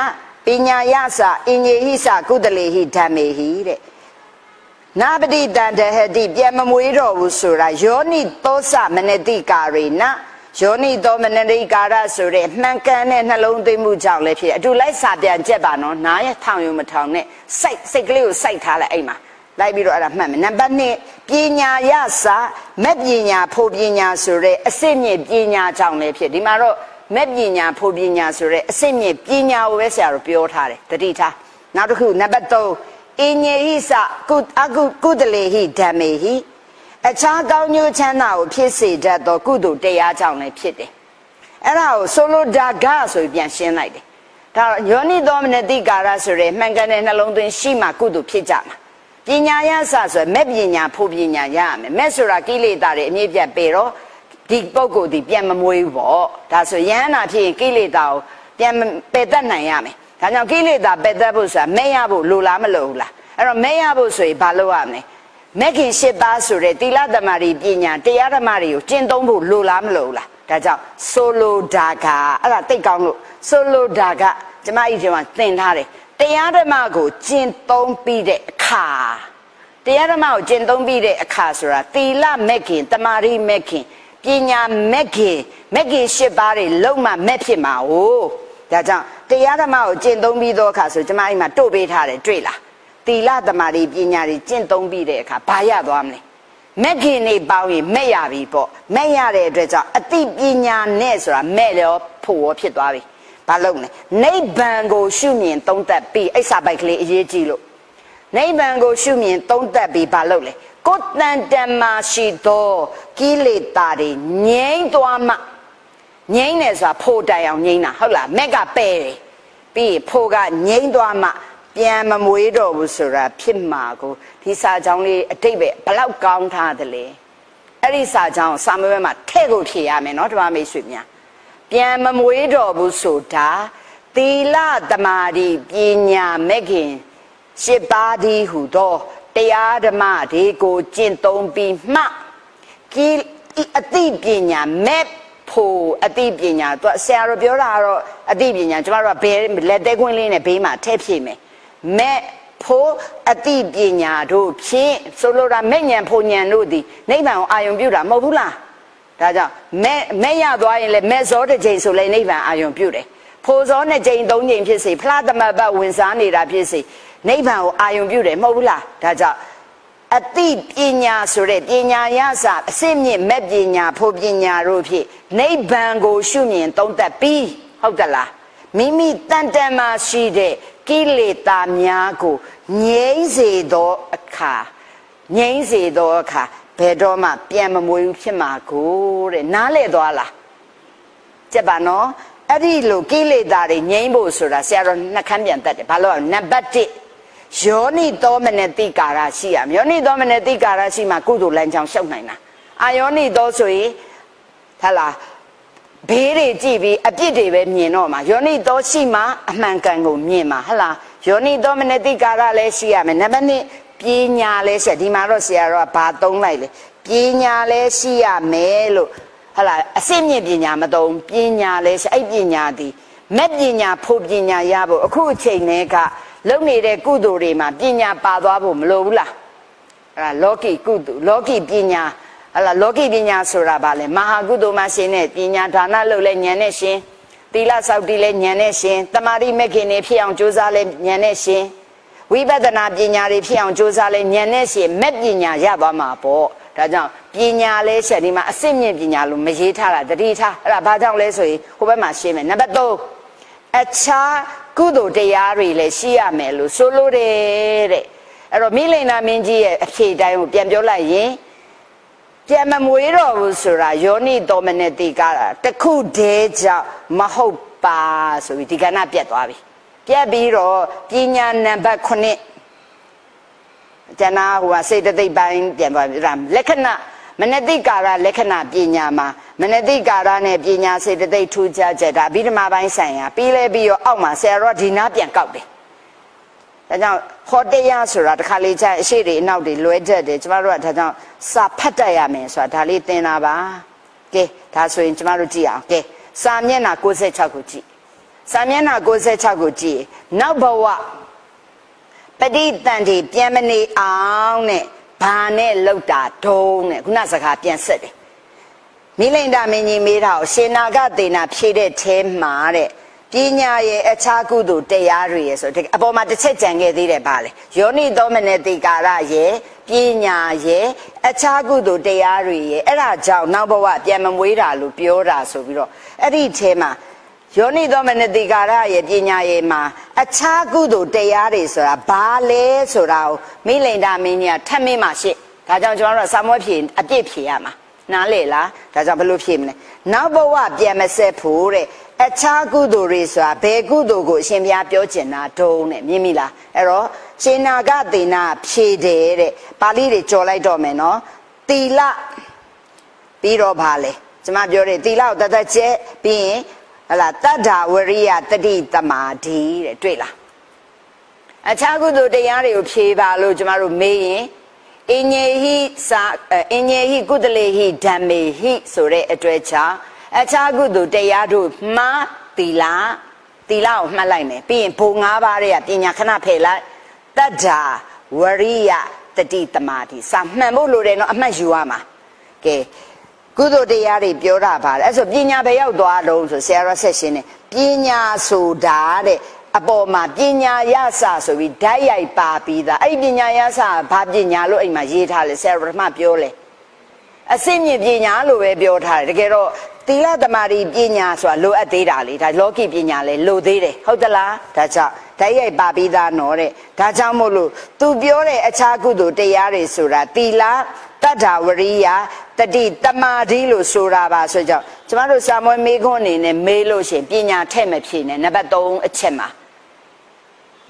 ပညာယစအင်ညေဟိစကုတလေဟိဓမ္မေဟိတဲ့နာပတိတန်တဟတိပြန်မမွေးတော့ဘူးဆိုတာယောနိသောစမနတိကာရေနယောနိသောမနတိကာရဆိုတဲ့မှန်ကန်တဲ့နှလုံးသွင်းမှုကြောင့်လည်းဖြစ်အတူလိုက်စာပြန်ကြက်ပါနော်နားရထောင်ယူမထောင်နဲ့စိတ်စိတ်ကလေးကိုစိုက်ထားလိုက်အိမ်မှာလိုက်ပြီးတော့အဲ့ဒါမှတ်မယ်နံပါတ်1ပညာရစာမက်ပညာဖို့ပညာဆိုတဲ့အစစ်မြင့်ပညာကြောင့်လည်းဖြစ်ဒီမှာတော့ မက်ပညာဖို့ပညာဆိုတဲ့အစစ်မြင့်ပညာကိုပဲဆရာတို့ပြောထားတယ်တတိထားနောက်တစ်ခုနံပါတ်3အင်ညေဟိစကုအကုကုတလေဟိဓမ္မေဟိအခြားကောင်းကျိုးချမ်းသာကိုဖြစ်စေတတ်သောကုသိုလ်တရားကြောင့်လည်းဖြစ်တယ်အဲ့ဒါကိုဆိုလိုဒါဂဆိုပြီးပြန်ရှင်းလိုက်တယ်ဒါယောနိသောမနတိကာရဆိုရဲမှန်ကန်တဲ့နှလုံးသွင်းရှိမှကုသိုလ်ဖြစ်ကြမှာပညာရစဆိုမဲ့ပညာဖို့ပညာရရမယ်မဲ့ဆိုတာကိလေသာတွေအမြင့်ပြတ်ပေတော့ ဒီပုဂ္ဂိုလ်ဒီပြန်မမွေးဘူးပေါ့ဒါဆိုယန္နာဖြစ်ရင်ကိလေသာကိုပြန်ပယ်တတ်နိုင်ရမယ်ဒါကြောင့်ကိလေသာပယ်တတ်ဖို့ဆိုတာမဲ့ရဖို့လိုလားမလိုဘူးလားအဲ့တော့မဲ့ရဖို့ဆိုရင်ဘာလုပ်ရမလဲမဲ့ခင်ရှစ်ပါးဆိုတဲ့သီလသမารီပညာတရားဓမ္မတွေကိုကျင့်သုံးဖို့လိုလားမလိုဘူးလားဒါကြောင့်ဆိုလိုဒါကအဲ့ဒါတိတ်ကောင်းလို့ဆိုလိုဒါကကျမကြီးဒီမှာသင်ထားတယ်တရားဓမ္မကိုကျင့်သုံးပြီးတဲ့အခါတရားဓမ္မကိုကျင့်သုံးပြီးတဲ့အခါဆိုတာသီလမဲ့ခင်တမာရီမဲ့ခင် ပညာမဲ့ခင်မဲ့ခင်ရှစ်ပါးတွေလုံးမမဲ့ဖြစ်မှာ哦ဒါကြောင့်တရားဓမ္မကိုကျင့်သုံးပြီးသောအခါဆိုကျမအိမ်မှာတို့ပေးထားတယ်တွေ့လားသီလတမာရီပညာတွေကျင့်သုံးပြီးတဲ့အခါဘာရသွားမလဲမဲ့ခင်နေပေါင်းရင်မဲ့ရပြီပေါ့မဲ့ရတဲ့အတွက်ကြောင့်အတိပညာနဲ့ဆိုတာမဲ့ရောဖို့ရောဖြစ်သွားပြီဘာလုပ်လဲနိဗ္ဗာန်ကိုရှုမြင်သုံးသပ်ပြီးအိဆာပိုက်ကလေးအရေးကြီးလို့နိဗ္ဗာန်ကိုရှုမြင်သုံးသပ်ပြီးဘာလုပ်လဲ ကိုတန်တမာရှိသောကိလေသာတွေငြိမ့်သွားမှငြိမ့်တယ်ဆိုတာဖို့တိုင်အောင်ငြိမ့်တာဟုတ်လားမက်ကပဲ့တယ်ပြီးဖို့ကငြိမ့်သွားမှပြန်မမွေးတော့ဘူးဆိုတာဖြစ်မှာကိုဒီစာကြောင်းလေးအတိတ်ပဲဘလောက်ကောင်းထားသလဲအဲ့ဒီစာကြောင်းစာမွေးမှာထဲ့ကိုဖြေရမယ်နော်ဓမ္မမိတ်ဆွေများပြန်မမွေးတော်ဘူးဆိုတာသီလသမာဓိပညာမဲ့ခင်ရှစ်ပါးဒီဟုသော တရားဓမ္မတွေကိုကျင့်သုံးပြီးမှကိအတိပညာမဲ့ဖို့အတိပညာသူဆရာတော်ပြောတာကတော့အတိပညာကျမတို့ကဘယ်လက်သေးခွင်းလေးနဲ့ဘေးမှာထည့်ဖြည့်မယ်မဲ့ဖို့အတိပညာတို့ဖြင့်ဆိုလိုတာမဲ့ညံဖို့ညံတို့သည်နိဗ္ဗာန်ကိုအာယုံပြုတာမဟုတ်ဘူးလားဒါကြောင့်မဲ့မဲ့ရသွားရင်လည်းမဲ့စောတစ်ချိန်ဆိုလည်းနိဗ္ဗာန်အာယုံပြုတယ်ဖိုစောနှစ်ချိန်သုံးချိန်ဖြစ်စေဖလားသမတ်ပတ်ဝင်စားနေတာဖြစ်စေ နိဗ္ဗာန်ကိုအာယုံပြုတယ်မဟုတ်ဘူးလားဒါကြောင့်အတိပညာဆိုတဲ့ပညာရစအစစ်မြင့်မဲ့ပညာဖို့ပညာတို့ဖြင့်နိဗ္ဗာန်ကိုရှုမြင်သုံးသပ်ပြီးဟုတ်ကလားမိမိတန်တန်မှရှိတဲ့ကိလေသာများကိုငြိမ့်စေသောအခါငြိမ့်စေသောအခါဘယ်တော့မှပြန်မမွေးဘူးဖြစ်မှာကိုတဲ့နားလေသွားလားကြက်ပါနော်အဲ့ဒီလိုကိလေသာတွေငြိမ့်ဖို့ဆိုတာဆရာတော်နှခမ်းပြန်တတ်တယ်ဘာလို့လဲနံပါတ်1 ယောနိသောမနတိကာရရှိရယောနိသောမနတိကာရရှိမှကုသိုလ်လမ်းကြောင်းရှောက်နိုင်တာအာယောနိသောဆိုရင်ဟလာဘေးတွေကြည့်ပြီးအပြစ်တွေပဲမြင်တော့မှာယောနိသောရှိမှအမှန်ကန်ကိုမြင်မှာဟလားယောနိသောမနတိကာရလည်းရှိရမယ်နံပါတ်1ပညာလည်းရှိဒီမှာတော့ဆရာတော်ကဘာသုံးလိုက်လဲပညာလည်းရှိရမယ်လို့ဟလာအစစ်မြင့်ပညာမသုံးပညာလည်းရှိအဲ့ပညာဒီမက်ပညာဖို့ပညာရဖို့အခုအချိန်နဲ့က လုံနေတဲ့ကုသိုလ်တွေမှာပညာပါသွားဖို့မလိုဘူးလားအဲ့ဒါလောကီကုသိုလ်လောကီပညာဟလာလောကီပညာဆိုတာဗာလဲမဟာကုသိုလ်မှရှင်တဲ့ပညာဒါနလုပ်လဲဉာဏ်နဲ့ရှင်သီလစောင့်တည်လဲဉာဏ်နဲ့ရှင်တမာတိမက္ခင်နေဖြစ်အောင်ကြိုးစားလဲဉာဏ်နဲ့ရှင်ဝိပဿနာပညာတွေဖြစ်အောင်ကြိုးစားလဲဉာဏ်နဲ့ရှင်မက်ပညာရသွားမှာပေါ့ဒါကြောင့်ပညာလဲဆက်ဒီမှာအစစ်မြင့်ပညာလို့မရေးထားတာတတိထားအဲ့ဒါဘာကြောင့်လဲဆိုရင်ဟိုဘက်မှာရှင်းမယ်နံပါတ်3အခြား ကုသိုလ်တရားတွေလည်းရှိရမယ်လို့ဆိုလိုတယ်တဲ့အဲ့တော့မိလိန်နာမင်းကြီးရဲ့အဖြေတိုင်းကိုပြန်ပြောလိုက်ရင်ပြန်မမွေးတော့ဘူးဆိုတာယောနိတော်မနဲ့တိကားတာတခုတည်းကြောင့်မဟုတ်ပါဆိုပြီးဒီကဏ္ဍပြတ်သွားပြီပြတ်ပြီးတော့ပညာနံပါတ်9ကျန်တာဟိုကစေတသိက်ပိုင်းပြန်သွားပြီလက္ခဏာ မနတိကာရလက္ခဏာပညာမှာမနတိကာရနဲ့ပညာစေတသိက်ထူးခြားချက်ဒါအဘိဓမ္မာပိုင်းဆိုင်ရာပြီးလဲပြီးတော့အောက်မှာဆရာတော်ဒီနာပြန်ကောက်တယ်ဒါကြောင့်ဟောတရားဆိုတာတစ်ခါလေကျအရှိတွေအနောက်တွေလွဲတတ်တယ်ကျမတို့ကဒါကြောင့်စာဖတ်တတ်ရမယ်ဆိုတာဒါလေးသင်တာပါကဲဒါဆိုရင်ကျမတို့ကြည့်အောင်ကဲစာမျက်နှာ66ကိုကြည့်စာမျက်နှာ66ကိုကြည့်နောက်ဘဝပဋိတန်တီပြန်မနေအောင်နဲ့ ဘာနဲ့လောက်တာဒုံးနဲ့ခုနစကားပြန်ဆက်တယ်မိလိန်တာမင်းကြီးမေးတာကိုရှင်နာကသေနာဖြည့်တဲ့အဲမှာတဲ့ပညာရဲ့အခြားကုသိုလ်တရားတွေရဲ့ဆိုအပေါ်မှာတစ်ချက်ကြံခဲ့သေးတယ်ဗာလေယောနိသောမနတိကာရရဲ့ပညာရဲ့အခြားကုသိုလ်တရားတွေရဲ့အဲ့ဒါကြောင့်နောက်ဘဝပြန်မမွေးတာလို့ပြောတာဆိုပြီးတော့အဲ့ဒီအဲမှာ ယောနိသောမနတိကာရရဲ့ပညာရဲ့မှာအခြားကုသိုလ်တရားတွေဆိုတာဘာလဲဆိုတာကိုမိလိန်တာမင်းကြီးကထပ်မင်းမှရှစ်ဒါကြောင့်ကျွန်တော်တို့စာမွေးဖြေအပြည့်ဖြေရမှာနားလေလားဒါကြောင့်ဘယ်လိုဖြေမလဲနောက်ဘဝပြန်မဆက်ဖို့တဲ့အခြားကုသိုလ်တွေဆိုတာဘယ်ကုသိုလ်ကိုအရှင်ဘုရားပြောကျင်တာတုံးတဲ့မြင်မိလားအဲ့တော့ရှင်နာကသေနာဖြေတယ်တဲ့ပါဠိတွေကြော်လိုက်တော့မယ်နော်တီလပြီးတော့ဗာလဲကျွန်မပြောတယ်တီလကိုတသက်ကျဲပြီးရင် ဟလာတတ္ထာဝရိယတတိတမာဒီတဲ့တွေ့လားအခြားကုသိုလ်တရားတွေကိုဖြေပါလို့ကျွန်တော်တို့မေးရင်အင်ညေဟိစာအင်ညေဟိကုသလေဟိဓမ္မေဟိဆိုတဲ့အတွေ့ချာအခြားကုသိုလ်တရားတို့မှားသီလသီလကိုမှတ်လိုက်မယ်ပြီးရင်ဘုံ၅ပါးတွေကပညာခဏဖယ်လိုက်တတ္ထာဝရိယတတိတမာတိစာမှန်ဖို့လိုတယ်နော်အမှတ်ယူရမှာကဲ ကုသိုလ်တရားတွေပြောတာပါလေအဲ့ဆိုပညာပဲရောက်သွားတော့ဆိုဆရာတော်ဆက်ရှင်းတယ်ပညာဆိုတာတဲ့အပေါ်မှာပညာရစဆိုပြီးဓာတ်ရိုက်ပါပြီးသားအဲ့ဒီပညာရစဘာပညာလို့အိမ်မှာရေးထားလဲဆရာတော်ပထမပြောလဲအစင့်မြင့်ပညာလို့ပဲပြောထားတယ်တကယ်တော့သီလသမารီပညာဆိုတာလိုအပ်သေးတာလေဒါလောကီပညာလဲလိုသေးတယ်ဟုတ်သလားဒါကြောင့်ဓာတ်ရိုက်ပါပြီးသားနော်တဲ့ဒါကြောင့်မို့လို့ तू ပြောတဲ့အခြားကုသိုလ်တရားတွေဆိုတာသီလ တတ္ထဝရိယတတိတမာတိလို့ဆိုတာပါဆိုကြောင့်ကျမတို့စာမွေးမေးခွန်းအနေနဲ့မေးလို့ရှိရင်ပညာထက်မဖြေနဲ့နံပါတ်3အချက်မှာ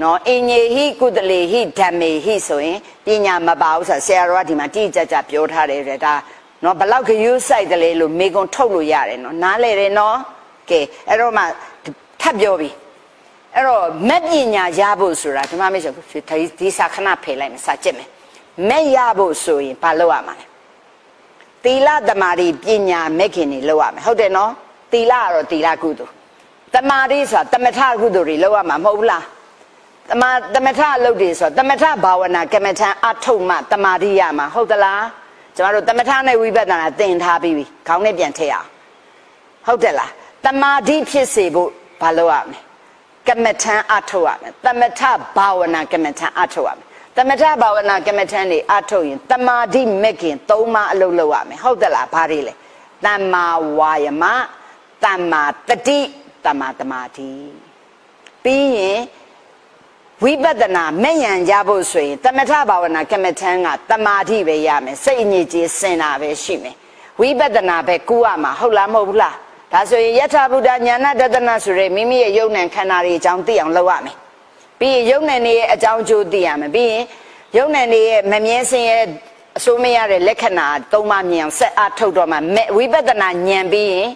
နော်အင်ညေဟိကုတလေဟိဓမ္မေဟိဆိုရင်ပညာမပါဘူးဆိုဆရာတော်ကဒီမှာတိကျကျပြောထားတယ်တဲ့ဒါနော်ဘလောက်ခယူးဆိုင်တယ်လေလို့မေကွန်ထုတ်လို့ရတယ်နော်နားလေတယ်နော်ကဲအဲ့တော့မှထပ်ပြောပြီအဲ့တော့မက်ပညာရဖို့ဆိုတာဒီမှာမေးဆိုဒီစာခဏဖယ်လိုက်မယ်စာကြည့်မယ် မက်ရဖို့ဆိုရင်ဘာလုပ်ရမှာလဲသီလသမารီပညာမဲ့ခင်တွေလုပ်ရမယ်ဟုတ်တယ်နော်သီလကတော့သီလကုသိုလ်တမာရီဆိုတာတမထကုသိုလ်တွေလုပ်ရမှာမဟုတ်ဘူးလားတမတမထအလုပ်တွေဆိုတမထဘာဝနာကမ္မထံအထုတ်မှတမာရိယမှာဟုတ်သလားကျမတို့တမထနဲ့ဝိပဿနာသင်ထားပြီးပြီခေါင်းနဲ့ပြန်ထည့်အောင်ဟုတ်တယ်လားတမာတိဖြစ်စေဖို့ဘာလုပ်ရမလဲကမ္မထံအထုတ်ရမယ်တမထဘာဝနာကမ္မထံအထုတ်ရမယ် တမထဘာဝနာကမ္မထံတွေအထုတ်ရင်တမာတိမက်ခင်သုံးပါအလုပ်လုပ်ရမယ်ဟုတ်တယ်လားဘာတွေလဲတမ္မာဝါယမတမ္မာတတိတမ္မာတမာတိပြီးရင်ဝိပဿနာမဲ့ရန်ကြဖို့ဆိုရင်တမထဘာဝနာကမ္မထံကတမာတိပဲရမယ်စိတ်အညစ်အကြေးစင်တာပဲရှိမယ်ဝိပဿနာပဲကူရမှာဟုတ်လားမဟုတ်ဘူးလားဒါဆိုရင်ယထာဘုဒ္ဓညာနာတဒနာဆိုရဲမိမိရဲ့ယုံ nant ခန္ဓာတွေအကြောင်းသိအောင်လုပ်ရမယ် ပြီးရင်ယုံ nant တွေရဲ့အကြောင်းကျိုးသိရမယ်ပြီးရင်ယုံ nant တွေရဲ့မမြဲစင်ရဲ့အစိုးမရတဲ့လက္ခဏာသုံးပါးမြင်ဆက်အားထုတ်တော့မှမဲ့ဝိပဿနာဉာဏ်ပြီးရင်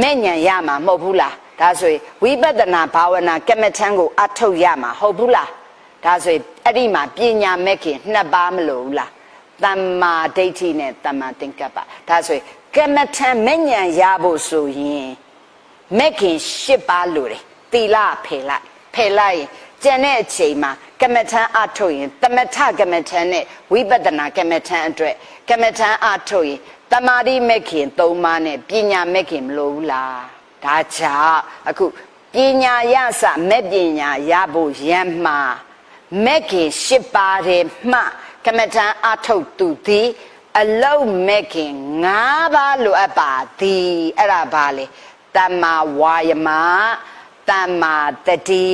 မဲ့ဉာဏ်ရမှာမဟုတ်ဘူးလားဒါဆိုရင်ဝိပဿနာဘာဝနာကမ္မထံကိုအထုတ်ရမှာဟုတ်ဘူးလားဒါဆိုရင်အဲ့ဒီမှာပညာမဲ့ခင်နှစ်ပါးမလို့ဘူးလားတမ္မာဒိဋ္ဌိနဲ့တမ္မာသင်္ကပ္ပဒါဆိုရင်ကမ္မထံမဲ့ဉာဏ်ရဖို့ဆိုရင်မဲ့ခင်၈ပါးလို့တယ်သီလဖယ်လိုက်ဖယ်လိုက်ရင် ကျန်တဲ့အချိန်မှာကမ္မထံအထုတ်ရင်သမထကမ္မထံနဲ့ဝိပဿနာကမ္မထံအတွက်ကမ္မထံအထုတ်ရင်တမာတိမဲ့ခင်၃ပါးနဲ့ပညာမဲ့ခင်မလို့ဘူးလားဒါကြောင့်အခုပညာရစမဲ့ပညာရဖို့ရမ်းမှာမဲ့ခင်၈ပါးတည်းမှကမ္မထံအထုတ်သူသည်အလုံးမဲ့ခင်၅ပါးလိုအပ်ပါသည်အဲ့ဒါဘာလဲတမ္မာဝါယမတမ္မာတတိ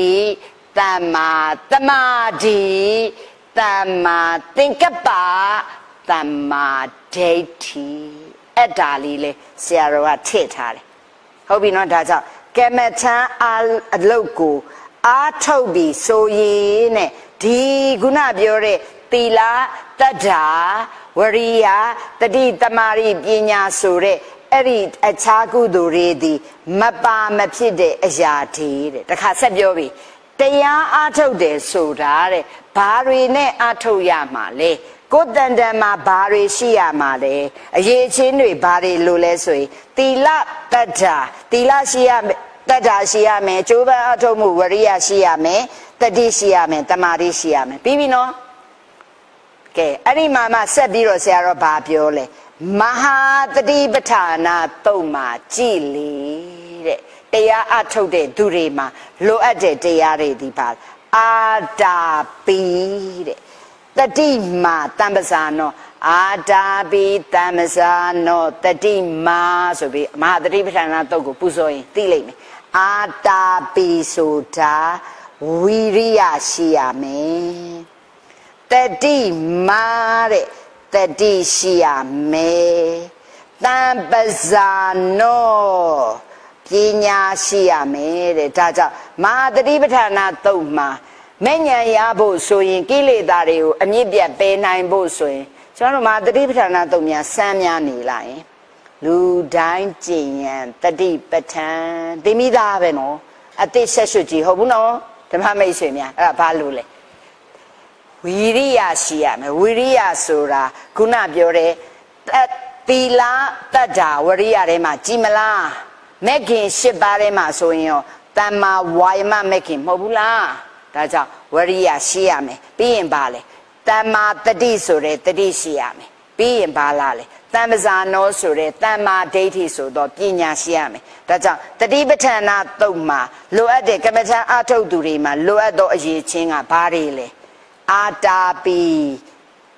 တမ္မာတမာတိတမ္မာသင်္ကပ္ပတမ္မာဒိဋ္ဌိအဲ့ဒါလေးလေဆရာတော်ကထည့်ထားတယ်ဟုတ်ပြီနော်ဒါကြောင့်ကမ္မထံအလုတ်ကိုအားထုတ်ပြီးဆိုရင်နဲ့ဒီခုနပြောတဲ့သီလတတ္တာဝရိယတတိတမာရိပညာဆိုတဲ့အဲ့ဒီအခြားကုသိုလ်တွေဒီမပါမဖြစ်တဲ့အရာတွေတဲ့တခါဆက်ပြောပြီ တရားအားထုတ်တယ်ဆိုတာတဲ့ဘာတွေနဲ့အားထုတ်ရမှာလဲကိုယ်တန်တန်မှာဘာတွေရှိရမှာလဲအရေးချင်းတွေဘာတွေလိုလဲဆိုရင်သီလတတ္တာသီလရှိရတတ္တာရှိရမယ်ကျိုးပန်းအထုတ်မှုဝရိယရှိရမယ်တတိရှိရမယ်တမာတိရှိရမယ်ပြီးပြီနော်ကဲအဲ့ဒီမှာမှဆက်ပြီးတော့ဆရာတော်ဘာပြောလဲမဟာတတိပဋ္ဌာနာတုံမှာကြည်လေ တဲ့တရားအထုတ်တဲ့သူတွေမှာလိုအပ်တဲ့တရားတွေဒီပါအာတာပိတဲ့တတိမာတမ္ပဇာနောအာတာပိတမ္ပဇာနောတတိမာဆိုပြီးမဟာတတိပဋ္ဌာနာတုတ်ကိုပူဇော်ရင်သိလိမ့်မယ်အာတာပိဆိုတာဝီရိယရှိရမယ်တတိမာတဲ့တတိရှိရမယ်တမ္ပဇာနော ပညာရှိရမယ်တဲ့ဒါကြောင့်မဟာတတိပဋ္ဌာနာတုတ်မှာမဲ့ဉဏ်ရဖို့ဆိုရင်ကိလေသာတွေကိုအမြင့်ပြတ်ပယ်နိုင်ဖို့ဆိုရင်ကျွန်တော်တို့မဟာတတိပဋ္ဌာနာတုတ်များစမ်းများနေလိုက်ရင်လူတိုင်းကျင့်ရန်တတိပဋ္ဌာန်သိမိသားပဲနော်အတိဆက်ရွှကြည့်ဟုတ်ဘူးနော်ဓမ္မမိတ်ဆွေများအဲ့ဒါဘာလို့လဲဝီရိယရှိရမယ်ဝီရိယဆိုတာခုနပြောတဲ့သီလတတ္တာဝရိယထဲမှာကြည်မလား မက်ခင်၈ပါးထဲမှာဆိုရင်ရောတမ္မာဝါယမမက်ခင်မဟုတ်ဘူးလားဒါကြောင့်ဝရိယရှိရမယ်ပြီးရင်ပါလေတမ္မာတတိဆိုတဲ့တတိရှိရမယ်ပြီးရင်ပါလားလေတမ္ပဇာနောဆိုတဲ့တမ္မာဒိဋ္ဌိဆိုတော့ပညာရှိရမယ်ဒါကြောင့်တတိပဋ္ဌာနာတုတ်မှာလိုအပ်တဲ့ကမ္မထံအထုတ်သူတွေမှာလိုအပ်သောအရေးချင်းကဘာတွေလဲအာတာပိ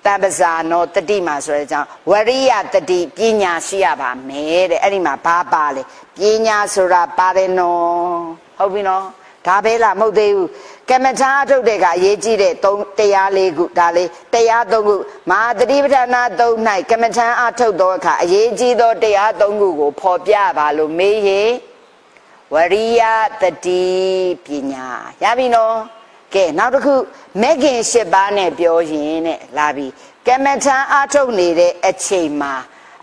တပ္ပဇာနောတတိမှာဆိုတဲ့အကြောင်းဝရိယတတိပညာရှိရပါမယ်တဲ့အဲ့ဒီမှာဘာပါလဲပညာဆိုတာပါတယ်နော်ဟုတ်ပြီနော်ဒါပဲလားမဟုတ်သေးဘူးကမ္မထာအထုတ်တဲ့ကအရေးကြီးတဲ့၃တရား၄ခုဒါလေးတရား၃ခုမဟာတတိပဋ္ဌာနာ၃၌ကမ္မထာအထုတ်သောအခါအရေးကြီးသောတရား၃ခုကိုဖော်ပြပါလို့မေးရင်ဝရိယတတိပညာရပြီနော် ကဲနောက်တစ်ခုမဂ်ခင်၈ပါးနဲ့ပြောရင်နဲ့လာပြီကမ္မထာအထုတ်နေတဲ့အချိန်မှာ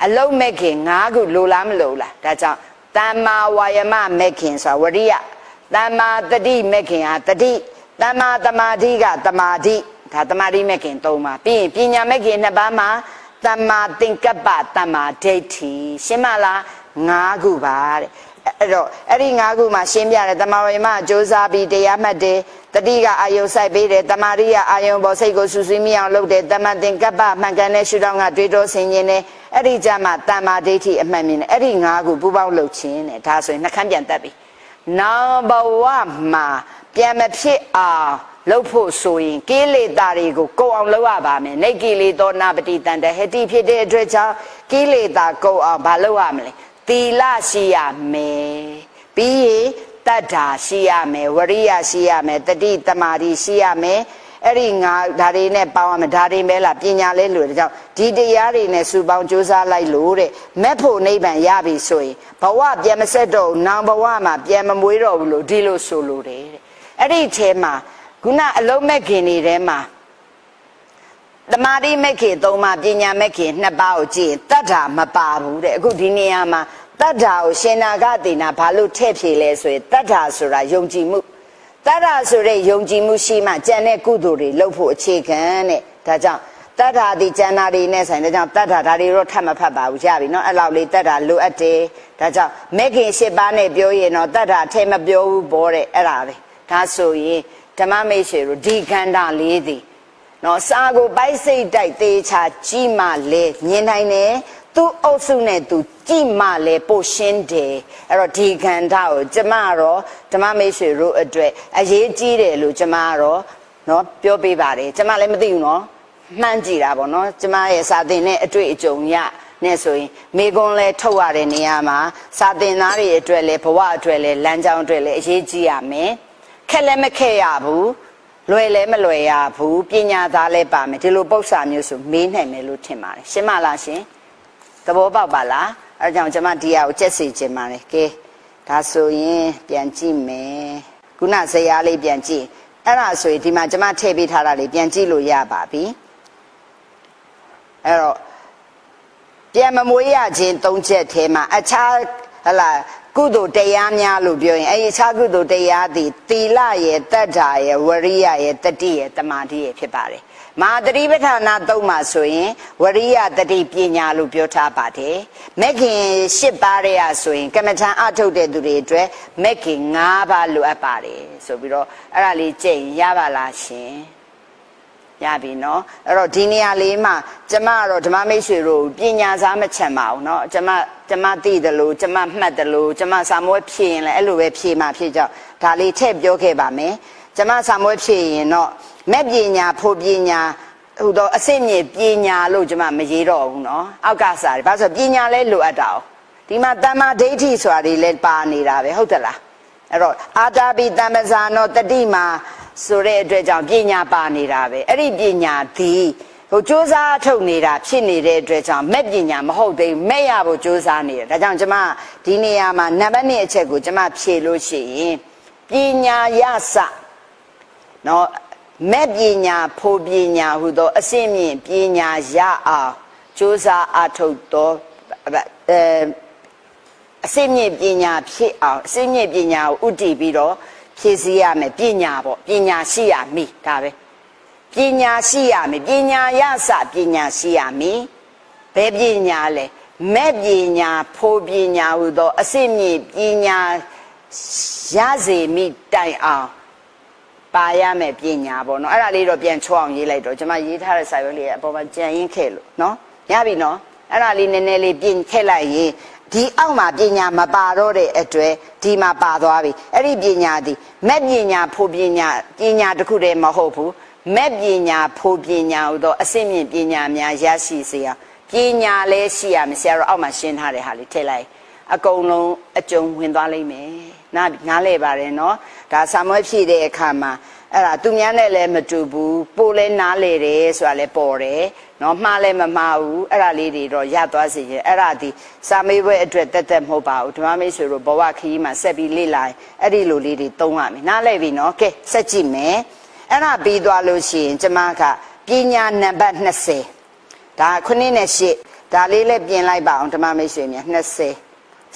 အလုံးမဂ်ခင်၅ခုလိုလားမလိုလားဒါကြောင့်တမ္မာဝါယမမဂ်ခင်ဆိုတာဝရိယတမ္မာတတိမဂ်ခင်ဟာတတိတမ္မာတမာတိကတမာတိဒါတမာတိမဂ်ခင်၃ပါးပြီးရင်ပညာမဂ်ခင်နှစ်ပါးမှာတမ္မာသင်္ကပ္ပတမ္မာဒိဋ္ဌိရှင်းမလား၅ခုပါတဲ့ အဲ့တော့အဲ့ဒီ၅ခုမှာရှင်းပြတယ်တမဝေမအကျိုးစားပြီးတရားမှတ်တယ်တတိကအာယုစိုက်ပေးတယ်တမာရိယအာယုပေါ်စိတ်ကိုဆူဆွေးမိအောင်လုပ်တယ်တမသင်္ကပ္ပမှန်ကန်တဲ့ရှုထောင့်ကတွေးတောဆင်ခြင်တယ်အဲ့ဒီကြမှာတမ္မာဒိဋ္ဌိအမှန်မြင်တယ်အဲ့ဒီ၅ခုပူပေါင်းလုပ်ခြင်းတဲ့ဒါဆိုရင်နှခမ်းပြန်တတ်ပြီနောက်ဘဝမှာပြန်မဖြစ်အောင်လုပ်ဖို့ဆိုရင်ကိလေသာတွေကိုကုန်အောင်လုပ်ရပါမယ်နေကိလေသောနာပတိတန်တဟတိဖြစ်တဲ့အတွက်ကြောင့်ကိလေသာကုန်အောင်မလုပ်ရမလဲ သီလရှိရမယ်ပြီးရင်တတ္တာရှိရမယ်ဝရိယရှိရမယ်တတိတမာတိရှိရမယ်အဲ့ဒီငါဒါတွေနဲ့ပေါင်းရမယ်ဒါတွေပဲလားပညာလဲလို့တဲ့ကြောင့်ဒီတရားတွေနဲ့စုပေါင်းကြိုးစားလိုက်လို့တဲ့မက်ဖို့နိဗ္ဗာန်ရပြီဆိုရင်ဘဝပြန်မဆက်တော့နောင်ဘဝမှာပြန်မမွေးတော့ဘူးလို့ဒီလိုဆိုလိုတယ်တဲ့အဲ့ဒီထဲမှာခုနအလုံးမဲ့ခင်တွေထဲမှာတမာတိမက်ခေသုံးပါးပညာမက်ခေနှစ်ပါးကိုကြည့်ရင်တတ္ထာမပါဘူးတဲ့အခုဒီနေရာမှာ တတ္ထာကိုရှင်နာဂတိနာဘာလို့ထည့်ဖြေလဲဆိုရင်တတ္ထာဆိုတာယုံကြည်မှုတတ္ထာဆိုတဲ့ယုံကြည်မှုရှိမှကြံတဲ့ကုသိုလ်တွေလုပ်ဖို့အခြေခံတဲ့ဒါကြောင့်တတ္ထာဒီကျန်တာတွေနဲ့ဆိုင်ဒါကြောင့်တတ္ထာဒါတွေတော့ထပ်မဖတ်ပါဘူးကြပြီเนาะအဲ့လောက်လေးတတ္ထာလိုအပ်တယ်ဒါကြောင့်မက်ခင်၈ပါးနဲ့ပြောရင်တော့တတ္ထာထဲမပြောဘူးဘောတဲ့အဲ့ဒါပဲဒါဆိုရင်ဓမ္မမိတ်ဆွေတို့ဒီခန္ဓာလေးသည်နော်စာကိုပိုက်စိတ်တိုက်သေးချာကြည့်မှလဲမြင်နိုင်တယ် သူ့အုပ်စုနဲ့သူကြည့်မှလဲပို့ရှင်းတယ်အဲ့တော့ဒီခန္ဓာကိုကျမတော့ဓမ္မမိတ်ဆွေတို့အတွက်အရေးကြီးတယ်လို့ကျမကတော့နော်ပြောပေးပါတယ်ကျမလည်းမသိဘူးနော်မှန်းကြည့်တာပေါ့နော်ကျမရဲ့စာသင်နဲ့အတွေ့အကြုံရနဲ့ဆိုရင်မိကွန်းလဲထုတ်ရတဲ့နေရာမှာစာသင်သားတွေအတွက်လဲဘဝအတွက်လဲလမ်းကြောင်းအတွက်လဲအရေးကြီးရမယ်ခက်လည်းမခက်ရဘူးလွယ်လည်းမလွယ်ရဘူးပညာသားလည်းပါမယ်ဒီလိုပု္ပ္ပာမျိုးဆိုမေးနိုင်မယ်လို့ထင်ပါတယ်ရှင်းမလားရှင် သဘောပေါက်ပါလားအဲကြောင့်ကျွန်မဒီဟာကိုကြက်စီခြင်းပါတယ်ကဲဒါဆိုရင်ပြန်ကြည့်မယ်ခုနဇရာလေးပြန်ကြည့်အဲ့ဒါဆိုရင်ဒီမှာကျွန်မထည့်ပေးထားတာလေးပြန်ကြည့်လို့ရပါပြီအဲ့တော့ပြန်မမွေးရခြင်း၃ချက်ထဲမှာအခြားဟလာကုသိုလ်တရားများလို့ပြောရင်အဲဒီအခြားကုသိုလ်တရားသည်သီလရဲ့တတ္ထာရဲ့ဝရိယရဲ့တတိရဲ့တမာတိရဲ့ဖြစ်ပါတယ် မဟာတတိပဋ္ဌာနာသုံးမှာဆိုရင်ဝရိယတတိပညာလို့ပြောထားပါတယ်မက်ခင်၈ပါးရဲ့ဆိုရင်ကမ္မထံအထုတ်တဲ့သူတွေအတွက်မက်ခင်၅ပါးလိုအပ်ပါတယ်ဆိုပြီးတော့အဲ့ဒါလေးကြည့်ရပါလားရှင်ရပြီเนาะအဲ့တော့ဒီနေရာလေးမှာကျမကတော့ဓမ္မမိတ်ဆွေတို့ပညာစားမချမ်းပါဘူးเนาะကျမကျမသိတယ်လို့ကျမမှတ်တယ်လို့ကျမစာမွေးဖြည့်ရင်လည်းအဲ့လိုပဲဖြည့်မှဖြည့်ကြောက်ဒါလေးထည့်ပြောခဲ့ပါမယ်ကျမစာမွေးဖြည့်ရင်တော့ မဲ့ပညာဖို့ပညာဟိုတော့အစစ်မြေပညာလို့ကျမမရေးတော့ဘူးเนาะအောက်ကစားတယ်ဘာလို့ဆိုပညာလဲလိုအပ်တာ哦ဒီမှာတမ္မာဒိဋ္ဌိဆိုတာတွေလည်းပါနေတာပဲဟုတ်တယ်လားအဲ့တော့အာတာပိတမ္ပဇာနောတတိမာဆိုတဲ့အတွက်ကြောင့်ပညာပါနေတာပဲအဲ့ဒီပညာဒီဟိုစ조사ထုတ်နေတာဖြစ်နေတဲ့အတွက်ကြောင့်မဲ့ပညာမဟုတ်သေးဘူးမဲ့ရဖို့စ조사နေတယ်ဒါကြောင့်ကျွန်မဒီနေရာမှာနံပါတ်1အချက်ကိုကျွန်မဖြေလို့ရှိရင်ပညာရစနော် မဲ့ပညာဖို့ပညာဟူသောအစင်းမြင့်ပညာရအောင်စ조사အထုတ်တော့အဲအစင်းမြင့်ပညာဖြစ်အောင်အစင်းမြင့်ပညာကိုဥတည်ပြီးတော့ဖြည့်စည်းရမယ်ပညာပေါ့ပညာရှိရမည်ဒါပဲပညာရှိရမည်ပညာရစပညာရှိရမည်ဘယ်ပညာလဲမဲ့ပညာဖိုးပညာဟူသောအစစ်မြင့်ပညာရစေမိတိုင်အောင် ပါရမယ်ပညာပေါ့နော်အဲ့ဒါလေးတော့ပြန်ချောအောင်ရေးလိုက်တော့ကျွန်မရေးထားတဲ့စာရွက်လေးအပေါ်မှာကြံရင်းခဲ့လို့နော်ရပြီနော်အဲ့ဒါလေးနည်းနည်းလေးပြင်ခဲ့လိုက်ရင်ဒီအောက်မှာပညာမပါတော့တဲ့အတွက်ဒီမှာပါသွားပြီအဲ့ဒီပညာဒီမဲ့ပညာဖို့ပညာပညာတစ်ခုတည်းမဟုတ်ဘူးမဲ့ပညာဖို့ပညာဟူသောအစင့်မြင့်ပညာများရရှိစေအောင်ပညာလည်းရှိရမယ်ဆရာတော်အောက်မှာရှင်းထားတဲ့ဟာလေးထည့်လိုက်အကုန်လုံးအကျုံဝင်သွားလိမ့်မယ်နားနားလဲပါတယ်နော် ဒါဆာမွဲဖြည့်တဲ့အခါမှာအဲ့ဒါသူများနဲ့လည်းမတူဘူးပို့လဲနားလေတယ်ဆိုတာလည်းပေါ်တယ်နော်မှားလဲမမှားဘူးအဲ့ဒါလေးတွေတော့ရသွားစေရင်အဲ့ဒါဒီစာမေးပွဲအတွက်တက်တက်မဟုတ်ပါဘူးဓမ္မမိတ်ဆွေတို့ဘဝခရီးမှာဆက်ပြီးလေ့လာရင်အဲ့ဒီလိုလေးတွေသုံးရမယ်နားလဲပြီနော်ကဲဆက်ကြည့်မယ်အဲ့ဒါပြီးသွားလို့ရှိရင်ကျမကပညာနံပါတ်20ဒါခုနှစ်နဲ့8ဒါလေးလည်းပြင်လိုက်ပါအောင်ဓမ္မမိတ်ဆွေများ20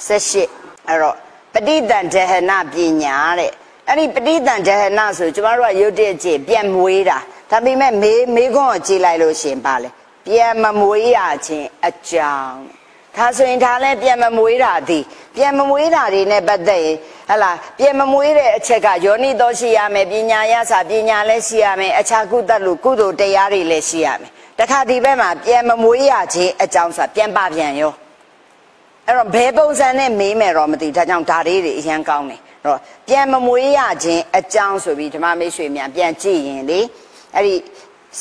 18အဲ့တော့ပဋိသန္ဓဟနပညာတဲ့ အဲ့ဒီပဋိသန္ဓဟနဆိုကျမတို့ကရုတ်တရက်ကြည့်ပြန်မွေးတာဒါပေမဲ့မေးမေးခွန်းကိုကြည့်လိုက်လို့ရှင်ပါလေပြန်မမွေးရခြင်းအကြောင်းဒါဆိုရင်ဒါလည်းပြန်မမွေးတာဒီပြန်မမွေးတာတွေနဲ့ပတ်သက်ရင်ဟလာပြန်မမွေးတဲ့အချက်ကယောနိတော်ရှိရမယ်ပညာရစာပညာလည်းရှိရမယ်အခြားကုသလို့ကုသိုလ်တရားတွေလည်းရှိရမယ်တခါဒီဘက်မှာပြန်မမွေးရခြင်းအကြောင်းဆိုတာပြန်ပါပြန်ရောအဲ့တော့ဘယ်ပုံစံနဲ့မေးမယ်တော့မသိဒါကြောင့်ဒါလေးတွေအရန်ကောင်းတယ်အဲ့ တော့ပြန်မမွေးရခြင်းအကြောင်းဆိုပြီးဓမ္မမိတ်ဆွေများပြန်ကြည့်ရင်လေအဲ့ဒီ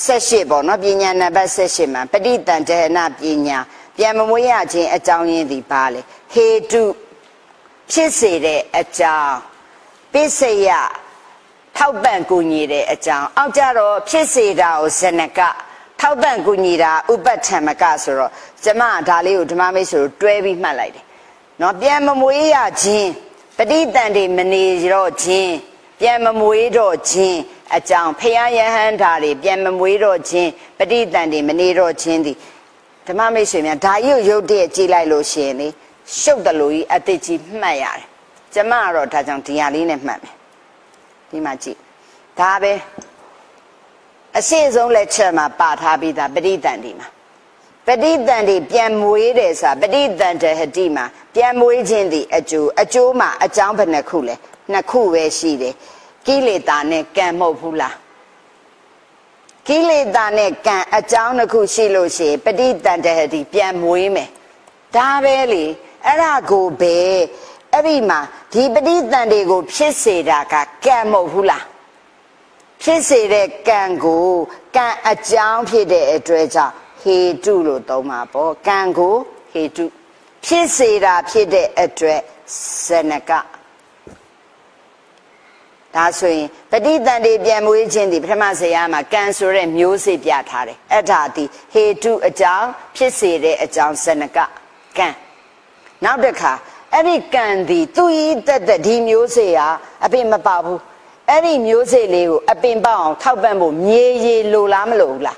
78ပေါ့နော်ပညာနံပါတ်78မှာပဋိတန်တေနပညာပြန်မမွေးရခြင်းအကြောင်းရင်းဒီပါလေဟေတုဖြစ်စေတဲ့အကြောင်းပစ္စယထောက်ပံ့ကူညီတဲ့အကြောင်းအောက်ကြတော့ဖြစ်စေတာကိုဇနကထောက်ပံ့ကူညီတာဥပဋ္ဌမကဆိုတော့ကျမဒါလေးကိုဓမ္မမိတ်ဆွေတို့တွဲပြီးမှတ်လိုက်တယ်နော်ပြန်မမွေးရခြင်း ပဋိတန်တွေမနေတော့ခြင်းပြန်မမွေးတော့ခြင်းအကြောင်းဖယားယဟန်ဓာတွေပြန်မမွေးတော့ခြင်းပဋိသန္ဓေမနေတော့ခြင်းသည်ဓမ္မမိတ်ဆွေများဒါကြီးကိုရုပ်တရက်ကြည့်လိုက်လို့ရှိရင်လေရှုပ်တယ်လို့ကြီးအတိတ်ကြီးမှတ်ရတယ်ကျမကတော့ဒါကြောင့်ဒီဟာလေးနဲ့မှတ်မယ်ဒီမှာကြည့်ဒါပဲအရှိဆုံးလက်ချက်မှာပါထားပြီးသားပဋိသန္ဓေမှာ ပဋိသန္ဓေပြန်မွေးတယ်ဆိုတာပဋိသန္ဓဟတိမှာပြန်မွေးခြင်းသည်အကျိုးအကျိုးမှာအကြောင်းဘယ်နှခုလဲနှစ်ခုပဲရှိတယ်ကိလေသာနဲ့ကံမဟုတ်ဘူးလားကိလေသာနဲ့ကံအကြောင်းတစ်ခုရှိလို့ရှိရင်ပဋိသန္ဓဟတိပြန်မွေးမယ်ဒါပဲလေအဲ့ဒါကိုပဲအဲ့ဒီမှာဒီပဋိသန္ဓေကို ဖြစ်စေတာကကံမဟုတ်ဘူးလားဖြစ်စေတဲ့ကံကိုကံအကြောင်းဖြစ်တဲ့အတွက်ကြောင့် ဟေတုလို့သုံးပါပေါ့ကံကိုဟေတုဖြစ်စေတာဖြစ်တဲ့အတွက်ဇနကဒါဆိုရင်ပဋိသန္ဓေပြန်မွေးခြင်းဒီပထမဇေယမှာကံဆိုတဲ့မျိုးစေ့ပြထားတယ်အဲ့ဒါဒီဟေတုအကြောင်းဖြစ်စေတဲ့အကြောင်းဇနကကံနောက်တစ်ခါအဲ့ဒီကံဒီသူဤတက်တက်ဒီမျိုးစေ့ဟာအပင်မပါဘူးအဲ့ဒီမျိုးစေ့လေးကိုအပင်ပေါအောင်ထောက်ပံ့ဖို့မြေရီလိုလားမလိုဘူးလား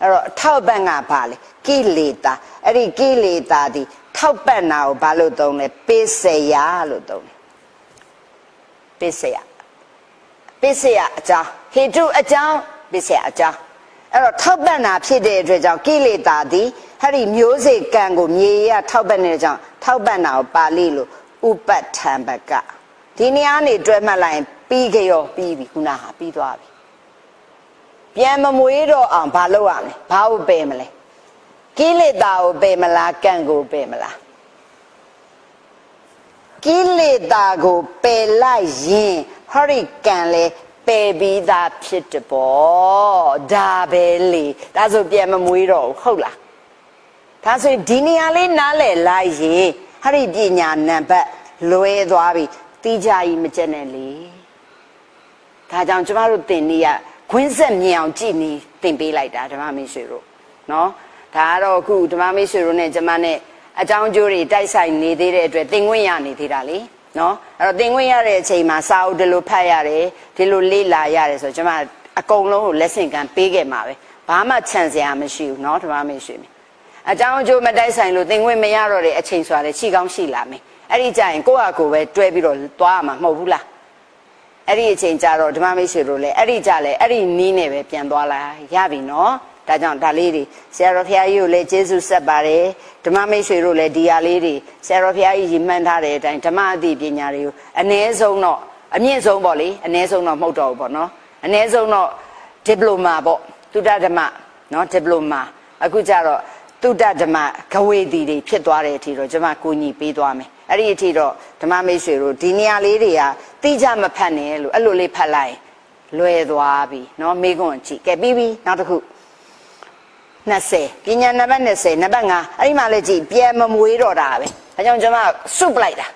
အဲ့တော့ထောက်ပံ့ကဘာလဲကိလေသာအဲ့ဒီကိလေသာဒီထောက်ပံ့တာကိုဘာလို့သုံးလဲပိစေယလို့သုံးတယ်ပိစေယပိစေယအကြောင်းဟေတုအကြောင်းပိစေယအကြောင်းအဲ့တော့ထောက်ပံ့တာဖြစ်တဲ့အတွက်ကြောင့်ကိလေသာသည်အဲ့ဒီမျိုးစေ့ကံကိုမြေရထောက်ပံ့နေတဲ့ကြောင့်ထောက်ပံ့တာကိုပါဠိလိုဥပဋ္ဌံပကဒီနေရာနေတွဲမှတ်လိုက်ရင်ပြီးကြရောပြီးပြီခုနဟာပြီးသွားပြီ ပြန်မမွေးတော့အောင်ဘာလုပ်ရမလဲဘာကိုပယ်မလဲကိလေသာကိုပယ်မလားကံကိုပယ်မလားကိလေသာကိုပယ်လိုက်ရင်ဟောဒီကံလဲပယ်ပြီးသားဖြစ်တပေါ့ဒါပဲလေဒါဆိုပြန်မမွေးတော့ဟုတ်လားဒါဆိုရင်ဒီနေရာလေးနားလည်လိုက်ရင်ဟောဒီပညာနံပါတ်လွဲသွားပြီတိကြကြီးမကျက်နဲ့လေဒါကြောင့်ကျမတို့သင်နေရ ခွင်းဆက်မြင်အောင်ကြည်နေသင်ပေးလိုက်တာဓမ္မမိတ်ဆွေတို့နော်ဒါကတော့အခုဓမ္မမိတ်ဆွေတို့နဲ့ကျွန်မနဲ့အကြောင်းကျိုးတွေတိုက်ဆိုင်နေသေးတဲ့အတွက်သင်ခွင့်ရနေသေးတာလေနော်အဲ့တော့သင်ခွင့်ရတဲ့အချိန်မှာစာအုပ်ဒီလိုဖတ်ရတယ်ဒီလိုလေ့လာရတယ်ဆိုတော့ကျွန်မအကုန်လုံးကို lesson ကန်ပေးခဲ့မှာပဲဘာမှခြံစရာမရှိဘူးနော်ဓမ္မမိတ်ဆွေအကြောင်းအကျိုးမတိုက်ဆိုင်လို့သင်ခွင့်မရတော့တဲ့အချိန်ဆိုရယ်ရှိကောင်းရှိလာမယ်အဲ့ဒီကြရင်ကိုယ့်ဟာကိုယ်ပဲတွဲပြီးတော့သွားရမှာမဟုတ်ဘူးလား အဲ့ဒီအချိန်ကြတော့ဓမ္မမိတ်ဆွေတို့လည်းအဲ့ဒီကြလဲအဲ့ဒီနီးနဲ့ပဲပြန်သွားလာရပြီနော်ဒါကြောင့်ဒါလေးတွေဆရာတော်ဘုရားကြီးကိုလည်းကျေးဇူးဆက်ပါတယ်ဓမ္မမိတ်ဆွေတို့လည်းဒီဟာလေးတွေဆရာတော်ဘုရားကြီးရည်မှန်းထားတဲ့အတိုင်းဓမ္မအသိပညာတွေကိုအ ਨੇ ဆုံးတော့အမြင့်ဆုံးပေါ့လေအ ਨੇ ဆုံးတော့မဟုတ်တော့ဘူးပေါ့နော်အ ਨੇ ဆုံးတော့ဒီပလိုမာပေါ့တုဒ္ဒဓမ္မနော်ဒီပလိုမာအခုကျတော့တုဒ္ဒဓမ္မဂဝေတီတွေဖြစ်သွားတဲ့အထိတော့ကျွန်မကိုညီပေးသွားမယ်အဲ့ဒီအထိတော့ဓမ္မမိတ်ဆွေတို့ဒီနေရာလေးတွေက တိကျမဖတ်နဲ့လို့အဲ့လိုလေးဖတ်လိုက်လွယ်သွားပြီเนาะမိကွန်းကြည့်ကဲပြီးပြီနောက်တစ်ခု20ပညာနံပါတ်20နံပါတ်5အဲ့ဒီမှာလည်းကြည့်ပြန်မမွေးတော့တာပဲဒါကြောင့်ကျွန်မစုပလိုက်တာ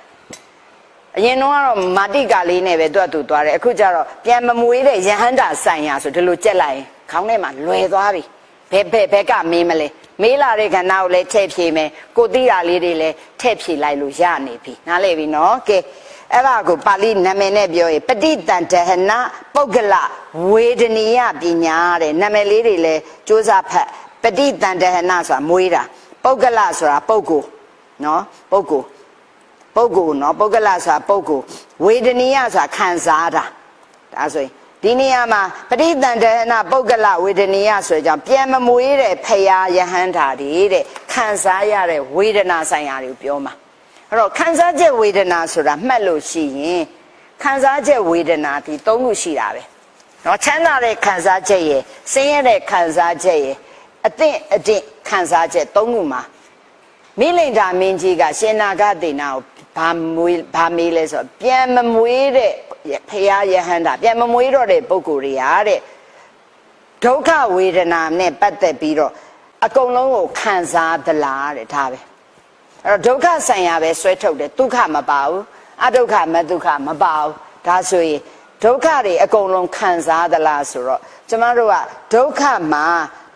အရင်တော့ကတော့မာတိကာလေးနဲ့ပဲတွတ်တူသွားတယ်အခုကျတော့ပြန်မမွေးတဲ့ယဟန္တာဆိုင်ရာဆိုဒီလိုကြက်လိုက်ရင်ခေါင်းထဲမှာလွယ်သွားပြီဘယ်ဘယ်ဘက်ကမင်းမလဲမေးလာတဲ့ကဏ္ဍကိုလည်းထည့်ဖြေမယ်ကိုသိတာလေးတွေလည်းထည့်ဖြေလိုက်လို့ရနေပြီနားလည်ပြီနော်ကဲ အဲ့ဒါကိုပါဠိနာမည်နဲ့ပြောရင်ပဋိတန်တဟနပုဂ္ဂလဝေဒနီယပညာတဲ့နာမည်လေးတွေလည်းစ조사ဖတ်ပဋိတန်တဟနဆိုတာမွေးတာပုဂ္ဂလဆိုတာပုဂ္ဂိုလ်နော်ပုဂ္ဂိုလ်ပုဂ္ဂိုလ်နော်ပုဂ္ဂလဆိုတာပုဂ္ဂိုလ်ဝေဒနီယဆိုတာခံစားတာဒါဆိုရင်ဒီနေရာမှာပဋိသန္ဓနာပုဂ္ဂလဝေဒနီယဆိုကြောင့်ပြန်မမွေးတဲ့ဖရာယဟန္တာတွေတဲ့ခံစားရတဲ့ဝေဒနာဆိုင်ရာတွေကိုပြောမှာ အဲ့တော့ခံစားချက်ဝေဒနာဆိုတာမှတ်လို့ရှိရင်ခံစားချက်ဝေဒနာဒီသုံးခုရှိတာပဲနော်ချမ်းသာတဲ့ခံစားချက်ရယ်ဆင်းရဲတဲ့ခံစားချက်ရယ်အသင့်အတင့်ခံစားချက်သုံးခုမှာမိလိန်တာမင်းကြီးကရှင်နာဂဒေနာကိုဘာမွေးဘာမေးလဲဆိုတော့ပြန်မမွေးတဲ့ဖရာယဟန္တာပြန်မမွေးတော့တဲ့ပုဂ္ဂိုလ်တွေဟာတဲ့ဒုက္ခဝေဒနာနဲ့ပတ်သက်ပြီးတော့အကုန်လုံးကိုခံစားသလားတဲ့ဒါပဲ အဲ့တော့ဒုက္ခဆိုင်ရာပဲဆွဲထုတ်တယ်ဒုက္ခမပါဘူးအဒုက္ခမဒုက္ခမပါဘူးဒါဆိုရင်ဒုက္ခတွေအကုန်လုံးခံစားသလားဆိုတော့ကျမတို့ကဒုက္ခမှာ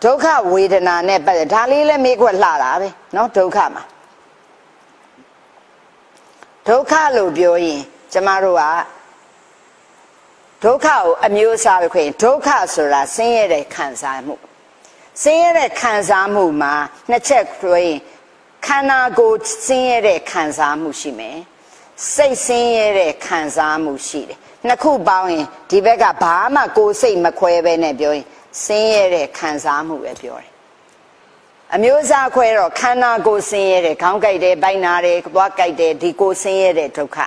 ဒုက္ခဝေဒနာနဲ့ပတ်သက်ဒါလေးလည်းမေးခွက်လှတာပဲเนาะဒုက္ခမှာဒုက္ခလို့ပြောရင်ကျမတို့ကဒ ဒုက္ခကိုအမျိုးအစားပဲခွင့်ဒုက္ခဆိုတာဆင်းရဲတဲ့ခံစားမှုဆင်းရဲတဲ့ခံစားမှုမှာနှစ်ချက်တွင် ခန္ဓာကိုယ်ဆင်းရဲတဲ့ခံစားမှုရှိမယ်စိတ်ဆင်းရဲတဲ့ခံစားမှုရှိတယ်နှစ်ခုပေါင်းရင်ဒီဘက်ကဘာမှကိုယ်စိတ်မခွဲပဲနဲ့ပြောရင်ဆင်းရဲတဲ့ခံစားမှုပဲပြောတယ်အမျိုးအစားခွဲတော့ခန္ဓာကိုယ်ဆင်းရဲတဲ့ခေါင်းကိုက်တယ်ပိုင်နာတယ်သွားကိုက်တယ်ဒီကိုယ်ဆင်းရဲတဲ့ဒုက္ခ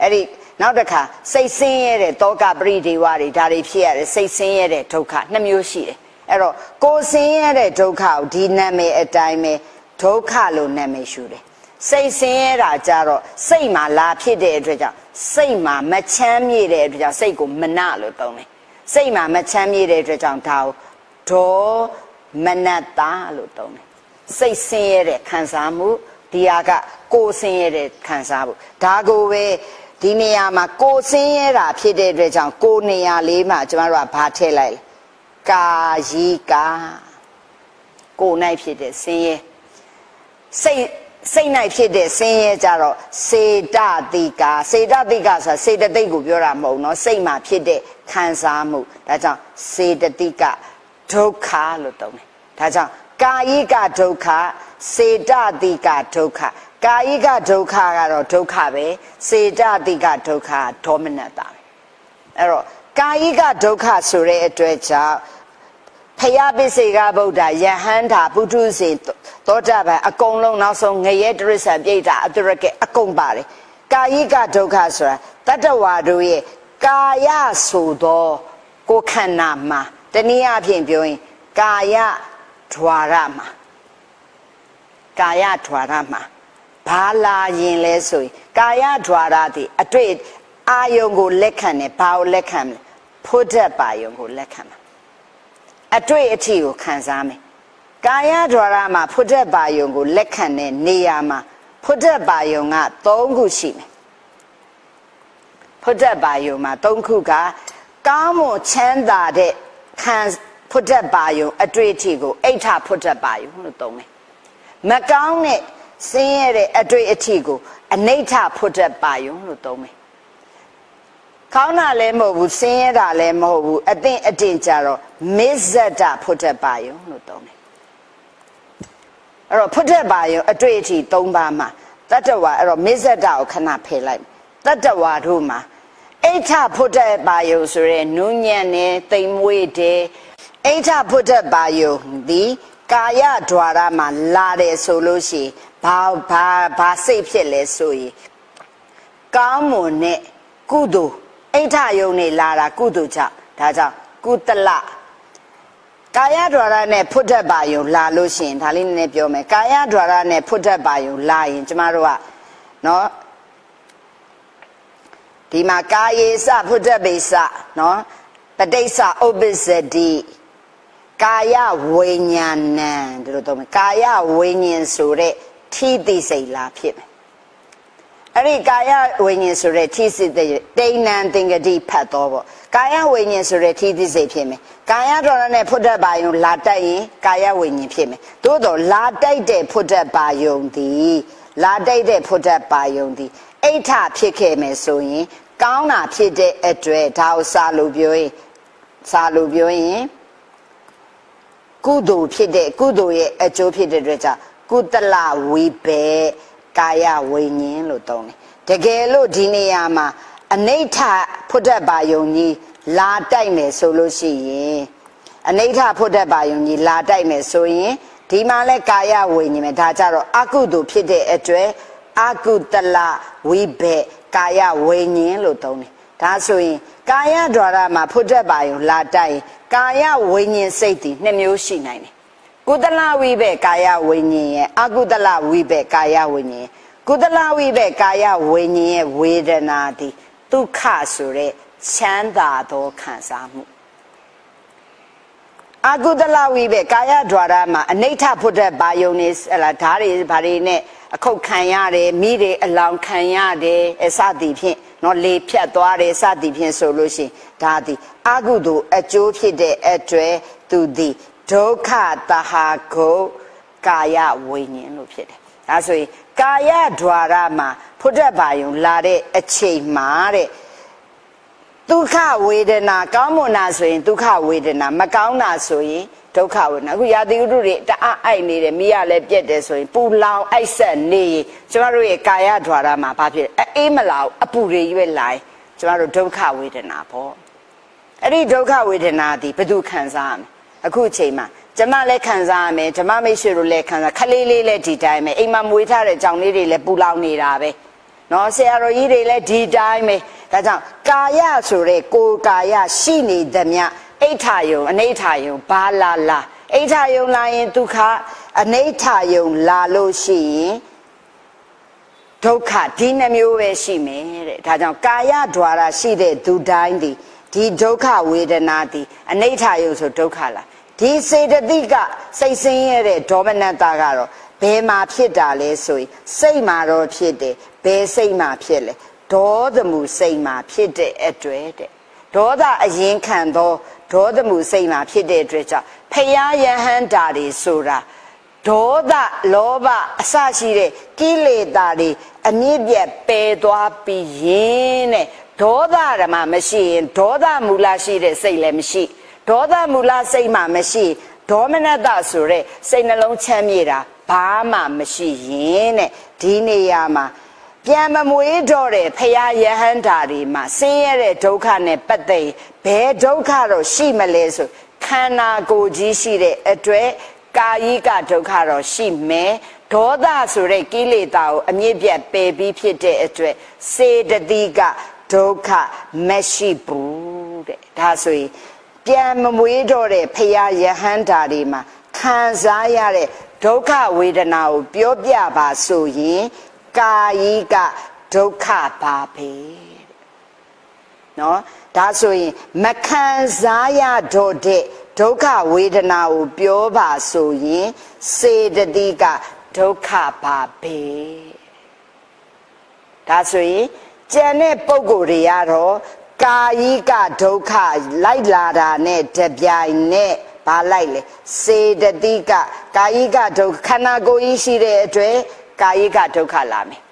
အဲ့ဒီနောက်တစ်ခါစိတ်ဆင်းရဲတဲ့တောကပရိဒေဝတွေဒါတွေဖြစ်ရတယ်စိတ်ဆင်းရဲတဲ့ဒုက္ခနှစ်မျိုးရှိတယ်အဲ့တော့ကိုယ်ဆင်းရဲတဲ့ဒုက္ခကိုဒီနာမည်အတိုင်းပဲ ဒုက္ခလို့နာမည်ရှုတယ်စိတ်ဆင်းရဲတာကြတော့စိတ်မှာလာဖြစ်တဲ့အတွက်ကြောင့်စိတ်မှာမချမ်းမြေ့တဲ့အတွက်ကြောင့်စိတ်ကိုမနလို့သုံးတယ်စိတ်မှာမချမ်းမြေ့တဲ့အတွက်ကြောင့်ဒါကိုဒေါမနတာလို့သုံးတယ်စိတ်ဆင်းရဲတဲ့ခံစားမှုဒီဟာကကိုယ်ဆင်းရဲတဲ့ခံစားမှုဒါကိုပဲဒီနေရာမှာကိုယ်ဆင်းရဲတာဖြစ်တဲ့အတွက်ကြောင့်ကိုယ်နေရာလေးမှာကျမတို့ကဘာထည့်လိုက်လဲကာယီကာကိုယ်၌ဖြစ်တဲ့ဆင်းရဲ စိတ်စိတ်၌ဖြစ်တဲ့ဆင်းရဲကြတော့စေတတိကာစေတတိကာဆိုတာစေတသိက်ကိုပြောတာမဟုတ်နော်စိတ်မှာဖြစ်တဲ့ခံစားမှုဒါကြောင့်စေတတိကဒုက္ခလို့သုံးတယ်ဒါကြောင့်ကာယိကဒုက္ခစေတတိကဒုက္ခကာယိကဒုက္ခကတော့ဒုက္ခပဲစေတတိကဒုက္ခဒေါမနတာပဲအဲ့တော့ကာယိကဒုက္ခဆိုတဲ့အတွက်ကြောင့် ဖယားပိစေကဗုဒ္ဓယဟန္တာပုထုဇဉ်သောတာပန်အကုန်လုံးနောက်ဆုံးငရဲတရစ္ဆာန်ပြိတ္တာအတရကေအကုန်ပါတယ်ကာယိကဒုက္ခဆိုတာတတ္တဝါတို့ရဲ့ကာယဆိုသောကိုယ်ခန္ဓာမှာတနည်းအားဖြင့်ပြောရင်ကာယဓွာရမှာကာယဓွာရမှာဘာလာရင်လဲဆိုရင်ကာယဓွာရသည်အတွေ့အာယုံကိုလက်ခံတယ်ဘာကိုလက်ခံလဲဖုဒ္ဓပါယုံကိုလက်ခံတာ အတွေ့အထိကိုခံစားမယ်ကာယဒွါရမှာဖုဒ္ဓဘာယုံကိုလက်ခံတဲ့နေရာမှာဖုဒ္ဓဘာယုံက၃ခုရှိမယ်ဖုဒ္ဓဘာယုံမှာ၃ခုကကောင်းမွန်ချမ်းသာတဲ့ခံဖုဒ္ဓဘာယုံအတွေ့အထိကိုအိဋ္ဌဖုဒ္ဓဘာယုံလို့သုံးမယ်မကောင်းတဲ့ဆင်းရဲတဲ့အတွေ့အထိကိုအနိဋ္ဌဖုဒ္ဓဘာယုံလို့သုံးမယ် ကောင်းတာလည်းမဟုတ်ဘူးဆင်းရဲတာလည်းမဟုတ်ဘူးအသင့်အတင်ကြတော့မစ္ဆတဖွတ်တပါယုံလို့သုံးတယ်အဲ့တော့ဖွတ်တပါယုံအတွေ့အထိ၃ပါးမှာတတ္တဝါအဲ့တော့မစ္ဆတကိုခဏဖယ်လိုက်တတ္တဝါတို့မှာအိဋ္ဌဖွတ်တပါယုံဆိုရဲနုညံ့နေတိမ်မွေးတယ်အိဋ္ဌဖွတ်တပါယုံဒီကာယဓာရမှာလာတယ်ဆိုလို့ရှိရင်ဘာဘာဘာစိတ်ဖြစ်လဲဆိုရင်ကောင်းမွန်တဲ့ကုသိုလ် အိဋ္ဌယုံနေလာတာကုသိုလ်ကြောင့်ဒါကြောင့်ကုသလကာယဒွါရနဲ့ဖွတ်တတ်ပါယုံလာလို့ရှိရင်ဒါလေးနည်းနည်းပြောမယ်ကာယဒွါရနဲ့ဖွတ်တတ်ပါယုံလာရင်ကျမတို့ကနော်ဒီမှာကာယေစဖွတ်တတ်ပေစနော်ပဋိစ္စဥပ္ပစ္စတိကာယဝိညာဏံဒီလိုတော့မယ်ကာယဝိညာဉ်ဆိုတဲ့ ठी သိစိတ်လာဖြစ်မယ် အဲ့ဒီကာယဝိညာဉ်ဆိုတဲ့ထိသိစိတ်တိဏ္ဏသင်္ကတိဖတ်တော့ပေါ့ကာယဝိညာဉ်ဆိုတဲ့ထိသိစိတ်ဖြစ်မယ်ကာယတော်နဲ့ဖုဒ္ဓဘာယုံလာတိုက်ရင်ကာယဝိညာဉ်ဖြစ်မယ်သို့တော့လာတိုက်တဲ့ဖုဒ္ဓဘာယုံသည်လာတိုက်တဲ့ဖုဒ္ဓဘာယုံသည်အိဋ္ဌဖြစ်ခဲ့မယ်ဆိုရင်ကောင်းတာဖြစ်တဲ့အတွက်ဒါကိုစာလို့ပြောရင်စာလို့ပြောရင်ကုသိုလ်ဖြစ်တဲ့ကုသိုလ်ရဲ့အကျိုးဖြစ်တဲ့အတွက်ကြောင့်ကုတလဝိဘေ ကာယဝိညာဉ်လို့သုံးတယ်တကယ်လို့ဒီနေရာမှာအနိဋ္ဌဖုဒ္ဓဘာယုံကြီးလာတိုက်မယ်ဆိုလို့ရှိရင်အနိဋ္ဌဖုဒ္ဓဘာယုံကြီးလာတိုက်မယ်ဆိုရင်ဒီမှာလဲကာယဝိညာဉ်ပဲဒါကြတော့အကုသိုလ်ဖြစ်တဲ့အတွက်အကုတလဝိဘေကာယဝိညာဉ်လို့သုံးတယ်ဒါဆိုရင်ကာယ द्वार မှာဖုဒ္ဓဘာယုံလာတိုက်ရင်ကာယဝိညာဉ်စိတ်တည်နှစ်မျိုးရှိနိုင်တယ် ကုသလဝိဘက်ကာယဝိညာဉ်ရဲ့အကုသလဝိဘက်ကာယဝိညာဉ်ကုသလဝိဘက်ကာယဝိညာဉ်ရဲ့ဝေဒနာသည်ဒုက္ခဆိုတဲ့ချမ်းသာသောခံစားမှုအကုသလဝိဘက်ကာယဓာရမှာအနိဋ္ဌဖုဒ္ဒဘာယုံနေဟလာဓာတွေဘာတွေနဲ့အခုတ်ခံရတယ်မိတွေအလောင်ခံရတယ်အစသည်ဖြင့်နော်လေဖြတ်သွားတယ်စသည်ဖြင့်ဆိုလို့ရှိရင်ဒါသည်အကုသို့အကျိုးဖြစ်တဲ့အတွေ့သူသည် ဒုက္ခတဟာကုကာယဝိညာဉ်လို့ဖြစ်တယ်။ဒါဆိုရင်ကာယဓာရမှာဖုဒ္ဓဘာယုံလာတဲ့အချိန်မှာတဲ့ဒုက္ခဝေဒနာကောင်းမွန်တာဆိုရင်ဒုက္ခဝေဒနာမကောင်းတာဆိုရင်ဒုက္ခဝေဒနာအခုရာသီဥတုတွေတအားအိုက်နေတယ်မိရလည်းပြက်တယ်ဆိုရင်ပူလောင်အိုက်ဆက်နေရင်ကျမတို့ရဲ့ကာယဓာရမှာဘာဖြစ်လဲအေးမလာဘူးအပူတွေရွေ့လာရင်ကျမတို့ဒုက္ခဝေဒနာပေါ့အဲ့ဒီဒုက္ခဝေဒနာဒီဘယ်သူခံစားရမလဲ အခုအချိန်မှာကျမလည်းခံစားရမယ်ကျမမိတ်ဆွေတို့လည်းခံစားခလေးလေးလည်းဒီတိုင်းပဲအိမ်မှာမွေးထားတဲ့ကြောင်လေးတွေလည်းပူလောင်နေတာပဲနော်ဆရာတော်ကြီးတွေလည်းဒီတိုင်းပဲဒါကြောင့်ကာယဆိုတဲ့ကိုယ်ကာယရှိနေသမျှအိဋ္ဌယုံအနိဋ္ဌယုံဘာလာလာအိဋ္ဌယုံလာရင်ဒုက္ခအနိဋ္ဌယုံလာလို့ရှိရင်ဒုက္ခဒီနှမျိုးပဲရှိမယ်တဲ့ဒါကြောင့်ကာယ द्वार ရှိတဲ့သူတိုင်းဒီ ဒီဒုက္ခဝေဒနာဒီအနိဋ္ဌယုံဆိုဒုက္ခလားဒီစေတသိကစိတ်ဆင်းရဲတဲ့ဒေါမနတကတော့ဘယ်မှာဖြစ်တာလဲဆိုရင်စိတ်မှာတော့ဖြစ်တယ်ဘယ်စိတ်မှာဖြစ်လဲဒေါသမှုစိတ်မှာဖြစ်တဲ့အတွက်တဲ့ဒေါသအရင်ခံသောဒေါသမှုစိတ်မှာဖြစ်တဲ့အတွက်ကြောင့်ဖယားယဟန္တာတွေဆိုတာဒေါသလောဘအစရှိတဲ့ကိလေသာတွေအမြင့်ပြတ်ပယ်သွားပြီးရင်တဲ့ ဒေါသဓမ္မမရှိရင်ဒေါသမူလရှိတဲ့စိတ်လည်းမရှိဒေါသမူလစိတ်မှမရှိဒေါမနတဆိုတဲ့စိတ်နှလုံးချမ်းမြေတာဘာမှမရှိရင်တဲ့ဒီနေရာမှာပြန်မမွေးတော့တဲ့ဖရာယဟန္တာတွေမှာဆင်းရဲတဲ့ဒုက္ခနဲ့ပတ်သက်ဘယ်ဒုက္ခတော့ရှိမလဲဆိုခန္ဓာကိုယ်ကြီးရှိတဲ့အတွက်ကာယိကဒုက္ခတော့ရှိမယ်ဒေါသဆိုတဲ့ကိလေသာကိုအမြင့်ပြတ်ပယ်ပြီးဖြစ်တဲ့အတွက်စေတသိက ဒုက္ခမရှိဘူးတဲ့ဒါဆိုရင်ပြန်မမွေးတော့တဲ့ဖရာယဟန္တာတွေမှာခံစားရတဲ့ဒုက္ခဝေဒနာကိုပြောပြပါဆိုရင်ကာယိကဒုက္ခပါပဲနော်ဒါဆိုရင်မခံစားရတော့တဲ့ဒုက္ခဝေဒနာကိုပြောပါဆိုရင်စေတသိကဒုက္ခပါပဲဒါဆိုရင် ကြံတဲ့ပုံကိုယ်တွေကတော့ကာယိကဒုက္ခလိုက်လာတာနဲ့တပြိုင်နဲ့ဘာလိုက်လဲစေတသိကကာယိကဒုက္ခခန္ဓာကိုယ်ကြီးရှိတဲ့အတွက်ကာယိကဒုက္ခလာမယ်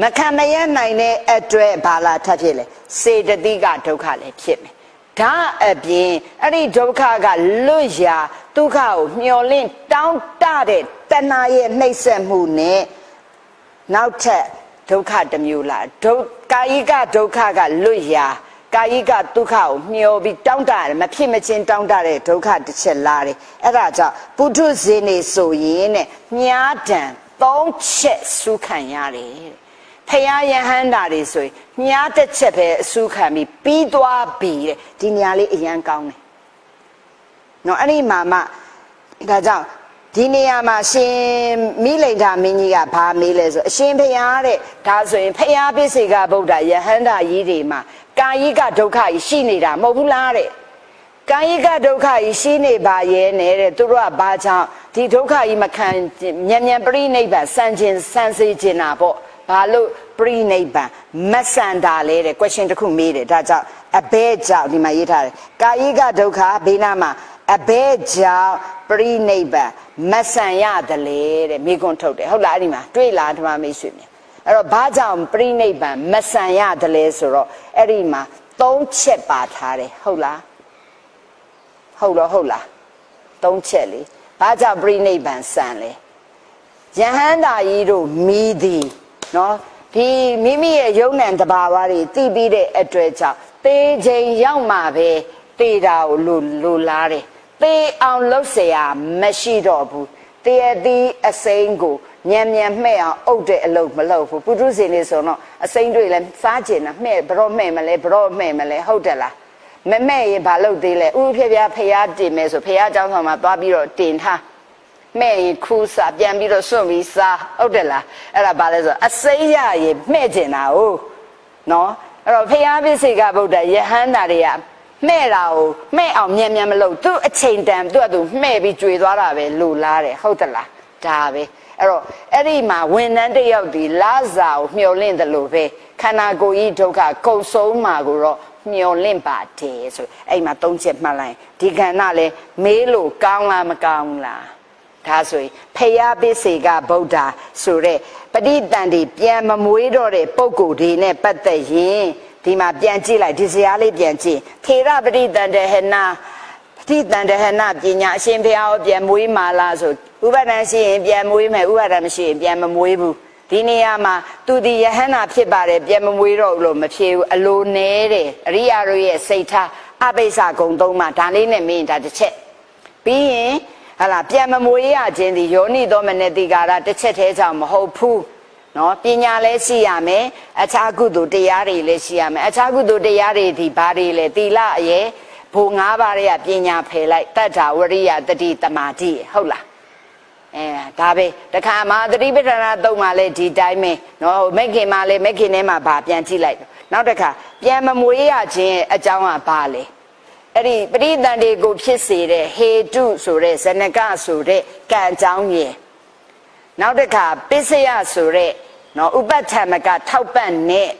မခံမရနိုင်တဲ့အတွက်ဘာလာထပ်ဖြစ်လဲစေတသိကဒုက္ခလည်းဖြစ်မယ်ဒါအပြင်အဲ့ဒီဒုက္ခကလွတ်ရာဒုက္ခကိုမျောလင့်တောင်းတတဲ့တဏှာရဲ့နှိပ်စက်မှုနဲ့နောက်ထပ် ဒုက္ခတစ်မျိုးလားဒုကာယိကဒုက္ခကလွတ်ရာကာယိကဒုက္ခကိုမျောပြီးတောင်းတရတယ်မဖြစ်မချင်းတောင်းတတဲ့ဒုက္ခတစ်ချက်လာတယ်အဲ့ဒါကြောင့်ပုထုဇဉ်နေဆိုရင်တဲ့မြားတံသုံးချက်စုခံရတယ်တဲ့ဖယားယဟန္တာတွေဆိုရင်မြားတစ်ချက်ပဲအစုခံပြီးပြီးသွားပြီတဲ့ဒီနေရာလေးအရန်ကောင်းတယ်နော်အဲ့ဒီမှာမှဒါကြောင့် ဒီနေရာမှာရှင်မိလိန်ဓာမင်းကြီးကဘာမေးလဲဆိုအရှင်ဖယားတဲ့ဒါဆိုရင်ဖယားပိစေကဗုဒ္ဓယဟန္တာကြီးတွေမှာကာယိကဒုက္ခကြီးရှိနေတာမဟုတ်ဘူးလားတဲ့ကာယိကဒုက္ခကြီးရှိနေပါရဲ့နဲ့တဲ့သူတို့ကဘာကြောင့်ဒီဒုက္ခကြီးမခံမြန်မြန်ပြိနိဗ္ဗာန်စံခြင်းစံစေခြင်းတာပေါ့ဘာလို့ပြိနိဗ္ဗာန်မဆန်တာလဲတဲ့ question တစ်ခုမေးတယ်ဒါကြောင့်အဘဲကြောင့်ဒီမှာရေးထားတယ်ကာယိကဒုက္ခဘေးနားမှာ အဘဲကြောင့်ပြိနိဗ္ဗာန်မဆန်ရတယ်လေတဲ့မိကွန်းထုတ်တယ်ဟုတ်လားအဲ့ဒီမှာတွေ့လားဓမ္မမိတ်ဆွေမြအဲ့တော့ဘာကြောင့်ပြိနိဗ္ဗာန်မဆန်ရတယ်လဲဆိုတော့အဲ့ဒီမှာသုံးချက်ပါထားတယ်ဟုတ်လားဟုတ်တော့ဟုတ်လားသုံးချက်လေဘာကြောင့်ပြိနိဗ္ဗာန်ဆန်လဲယဟန္တာကြီးတို့မိသည်နော်ဒီမိမိရဲ့ယုံ nant တဘာဝတွေသိပြီးတဲ့အတွက်ကြောင့်သေချိန်ရောက်မှပဲသေတာကိုလိုလိုလားတယ် သေအောင်လှုပ်เสียမရှိတော့ဘူးတရသည်အစိမ်းကိုညံညံမှဲ့အောင်အုပ်တဲ့အလုပ်မလုပ်ဘူးပုထုဇဉ်လေးဆိုတော့အစိမ်းတွေလည်းစားကျင်တာမှဲ့ဘရော့မှဲ့မလဲဘရော့မှဲ့မလဲဟုတ်တယ်လားမမဲ့ရင်ဘာလုပ်သေးလဲဥဖျက်ပြဖျားတင်မယ်ဆိုဖျားเจ้าဆောင်မှာသွားပြီးတော့တင်ထားမဲ့ရင်ခူးစားပြန်ပြီးတော့စွန့်ပြီးစားဟုတ်တယ်လားအဲ့ဒါဘာလဲဆိုအစိမ်းရရင်မှဲ့ကျင်တာ哦နော်အဲ့တော့ဖျားပစ္စေကဗုဒ္ဓယဟန္တာတွေက မှဲ့တာကိုမှဲ့အောင်မြန်မြန်မလုပ်သူ့အချိန်တန်သူ့အတူမှဲ့ပြီးကြွေသွားတာပဲလိုလားတယ်ဟုတ်တယ်လားဒါပဲအဲ့တော့အဲ့ဒီမှာဝန်ထမ်းတယောက်ဒီလာစာကိုမျောလင့်တယ်လို့ပဲခန္ဓာကိုယ်ကြီးဒုက္ခကုံဆုံးမှာကိုတော့မျောလင့်ပါတယ်ဆိုအဲ့မှာသုံးချက်မှတ်လိုက်ဒီကဏ္ဍလဲမေးလို့ကောင်းလားမကောင်းလားဒါဆိုရင်ဖယားပစ္စေကဗုဒ္ဓဆိုတဲ့ပဋိတန်တွေပြန်မမွေးတော့တဲ့ပုံကိုယ်တွေနဲ့ပတ်သက်ရင် ဒီမှာပြန်ကြည့်လိုက်ဒီစရာလေးပြန်ကြည့်ထေရပရိတန်တဟနာပရိတန်တဟနာပညာအရှင်ဘုရားကိုပြန်မွေးမာလားဆိုဥပါဒံရှိရင်ပြန်မွေးမယ်ဥပါဒံမရှိရင်ပြန်မမွေးဘူးဒီနေရာမှာသူဒီယဟန္တာဖြစ်ပါတယ်ပြန်မမွေးတော့ဘူးလို့မဖြေဘူးအလိုနဲတယ်အရိယာတို့ရဲ့စိတ်ထားအပိစ္ဆာဂုံသုံးမှာဒါလေးနဲ့မင်းဒါတစ်ချက်ပြီးရင်ဟလာပြန်မမွေးရခြင်းဒီယောနိသောမနတိကာရတစ်ချက်သေးကြောင့်မဟုတ်ဘူး နော်ပညာလည်းရှိရမယ်အခြားကုသိုလ်တရားတွေလည်းရှိရမယ်အခြားကုသိုလ်တရားတွေဒီဘာတွေလဲသီလအရဲ့ဘုံ၅ပါးရဲ့ပညာဖယ်လိုက်တတ္ထာဝရိယတတိတမာတိဟုတ်လားအဲဒါပဲတခါမှသတိပဋ္ဌာန်သုံးမှလည်းဒီတိုင်းပဲနော်မိခင်မှလည်းမိခင်ထဲမှာဗာပြန်ကြည့်လိုက်နောက်တစ်ခါပြန်မမွေးရခြင်းအကြောင်းကဘာလဲအဲ့ဒီပရိသန္တေကိုဖြစ်စေတဲ့ဟေတုဆိုတဲ့ဇနကဆိုတဲ့ကံအကြောင်းရယ် နောက်တစ်ခါပစ္စယဆိုတဲ့နော်ဥပဋ္ဌမကထောက်ပံ့နဲ့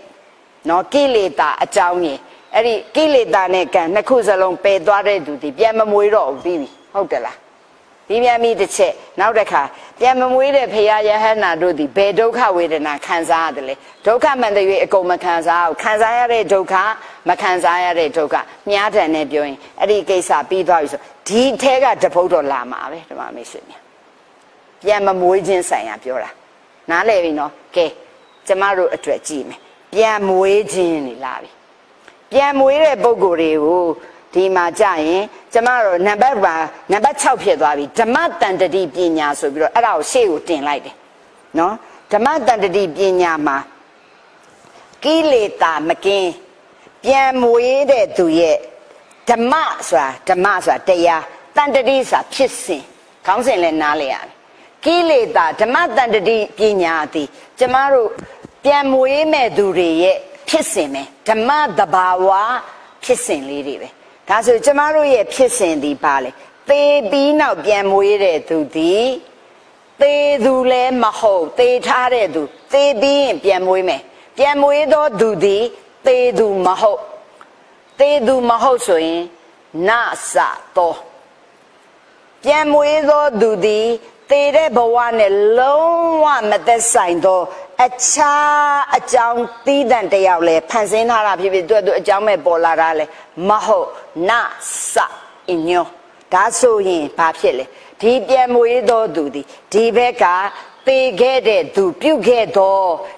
နော်ကိလေသာအကြောင်းရယ်အဲ့ဒီကိလေသာနဲ့ကံနှစ်ခုစလုံးပယ်သွားတဲ့သူဒီပြန်မမွေးတော့ဘူးပြီးပြီဟုတ်တယ်လားဒီမြန်ပြီတစ်ချက်နောက်တစ်ခါပြန်မမွေးတဲ့ဖရာယဟန္တာတို့ဒီဘယ်ဒုက္ခဝေဒနာခံစားရတယ်လဲဒုက္ခမှန်တဲ့၍အကုန်မခံစားဘူးခံစားရတဲ့ဒုက္ခမခံစားရတဲ့ဒုက္ခမြားတန်နဲ့ပြောရင်အဲ့ဒီကိစ္စပြီးသွားပြီဆိုဒီထဲကတပုတ်တော့လာမှာပဲဓမ္မမိတ်ဆွေများ ပြန်မမွေးခြင်းဆိုင်ရာပြောတာနားလည်ပြီနော်ကဲကျမတို့အတွက်ကြည့်မယ်ပြန်မွေးခြင်းနေလာပြီပြန်မွေးတဲ့ပုံကိုယ်တွေကိုဒီမှာကြရင်ကျမတို့နံပါတ်ပါနံပါတ်6ဖြစ်သွားပြီဓမ္မတန်တတိပညာဆိုပြီးတော့အဲ့ဒါကိုရှေ့ကိုတင်လိုက်တယ်နော်ဓမ္မတန်တတိပညာမှာကိလေသာမကင်းပြန်မွေးတဲ့သူရဲ့ဓမ္မဆိုတာဓမ္မဆိုတာတရားတန်တတိဆိုတာဖြစ်စဉ်ခေါင်းစဉ်လည်းနားလည်ရတယ် ကိလေသာဓမ္မတန်တတိပညာသည်ကျမတို့ပြန်မွေးမဲ့သူတွေရဲ့ဖြစ်စဉ်ပဲဓမ္မတဘာဝဖြစ်စဉ်လေးတွေပဲဒါဆိုကျမတို့ရဲ့ဖြစ်စဉ်ဒီပါလေသေပြီးနောက်ပြန်မွေးတဲ့သူဒီသေသူလည်းမဟုတ်သေထားတဲ့သူသေပြီးရင်ပြန်မွေးမယ်ပြန်မွေးသောသူဒီသေသူမဟုတ်သေသူမဟုတ်ဆိုရင်နစသောပြန်မွေးသောသူသည် သေတဲ့ဘဝနဲ့လုံးဝမသက်ဆိုင်သောအခြားအကြောင်းသီးသန့်တယောက်လဲဖန်ဆင်းထားတာဖြစ်ဖြစ်သူသူအကြောင်းမဲ့ပေါ်လာတာလဲမဟုတ်နစအညောဒါဆိုရင်ဘာဖြစ်လဲဒီပြန်မွေးသောသူဒီဒီဘက်ကသေခဲ့တဲ့သူပြုတ်ခဲ့သော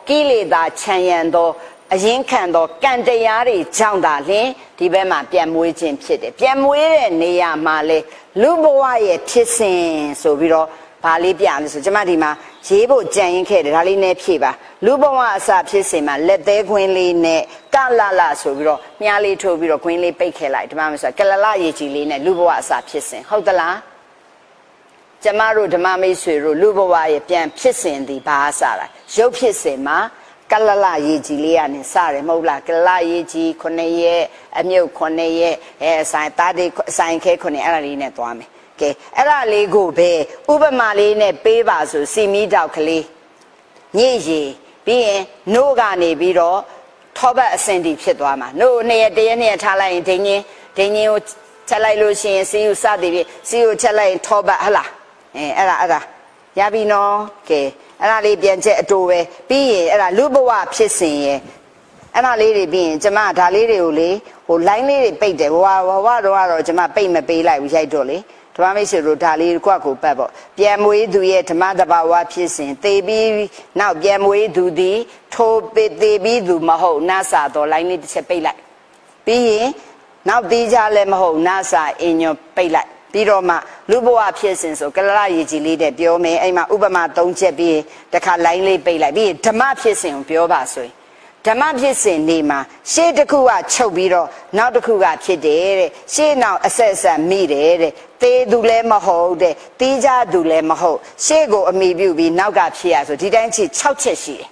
ကိလေသာခြံရံသောအရင်ခံသောကံတရားတွေကြောင့်သာလျှင်ဒီဘက်မှာပြန်မွေးခြင်းဖြစ်တယ်ပြန်မွေးတဲ့နေရာမှာလေလူဘဝရဲ့ဖြစ်စဉ်ဆိုပြီးတော့ ဘာလေးပြလဲဆိုကျွန်မဒီမှာရေးဖို့ကြံရင်ခဲ့တယ်ဒါလေးနဲ့ဖြည့်ပါလူဘဝအစဖြစ်စဉ်မှာလက်သေးခွင်းလေးနဲ့ကလလဆိုပြီးတော့မြားလေးထိုးပြီးတော့ခွင်းလေးပိတ်ခဲ့လိုက်ဒီမှာမဆိုကလလရေကြီးလေးနဲ့လူဘဝအစဖြစ်စဉ်ဟုတ်သလားကျမတို့ဓမ္မမိတ်ဆွေတို့လူဘဝရဲ့ပြန်ဖြစ်စဉ်ဒီဘာအစတာရုပ်ဖြစ်စဉ်မှာကလလရေကြီးလေးကနေစတယ်မဟုတ်လားကလလရေကြီး9ရက်အမြုပ်9ရက်အဲဆိုင်သားတွေဆိုင်ခဲ9အဲ့ဒါလေးနဲ့သွားမယ် ကဲအဲ့ဒါလေးကိုပဲဥပမာလေးနဲ့ပေးပါဆိုစီမီတောက်ကလေးညစ်ရီပြီးရင်နို့ကနေပြီးတော့ထောပတ်အစင်တီဖြစ်သွားမှာနို့နှစ်ရက်တရက်နှစ်ရက်ထားလိုက်ရင်ဒိင်းချင်းဒိင်းချင်းကိုချက်လိုက်လို့ရှိရင်စီယူစသည်ဖြင့်စီယူချက်လိုက်ရင်ထောပတ်ဟလားအဲအဲ့ဒါအဲ့ဒါရပြီနော်ကဲအဲ့ဒါလေးပြန်ချက်အတူပဲပြီးရင်အဲ့ဒါလူဘဝဖြစ်စဉ်ရဲ့အဲ့ဒါလေးတွေပြီးရင်ကျမဒါလေးတွေကိုလေဟို line လေးတွေပိတ်တယ်ဟိုဟာဟိုဟာတော့ကတော့ကျမပိတ်မပေးလိုက်ဘူးရိုက်တော့လေ ဓမ္မမိတ်ဆွေတို့ဒါလေးကွက်ကိုပတ်ပေါ့ပြန်မွေးသူရဲ့ဓမ္မတဘာဝဖြစ်စဉ်သေပြီးနောက်ပြန်မွေးသူသည်ထိုပေသေပြီးသူမဟုတ်နတ်စာတော်လိုင်းလေးတစ်ချက်ပိတ်လိုက်ပြီးရင်နောက်သေးကြလည်းမဟုတ်နတ်စာအင်ညွပိတ်လိုက်ပြီးတော့မှလူဘဝဖြစ်စဉ်ဆိုကလလရေကြီးလေးတဲ့ပြောမယ်အဲ့မှာဥပမာ၃ချက်ပြီးတခါလိုင်းလေးပိတ်လိုက်ပြီးဓမ္မဖြစ်စဉ်ကိုပြောပါဆိုရင် ဓမ္မဖြစ်စဉ်နေမှာရှေ့တစ်ခုကချုပ်ပြီးတော့နောက်တစ်ခုကဖြစ်တယ်တဲ့ရှေ့နောက်အဆက်ဆက်မိတယ်တဲ့သေသူလည်းမဟုတ်တဲ့တီးကြသူလည်းမဟုတ်ရှေ့ကိုအမိပြုပြီးနောက်ကဖြစ်ရဆိုဒီတိုင်းချီ6ချက်ရှိတယ်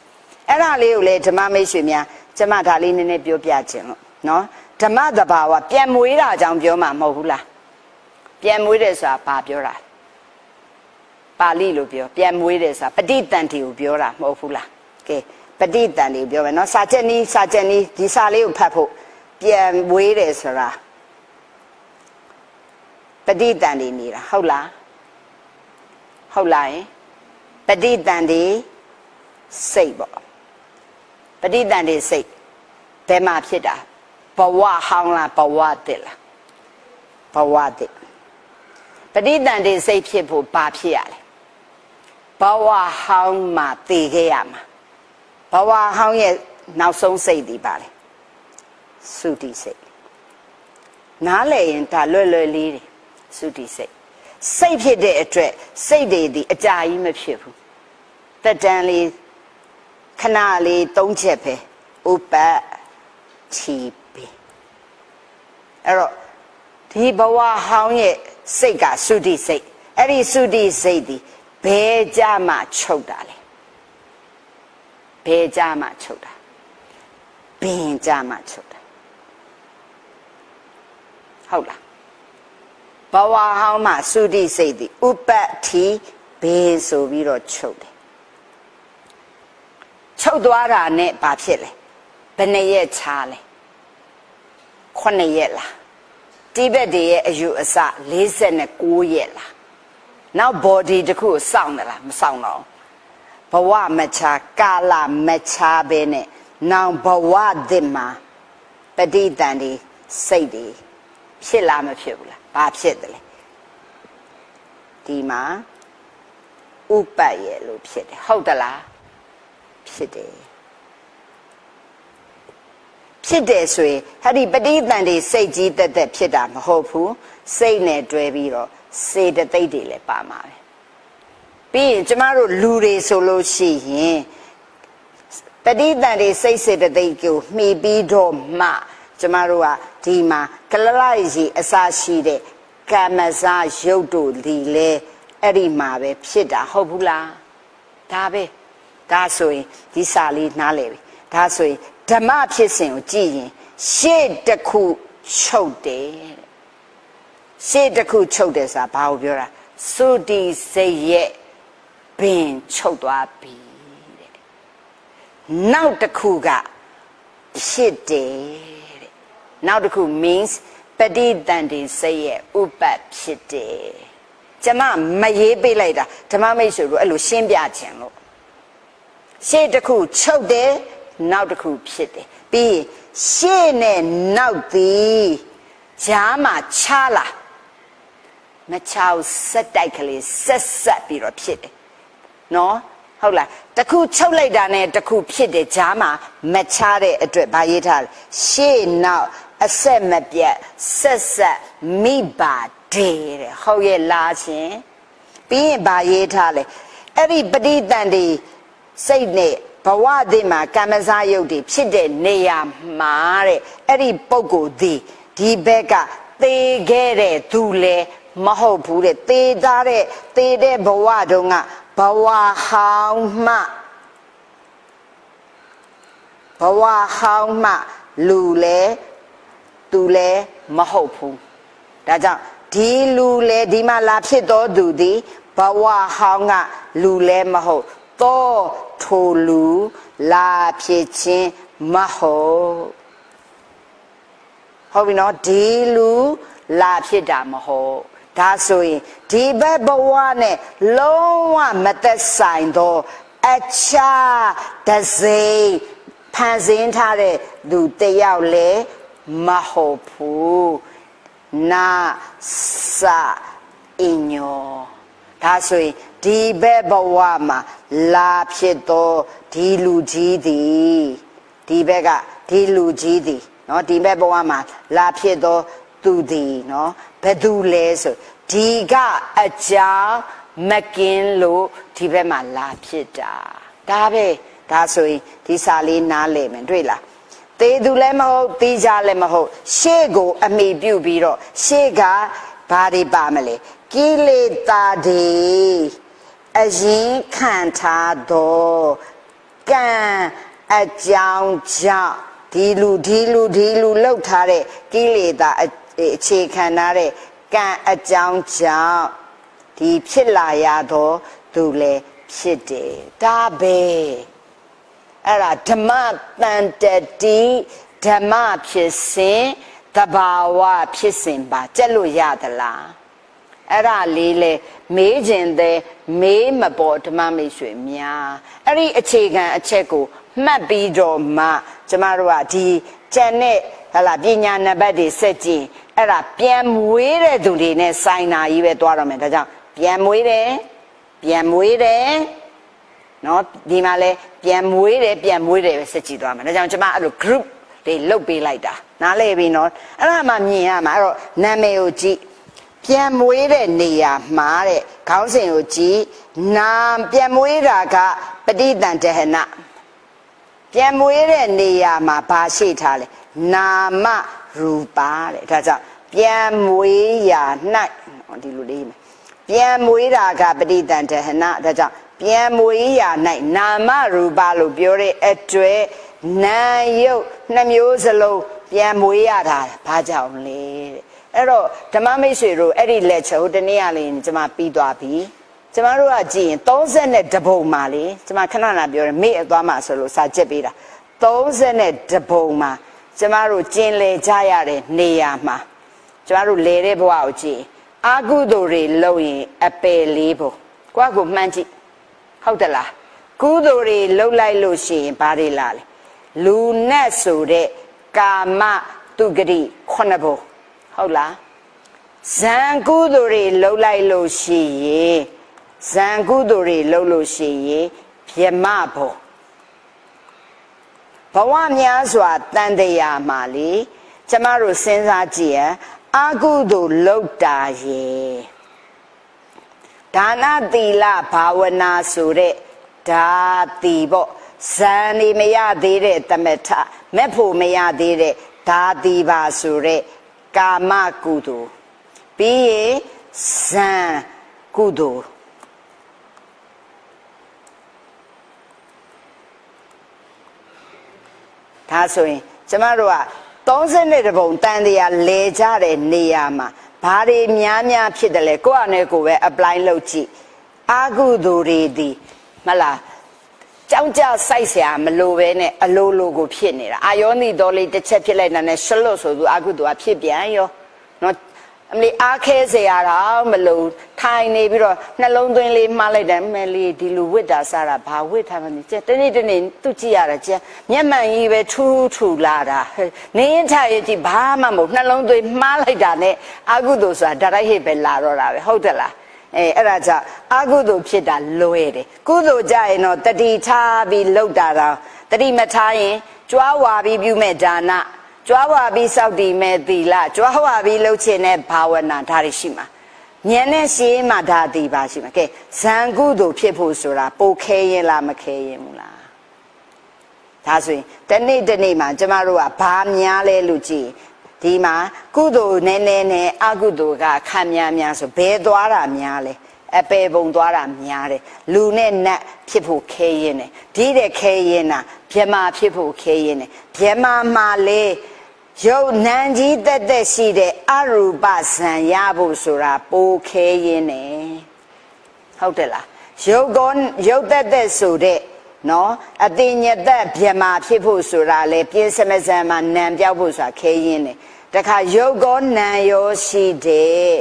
အဲ့ဒါလေးကိုလေဓမ္မမိတ်ဆွေများကျမဒါလေးနည်းနည်းပြောပြခြင်းလို့နော်ဓမ္မတဘာဝပြန်မွေးတာကြောင့်ပြောမှာမဟုတ်ဘူးလားပြန်မွေးတယ်ဆိုတာဘာပြောတာပါဠိလိုပြောပြန်မွေးတယ်ဆိုတာပဋိတန်တီကိုပြောတာမဟုတ်ဘူးလားကဲ ပဋိတန်လေးပြောမယ်နော်စာချက်နီးစာချက်နီးဒီစာလေးကိုဖတ်ဖို့ပြန်ဝေးတယ်ဆိုတာပဋိတန်လေးနေတာဟုတ်လားဟုတ်လားယင်ပဋိတန်လေးစိတ်ပေါ့ပဋိတန်လေးစိတ်ဘဘယ်မှာဖြစ်တာဘဝဟောင်းလားဘဝတစ်လားဘဝတစ်ပဋိသန္ဓေစိတ်ဖြစ်ဖို့ဘာဖြစ်ရလဲဘဝဟောင်းမှာတည်ခဲ့ရမှာ ဘဝဟောင်းရဲ့နောက်ဆုံးစိတ်ဒီပါလေသုတိစိတ်နားလည်ရင်ဒါလွယ်လွယ်လေးတယ်သုတိစိတ်စိတ်ဖြစ်တဲ့အတွက်စိတ်တွေဒီအကြာကြီးမဖြစ်ဘူးတက်တန်လေးခဏလေးသုံးချက်ပဲဥပတ်ချီပြီအဲ့တော့ဒီဘဝဟောင်းရဲ့စိတ်ကသုတိစိတ်အဲ့ဒီသုတိစိတ်ဒီဘယ်ကြမှချုပ်တာလဲ ဘယ်ကြမှချုပ်တာဘင်ကြမှချုပ်တာဟုတ်လားဘဝဟောင်းမှာသုတိစိတ်ဒီဥပတ်တိဘေးဆိုပြီးတော့ချုပ်တယ်ချုပ်သွားတာနဲ့ဘာဖြစ်လဲဘယ်နှရက်ချားလဲခုနှစ်ရက်လားတိဘက်တွေရဲ့အယူအဆ49ရက်လားနောက် body တခုကိုစောင့်တယ်လားမစောင့်တော့ ဘဝမချာကာလမချာပဲနဲ့နောင်ဘဝသစ်မှာပဋိသန္ဓေစိတ်တွေဖြစ်လားမဖြစ်ဘူးလားဘာဖြစ်တယ်လဲဒီမှာဥပတ်ရဲ့လို့ဖြစ်တယ်ဟုတ်သလားဖြစ်တယ်ဖြစ်တယ်ဆိုရင်ဟာဒီပဋိသန္ဓေစိတ်ကြီးတက်တက်ဖြစ်တာမဟုတ်ဘူးစိတ်နဲ့တွဲပြီးတော့စေတသိက်တွေလည်းပါမှာပဲ ပြီးရင်ကျမတို့လူတွေဆိုလို့ရှိရင်ပဋိသန္ဓေစိတ်စေတသိက်ကိုမှီပြီးတော့မှကျမတို့ကဒီမှာကလလိုက်စီအစာရှိတဲ့ကမ္မဇရုပ်တို့ဒီလေအဲ့ဒီမှာပဲဖြစ်တာဟုတ်ဘူးလားဒါပဲဒါဆိုရင်ဒီစာလေးနားလေပြီဒါဆိုရင်ဓမ္မဖြစ်စဉ်ကိုကြည့်ရင်ရှေ့တစ်ခုချုပ်တယ်တဲ့ရှေ့တစ်ခုချုပ်တယ်ဆိုတာဘာကိုပြောတာသုတိစိတ်ရဲ့ ပင်ချုပ်သွားပြီတဲ့နောက်တစ်ခုကဖြစ်တယ်တဲ့နောက်တစ်ခု means ပဋိသန္ဓေစိတ်ရဲ့ဥပတ်ဖြစ်တယ်ကျမမရေးပေးလိုက်တာဓမ္မမိတ်ဆွေတို့အဲ့လိုရှင်းပြခြင်းလို့ရှေ့တစ်ခုချုပ်တယ်နောက်တစ်ခုဖြစ်တယ်ပြီးရှေ့နဲ့နောက်သည်ဂျားမှာချားလာမချောက်ဆက်တိုက်ကလေးဆက်ဆက်ပြီးတော့ဖြစ်တယ် နော်ဟုတ်လားတခုချုပ်လိုက်တာနဲ့တခုဖြစ်တယ်ဂျားမှာမချားတဲ့အတွက်ဗာရေးထားတယ်ရှေ့နောက်အဆက်မပြတ်ဆက်ဆက်မိပါတဲ့တဲ့ဟုတ်ရဲ့လားရှင်ပြီးရင်ဗာရေးထားလေအဲ့ဒီပဋိသန္ဓေစိတ်နဲ့ဘဝအသစ်မှာကမ္မဇယုတ်တွေဖြစ်တဲ့နေရာမှာတဲ့အဲ့ဒီပုံကိုဒီဒီဘက်ကသေခဲ့တဲ့သူလဲမဟုတ်ဘူးတဲ့သေသားတဲ့သေတဲ့ဘဝတုန်းက ဘဝဟောင်းမှဘဝဟောင်းမှလူလဲသူလဲမဟုတ်ဘူးဒါကြောင့်ဒီလူလဲဒီမှာလာဖြစ်တော်သူဒီဘဝဟောင်းကလူလဲမဟုတ်သောထိုလူလာဖြစ်ခြင်းမဟုတ်ဟုတ်ပြီနော်ဒီလူလာဖြစ်တာမဟုတ် ဒါဆိုရင်ဒီဘက်ဘဝနဲ့လုံးဝမသက်ဆိုင်သောအခြားတစိမ့်ဖန်ဆင်းထားတဲ့လူတယောက်လည်းမဟုတ်ဘူးနာစအညောဒါဆိုရင်ဒီဘက်ဘဝမှာလာဖြစ်သောဒီလူကြီးသည်ဒီဘက်ကဒီလူကြီးသည်เนาะဒီဘက်ဘဝမှာလာဖြစ်သောသူသည်เนาะ ဘယ်သူလဲဆိုဒီကအကြောင်းမကင်းလို့ဒီဘက်မှာလာဖြစ်တာဒါပဲဒါဆိုရင်ဒီစာလေးနားလည်မယ်တွေ့လားသေသူလည်းမဟုတ်ตีကြလည်းမဟုတ်ရှေ့ကို အမိပြုတ်ပြီးတော့ရှေ့ကဘာတွေပါမလဲကိလေသာတွေအရင်ခံထားသောကံအကြောင်းကြောင့်ဒီလူဒီလူဒီလူလောက်ထားတဲ့ကိလေသာအ ခြေခံထားတဲ့ကံအကြောင်းကြောင့်ဒီဖြစ်လာရသောသူလည်းဖြစ်တယ်ဒါပဲအဲ့ဒါဓမ္မတန်တတိဓမ္မဖြစ်စဉ်တဘာဝဖြစ်စဉ်ပါကြက်လို့ရသလားအဲ့ဒါလေးလေမေးခြင်းတဲ့မေးမပေါ်ဓမ္မမိတ်ဆွေများအဲ့ဒီအခြေခံအချက်ကိုမှတ်ပြီးတော့မှကျမတို့ကဒီကြံတဲ့ဟလာပညာနံပါတ်တွေစက်ကြည့် အဲ့ဒါပြန်မွေးတဲ့သူတွေနဲ့ဆိုင်နာကြီးပဲသွားတော့မယ်ဒါကြောင့်ပြန်မွေးတယ်ပြန်မွေးတယ်နော်ဒီမှာလဲပြန်မွေးတယ်ပြန်မွေးတယ်ပဲစက်ကြည့်သွားမယ်ဒါကြောင့်ကျွန်မအဲ့လို group တွေလုတ်ပေးလိုက်တာနားလဲပြီနော်အဲ့ဒါမှမြင်ရမှာအဲ့တော့နာမည်ကိုကြည့်ပြန်မွေးတဲ့နေရာမှာတဲ့ခေါင်းစဉ်ကိုကြည့်နာပြန်မွေးတာကပဋိသန္တဟနပြန်မွေးတဲ့နေရာမှာဘာရှိထားလဲနာမ ရူပါတဲ့ဒါကြောင့်ပြန်မွေးရာ၌ဒီလိုလေးမယ်ပြန်မွေးတာကပဋိသန္တဟနဒါကြောင့်ပြန်မွေးရာ၌နာမရူပါလို့ပြောတဲ့အတွက်နာယုတ်နှမျိုးစလုံးပြန်မွေးရတာဘာကြောင့်လဲတဲ့အဲ့တော့ဓမ္မမိတ်ဆွေတို့အဲ့ဒီလက်ချုပ်တနေ့ကလေးကျွန်မပြီးသွားပြီကျမတို့ကကြည့်ရင်30နဲ့တပုံမှာလေကျမခဏခဏပြောတယ်မေ့အသွားမှာဆိုလို့စာချက်ပေးတာ30နဲ့တပုံမှာ ကျမတို့ကျင်လေကြရတဲ့နေရာမှာကျမတို့လဲတဲ့ဘဝကိုကြည့်အာကုသိုလ်တွေလုပ်ရင်အပယ်လေးပုံကိုယ့်ကိုမှန်းကြည့်ဟုတ်တယ်လားကုသိုလ်တွေလုပ်လိုက်လို့ရှိရင်ဘာတွေလာလဲလူနဲ့ဆိုတဲ့ကာမတုဂတိခုနှစ်ပုံဟုတ်လားဇံကုသိုလ်တွေလှုပ်လိုက်လို့ရှိရင်ဇံကုသိုလ်တွေလှုပ်လို့ရှိရင်ဗြမဘုံ ဘဝများစွာတန်တရားမှာလေကျမတို့စဉ်းစားကြည့်ရအာကုသိုလ်လှုပ်တာရဲ့ဒါနသီလဘာဝနာဆိုတဲ့ဒါတီပေါ့ဇန်နေမရသေးတဲ့တမထမက်ဖို့မရသေးတဲ့ဒါတီပါဆိုတဲ့ကာမကုသိုလ်ပြီးရင်ဇန်ကုသိုလ် ဒါဆိုရင်ကျမတို့က30နှစ်တပုံတန်တရားလဲကြတဲ့နေရာမှာဘာတွေများများဖြစ်တယ်လဲကိုယ့်အနေကိုပဲ apply လုပ်ကြည့်အာဟုသူတွေဒီမလားကြောင်ကြဆိုင်ဆရာမလိုပဲနဲ့အလိုလိုကိုဖြစ်နေတာအာယောနီတော်လေးတစ်ချက်ဖြစ်လိုက်တာနဲ့ရှလွတ်ဆိုသူအာဟုသူကဖြစ်ပြန်ရောနော် အမလီအားခဲเสียတော့မလို့ထိုင်နေပြီးတော့နှလုံးသွင်းလေးမှားလိုက်တယ်မဲလေးဒီလူဝစ်တာစားတာဘာဝစ်ထားမလဲကျတနေ့တနေ့သူကြည့်ရတာကျမျက်မှန်ကြီးပဲထူးထူလာတာနေရင်ထားရကြည့်ဘာမှမဟုတ်နှလုံးသွင်းမှားလိုက်တာနဲ့အာကုသိုလ်ဆိုတာဒါရိုက်ဟိပဲလာတော့တာပဲဟုတ်တယ်လားအဲအဲ့ဒါကြောင့်အကုသိုလ်ဖြစ်တာလွယ်တယ်ကုသိုလ်ကြရင်တော့တတိထားပြီးလှုပ်တာတော့တတိမထားရင်ကြွားဝါပြီးပြုမဲ့ဒါန ကြွားဝါပြီးစောက်တည်မဲ့သီလကြွားဝါပြီးလှုပ်ခြင်းနဲ့ဘာဝနာဒါတွေရှိမှာဉာဏ်နဲ့ရှင်းမှဒါတည်ပါရှိမှာကဲဇံကုသိုလ်ဖြစ်ဖို့ဆိုတာပိုခဲရင်လားမခဲရင်ဘူးလားဒါဆိုရင်တနေ့တနေ့မှာကျမတို့ကဘာများလဲလို့ကြည့်ဒီမှာကုသိုလ်နည်းနည်းနဲ့အကုသိုလ်ကခံများများဆိုဘယ်သွားတာများလဲအပေပုံသွားတာများတယ်လူနဲ့နတ်ဖြစ်ဖို့ခဲရင်တယ်ဒီတဲ့ခဲရင်တာ ဗြဟ္မာဖြစ်ဖို့ခဲရင်တယ်ဗြဟ္မာမှာလေရုပ်နံကြီးတက်တက်ရှိတဲ့အရူပဇံရဖို့ဆိုတာပိုခဲရင်တယ်ဟုတ်တယ်လားရုပ်ကောရုပ်တက်တက်ဆိုတဲ့နော်အတင်ညသက်ဗြဟ္မာဖြစ်ဖို့ဆိုတာလေပြင်းစမစံမှာနံပြောက်ဖို့ဆိုတာခဲရင်တယ်တခါရုပ်ကောနံရောရှိတဲ့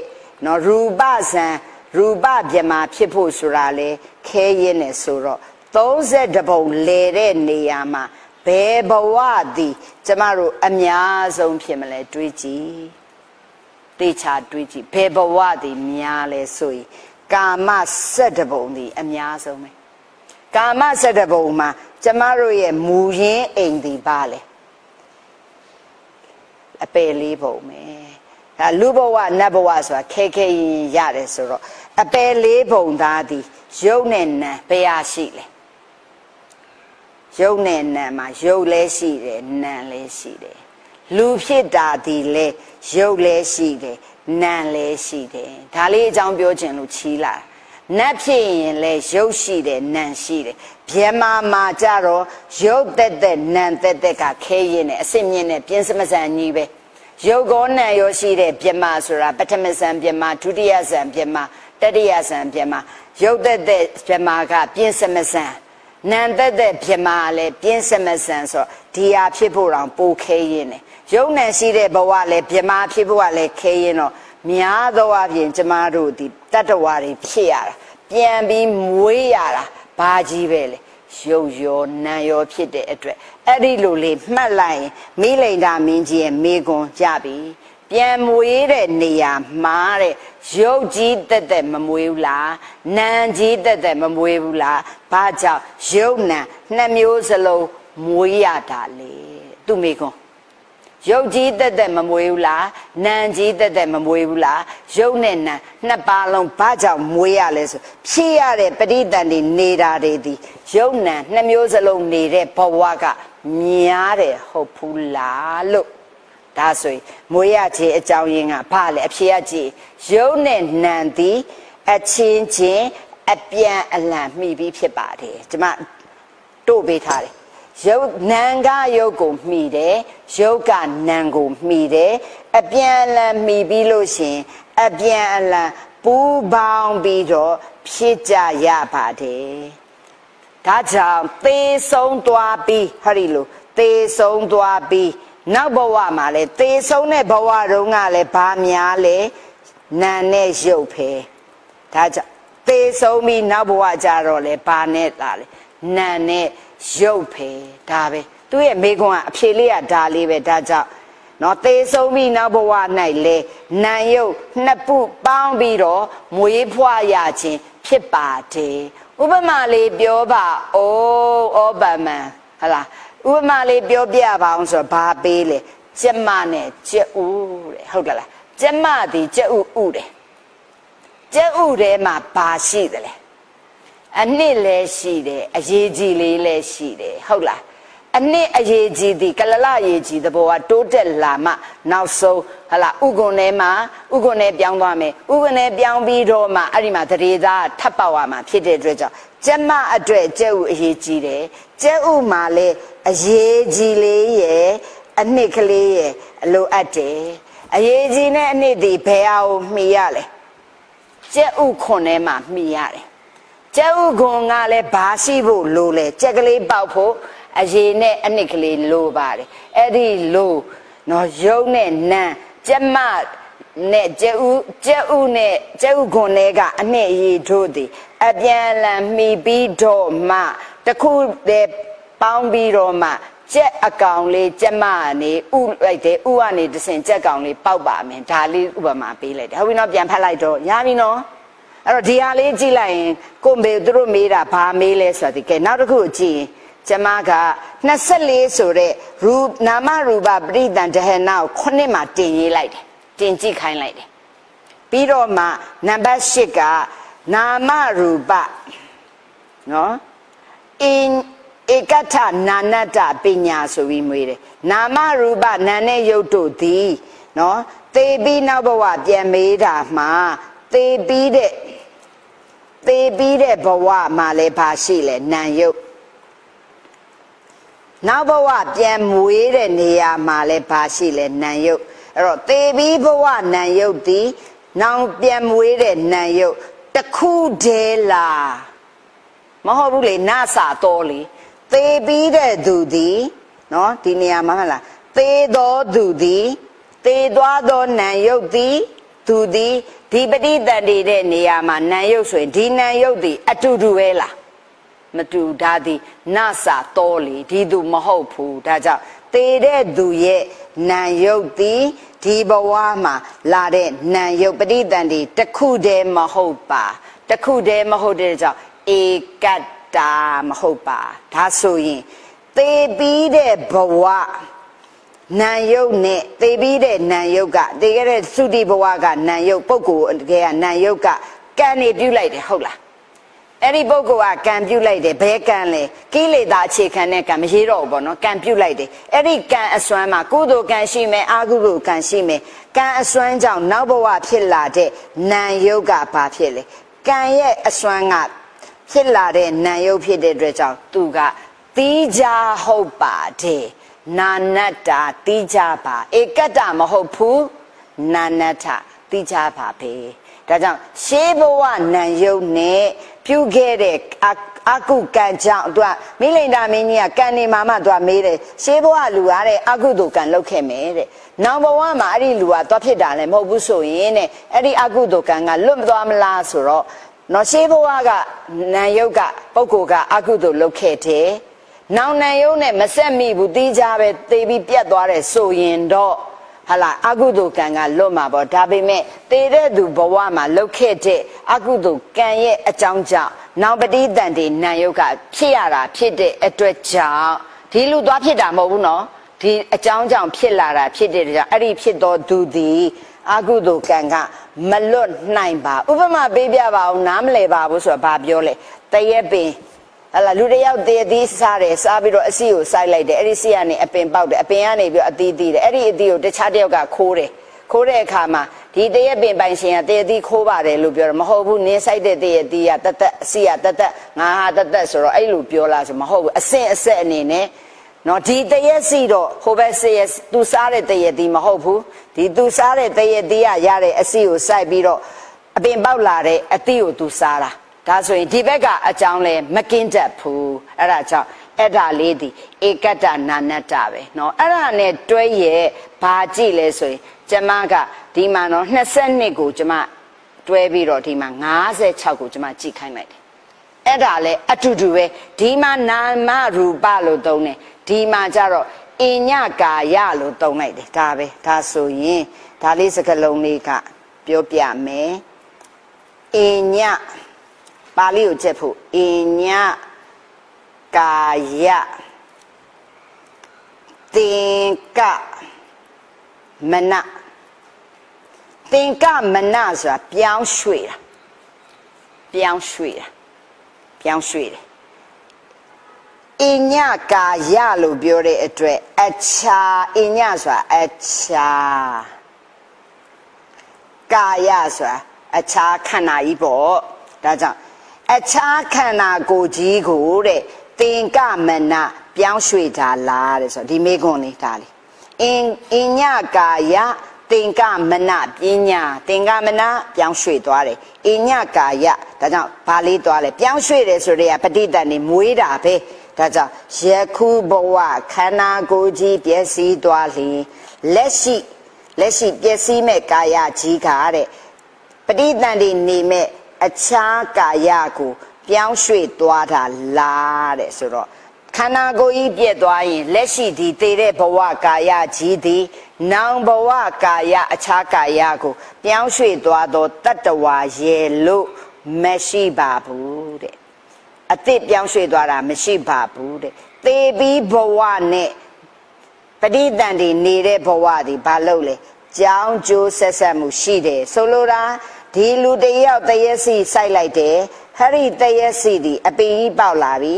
နော်ရူပဇံရူပဗြဟ္မာဖြစ်ဖို့ဆိုတာလေခဲရင်တယ်ဆိုတော့ 30ပုံလဲတဲ့နေရာမှာဘယ်ဘဝသည်ကျမတို့အများဆုံးဖြစ်မလဲတွေးကြည့်တေချာတွေးကြည့်ဘယ်ဘဝသည်များလဲဆိုရင်ကာမ7ပုံသည်အများဆုံးပဲကာမ7ပုံမှာကျမတို့ရဲ့မူရင်းအိမ်ဒီပါလေအပယ်လေးပုံပဲဒါလူဘဝနတ်ဘဝဆိုတာခဲခဲရင်ရတယ်ဆိုတော့အပယ်လေးပုံသားသည်ရုပ်နဲ့နံဘယ်ဟာရှိလဲ ရုပ်နဲ့နံမှာရုပ်လည်းရှိတယ်နံလည်းရှိတယ်လူဖြစ်တာဒီလဲရုပ်လည်းရှိတယ်နံလည်းရှိတယ်ဒါလေးအကြောင်းပြောခြင်းလို့ချီးလာနတ်ဖြစ်ရင်လည်းရုပ်ရှိတယ်နံရှိတယ်ဗျမမှာကြတော့ရုပ်တက်တက်နံတက်တက်ကခဲရင်နဲ့အစစ်မြင့်နဲ့ပြင်းစမစံကြီးပဲရုပ်ကောနံရောရှိတဲ့ဗျမဆိုတာပထမဇံဗျမဒုတိယဇံဗျမတတိယဇံဗျမရုပ်တက်တက်ဗျမကပြင်းစမစံ နံသက်သက်ပြမလည်းပြင်းစမဆန်ဆိုဒီဟာဖြစ်ဖို့တောင်ပိုခဲရင်တယ်ရုပ်နံရှိတဲ့ဘဝလည်းပြမဖြစ်ဖို့ကလည်းခဲရင်တော့များသောအားဖြင့်ကျမတို့ဒီတတ္တဝါတွေဖြစ်ရတာပြန်ပြီးမွေးရတာဘာကြီးပဲလေရုပ်ရောနာရောဖြစ်တဲ့အတွက်အဲ့ဒီလိုလေးမှတ်လိုက်မိလိန်တာမင်းကြီးရဲ့မိကွန်ကြပြီ ပြန်မွေးတဲ့နေရာမှာတဲ့ရုပ်ကြီးတက်တက်မမွေးဘူးလားနာကြီးတက်တက်မမွေးဘူးလားဘာကြောင့်ရုပ်နာနှစ်မျိုးစလုံးမွေးရတာလေသူမိကွန်ရုပ်ကြီးတက်တက်မမွေးဘူးလားနာကြီးတက်တက်မမွေးဘူးလားရုပ်နဲ့နာနှစ်ပါးလုံးဘာကြောင့်မွေးရလဲဆိုဖြည့်ရတဲ့ပဋိသန္ဓေနေတာတွေဒီရုပ်နာနှစ်မျိုးစလုံးနေတဲ့ဘဝကများတယ်ဟုတ်ဘူးလားလို့ ဒါဆိုရင်မွေးရခြင်းအကြောင်းရင်းကဘာလဲအဖြေရကြည့်ရုပ်နဲ့နာသည်အချင်းချင်းအပြန်အလှန်မှီပြီးဖြစ်ပါတယ်ကျမတို့ပေးထားတယ်ရုပ်နာကရုပ်ကိုမှီတယ်ရုပ်ကနာကိုမှီတယ်အပြန်အလှန်မှီပြီးလို့ရှင်အပြန်အလှန်ပူးပေါင်းပြီးတော့ဖြစ်ကြရပါတယ်ဒါကြောင့်သေဆုံးသွားပြီးဟဲ့ဒီလိုသေဆုံးသွားပြီး နောက်ဘဝမှာလဲသေဆုံးတဲ့ဘဝတုန်းကလည်းဘာများလဲနာနဲ့ရုပ်ပဲဒါကြောင့်သေဆုံးပြီးနောက်ဘဝကြတော့လဲဘာနဲ့လာလဲနာနဲ့ရုပ်ပဲဒါပဲသူ့ရဲ့မိကွန်းကအဖြေလေးကဒါလေးပဲဒါကြောင့်နော်သေဆုံးပြီးနောက်ဘဝ၌လဲနာယုတ်နှစ်ပုပေါင်းပြီးတော့မွေးဖွားရခြင်းဖြစ်ပါတယ်ဥပမာလေးပြောပါအိုးဩဗမန်ဟလား ဥပမာလေးပြောပြပါအောင်ဆိုတော့ဘာပေးလဲကျက်မနဲ့ကျက်ဥတဲ့ဟုတ်ကလားကျက်မဒီကျက်ဥဥတယ်ကျက်ဥထဲမှာဘာရှိသလဲအနှစ်လည်းရှိတယ်အရေးကြီးလေးလည်းရှိတယ်ဟုတ်လားအနှစ်အရေးကြီးသည်ကလလရေးကြီးသဘောကတိုးတက်လာမှနောက်ဆုံးဟလာဥကွန်ထဲမှာဥကွန်ထဲပြောင်းသွားမယ်ဥကွန်ထဲပြောင်းပြီးတော့မှအဲ့ဒီမှာတရေသားထပ်ပေါက်ရမှာဖြစ်တဲ့အတွက်ကြောင့်ကျက်မအတွက်ကျက်ဥအရေးကြီးတယ်ကျက်ဥမှာလည်း အရေးကြီးလေးရဲ့အနှစ်ကလေးရဲ့အလိုအပ်တယ်အရေးကြီးတဲ့အနှစ်ဒီဘယ်အောင်မှီရလဲကျက်ဥခွန်ထဲမှာမှီရတယ်ကျက်ဥခွန်ကလည်းဘာရှိဖို့လိုလဲကျက်ကလေးပေါက်ဖို့အရေးနဲ့အနှစ်ကလေးလိုပါတယ်အဲ့ဒီလိုနော်ရုပ်နဲ့နံကျက်မနဲ့ကျက်ဥကျက်ဥနဲ့ကျက်ဥခွန်တွေက အနှစ်အရေးတို့သည်အပြန်လန်မှီပြီးတော့မှတခုတည်း ပေါင်းပြီးတော့မှကြက်အကောင်လေးကြက်မကနေဥလိုက်တယ်ဥကနေတဆင်ကြက်ကောင်လေးပေါက်ပါမယ်ဒါလေးဥပမာပေးလိုက်တယ်ဟုတ်ပြီနော်ပြန်ဖတ်လိုက်တော့ရပြီနော်အဲ့တော့ဒီဟာလေးကြည့်လိုက်ရင်ကိုမေသူတို့မေးတာဘာမေးလဲဆိုတာဒီကဲနောက်တစ်ခုကြည့်ရင်ကျမက24ဆိုတဲ့ရူနာမရူပပရိသန္တဟနာကိုခုနှစ်မှာတင်ရေးလိုက်တယ်တင်ကြည့်ခိုင်းလိုက်တယ်ပြီးတော့မှနံပါတ်8ကနာမရူပနော်အင်း ဧကထနာနတ္တပညာဆိုပြီးမွေးတယ်နာမရူပနာနဲ့ယုတ်တို့သည်နော်သေပြီးနောက်ဘဝပြန်မေးတာမှာသေပြီးတဲ့သေပြီးတဲ့ဘဝမှာလည်းဘာရှိလဲနာယုတ်နောက်ဘဝပြန်မွေးတဲ့နေရာမှာလည်းဘာရှိလဲနာယုတ်အဲ့တော့သေပြီးဘဝနာယုတ်သည်နောက်ပြန်မွေးတဲ့နာယုတ်တခုတည်းလားမဟုတ်ဘူးလေနဆာတော်လေ သေပြီးတဲ့သူသည်နော်ဒီနေရာမှာဟုတ်လားသေတော်သူသည်သေသွားသောနံယုတ်သည်သူသည်ဒီပဋိသန္ဓေတဲ့နေရာမှာနံယုတ်ဆိုရင်ဒီနံယုတ်သည်အတူတူပဲလားမတူဒါသည်နဆာတော်လေဒီသူမဟုတ်ဘူးဒါကြောင့်သေတဲ့သူရဲ့နံယုတ်သည်ဒီဘဝမှာလာတဲ့နံယုတ်ပဋိသန္ဓေတစ်ခုတည်းမဟုတ်ပါတစ်ခုတည်းမဟုတ်တဲ့ကြောင့်ဧကတ္တာမဟုတ်ပါဒါဆိုရင်သေပြီးတဲ့ဘဝနာယုတ်နဲ့သေပြီးတဲ့နာယုတ်ကသေခဲ့တဲ့သုတိဘဝကနာယုတ်ပုဂ္ဂိုလ်တကယ်ကနာယုတ်ကကံနေပြုတ်လိုက်တယ်ဟုတ်လားအဲ့ဒီပုဂ္ဂိုလ်ကကံပြုတ်လိုက်တယ်ဘဲကံလဲကိလေသာအခြေခံတဲ့ကံမရေးတော့ဘူးပေါ့နော်ကံပြုတ်လိုက်တယ်အဲ့ဒီကံအစွမ်းမှာကုသိုလ်ကံရှိမယ်အာဟုလိုကံရှိမယ်ကံအစွမ်းကြောင့်နောက်ဘဝဖြစ်လာတဲ့နာယုတ်ကဘာဖြစ်လဲကံရဲ့အစွမ်းက ဖြစ်လာတဲ့နာယုတ်ဖြစ်တဲ့အတွက်ကြောင့်သူကတီးကြဟုတ်ပါတယ်နာနတ္တာတီးကြပါဧကတ္တမဟုတ်ဘူးနာနတ္ထတီးကြပါပဲဒါကြောင့်ရှေးဘဝနံယုတ်နဲ့ပြုခဲ့တဲ့အကုကံကြောင့်သူကမိလိန်တာမင်းကြီးကကံနေမှာမှသူကမေးတယ်ရှေးဘဝလူရတဲ့အကုသိုလ်ကံလုပ်ခဲ့မယ်တဲ့နောက်ဘဝမှာအဲ့ဒီလူကသွားဖြစ်တာလည်းမဟုတ်ဘူးဆိုရင်တဲ့အဲ့ဒီအကုသိုလ်ကံကလွတ်မသွားမလားဆိုတော့ နော်ရှေးဘဝကနံယုတ်ကပုဂ္ဂိုလ်ကအကုသိုလ်လုပ်ခဲ့တယ်နောင်နံယုံနဲ့မဆက်မိဘူးတီးကြပဲသေပြီးပြတ်သွားတယ်ဆိုရင်တော့ဟာလာအကုသိုလ်ကံကလွတ်မှာပေါ့ဒါပေမဲ့သေတဲ့သူဘဝမှာလှုပ်ခဲ့တဲ့အကုသိုလ်ကံရဲ့အကြောင်းကြောင့်နောင်ပฏิတန်တွေနံယုတ်ကဖြစ်ရတာဖြစ်တဲ့အတွက်ကြောင့်ဒီလူသွားဖြစ်တာမဟုတ်ဘူးနော်ဒီအကြောင်းကြောင့်ဖြစ်လာတာဖြစ်တဲ့ကြောင့်အဲ့ဒီဖြစ်တော်သူသည် အကုသိုလ်ကံကမလွတ်နိုင်ပါဥပမာပေးပြပါအောင်နားမလဲပါဘူးဆိုတော့ဘာပြောလဲတရက်ပင်ဟလာလူတယောက်တည်သီးစားတယ်စားပြီးတော့အစီကိုစိုက်လိုက်တယ်အဲ့ဒီစီကနေအပင်ပေါက်တယ်အပင်ကနေပြီးအသီးသီးတယ်အဲ့ဒီအသီးကိုတခြားတယောက်ကခိုးတယ်ခိုးတဲ့အခါမှာဒီတရက်ပင်ပိုင်ရှင်ကတည်သီးခိုးပါတယ်လို့ပြောတယ်မဟုတ်ဘူးနင်းစိုက်တဲ့တရက်သီးကတသက်အစီကတသက်ငါဟာတသက်ဆိုတော့အဲ့လိုပြောလားဆိုမဟုတ်ဘူးအစင်အဆက်အနေနဲ့ နော်ဒီတရက်စီတော့ဟိုဘက်စီရသူစားတဲ့တရက်သီးမဟုတ်ဘူးဒီသူစားတဲ့တရက်သီးကရတဲ့အစီကိုစိုက်ပြီးတော့အပင်ပေါက်လာတဲ့အသီးကိုသူစားတာဒါဆိုရင်ဒီဘက်ကအကြောင်းလဲမကင်းတတ်ဘူးအဲ့ဒါကြောင့်အဲ့ဒါလေးဒီဧကတ္တနာနတ္တပဲเนาะအဲ့ဒါနဲ့တွဲရဲ့ဘာကြည့်လဲဆိုရင်ကျမကဒီမှာเนาะ22ကိုကျမတွဲပြီးတော့ဒီမှာ56ကိုကျမကြည့်ခိုင်းလိုက်တယ်အဲ့ဒါလဲအတူတူပဲဒီမှာနာမရူပလို့သုံးတယ် ဒီမှာကျတော့အညကာယလို့သုံးလိုက်တယ်ဒါပဲဒါဆိုရင်ဒါလေးစကလုံးလေးကပြောပြမယ်အညပါဠိကိုချက်ဖို့အညကာယသင်္ကမနသင်္ကမနဆိုတာပြောင်းရွှေ့တာပြောင်းရွှေ့တာပြောင်းရွှေ့တယ် အညကာယလို့ပြောတဲ့အတွက်အခြားအညဆိုတာအခြားကာယဆိုတာအခြားခန္ဓာကြီးပေါ့ဒါကြောင့်အခြားခန္ဓာကိုယ်ကြီးကိုတဲ့သင်္ကမနပြောင်းရွှေ့တာလားတဲ့ဆိုဒီမေခွန်းလေးဒါလေးအင်အညကာယသင်္ကမနပညာသင်္ကမနပြောင်းရွှေ့သွားတယ်အညကာယဒါကြောင့်ဘာလေးသွားလဲပြောင်းရွှေ့တယ်ဆိုတဲ့ကပဋိသန္ဓေမွေးတာပဲ ဒါကြောင့်ယခုဘဝခန္ဓာကိုယ်ကြီးပျက်စီးသွားလျင်လက်ရှိလက်ရှိပျက်စီးမဲ့ကာယကြီးကတဲ့ပဋိသန္ဓေနေမဲ့အခြားကာယကိုပြောင်းရွှေ့သွားတာလားတဲ့ဆိုတော့ခန္ဓာကိုယ်ကြီးပြည့်သွားရင်လက်ရှိဒီသေးတဲ့ဘဝကာယကြီးသည်နောင်ဘဝကာယအခြားကာယကိုပြောင်းရွှေ့သွားသောတတ္တဝါရဲ့လို့မရှိပါဘူးတဲ့ အစ်စ်ပြောင်းရွှေ့သွားတာမရှိပါဘူးတဲ့သေပြီးဘဝနဲ့ပဋိသန္ဓေနေတဲ့ဘဝဒီဘာလို့လဲကြောင်းကျိုးဆက်ဆက်မှုရှိတယ်ဆိုလိုတာဒီလူတယောက်တရက်စီစိုက်လိုက်တယ်ဟရိတရက်စီဒီအပင်ကြီးပေါက်လာပြီ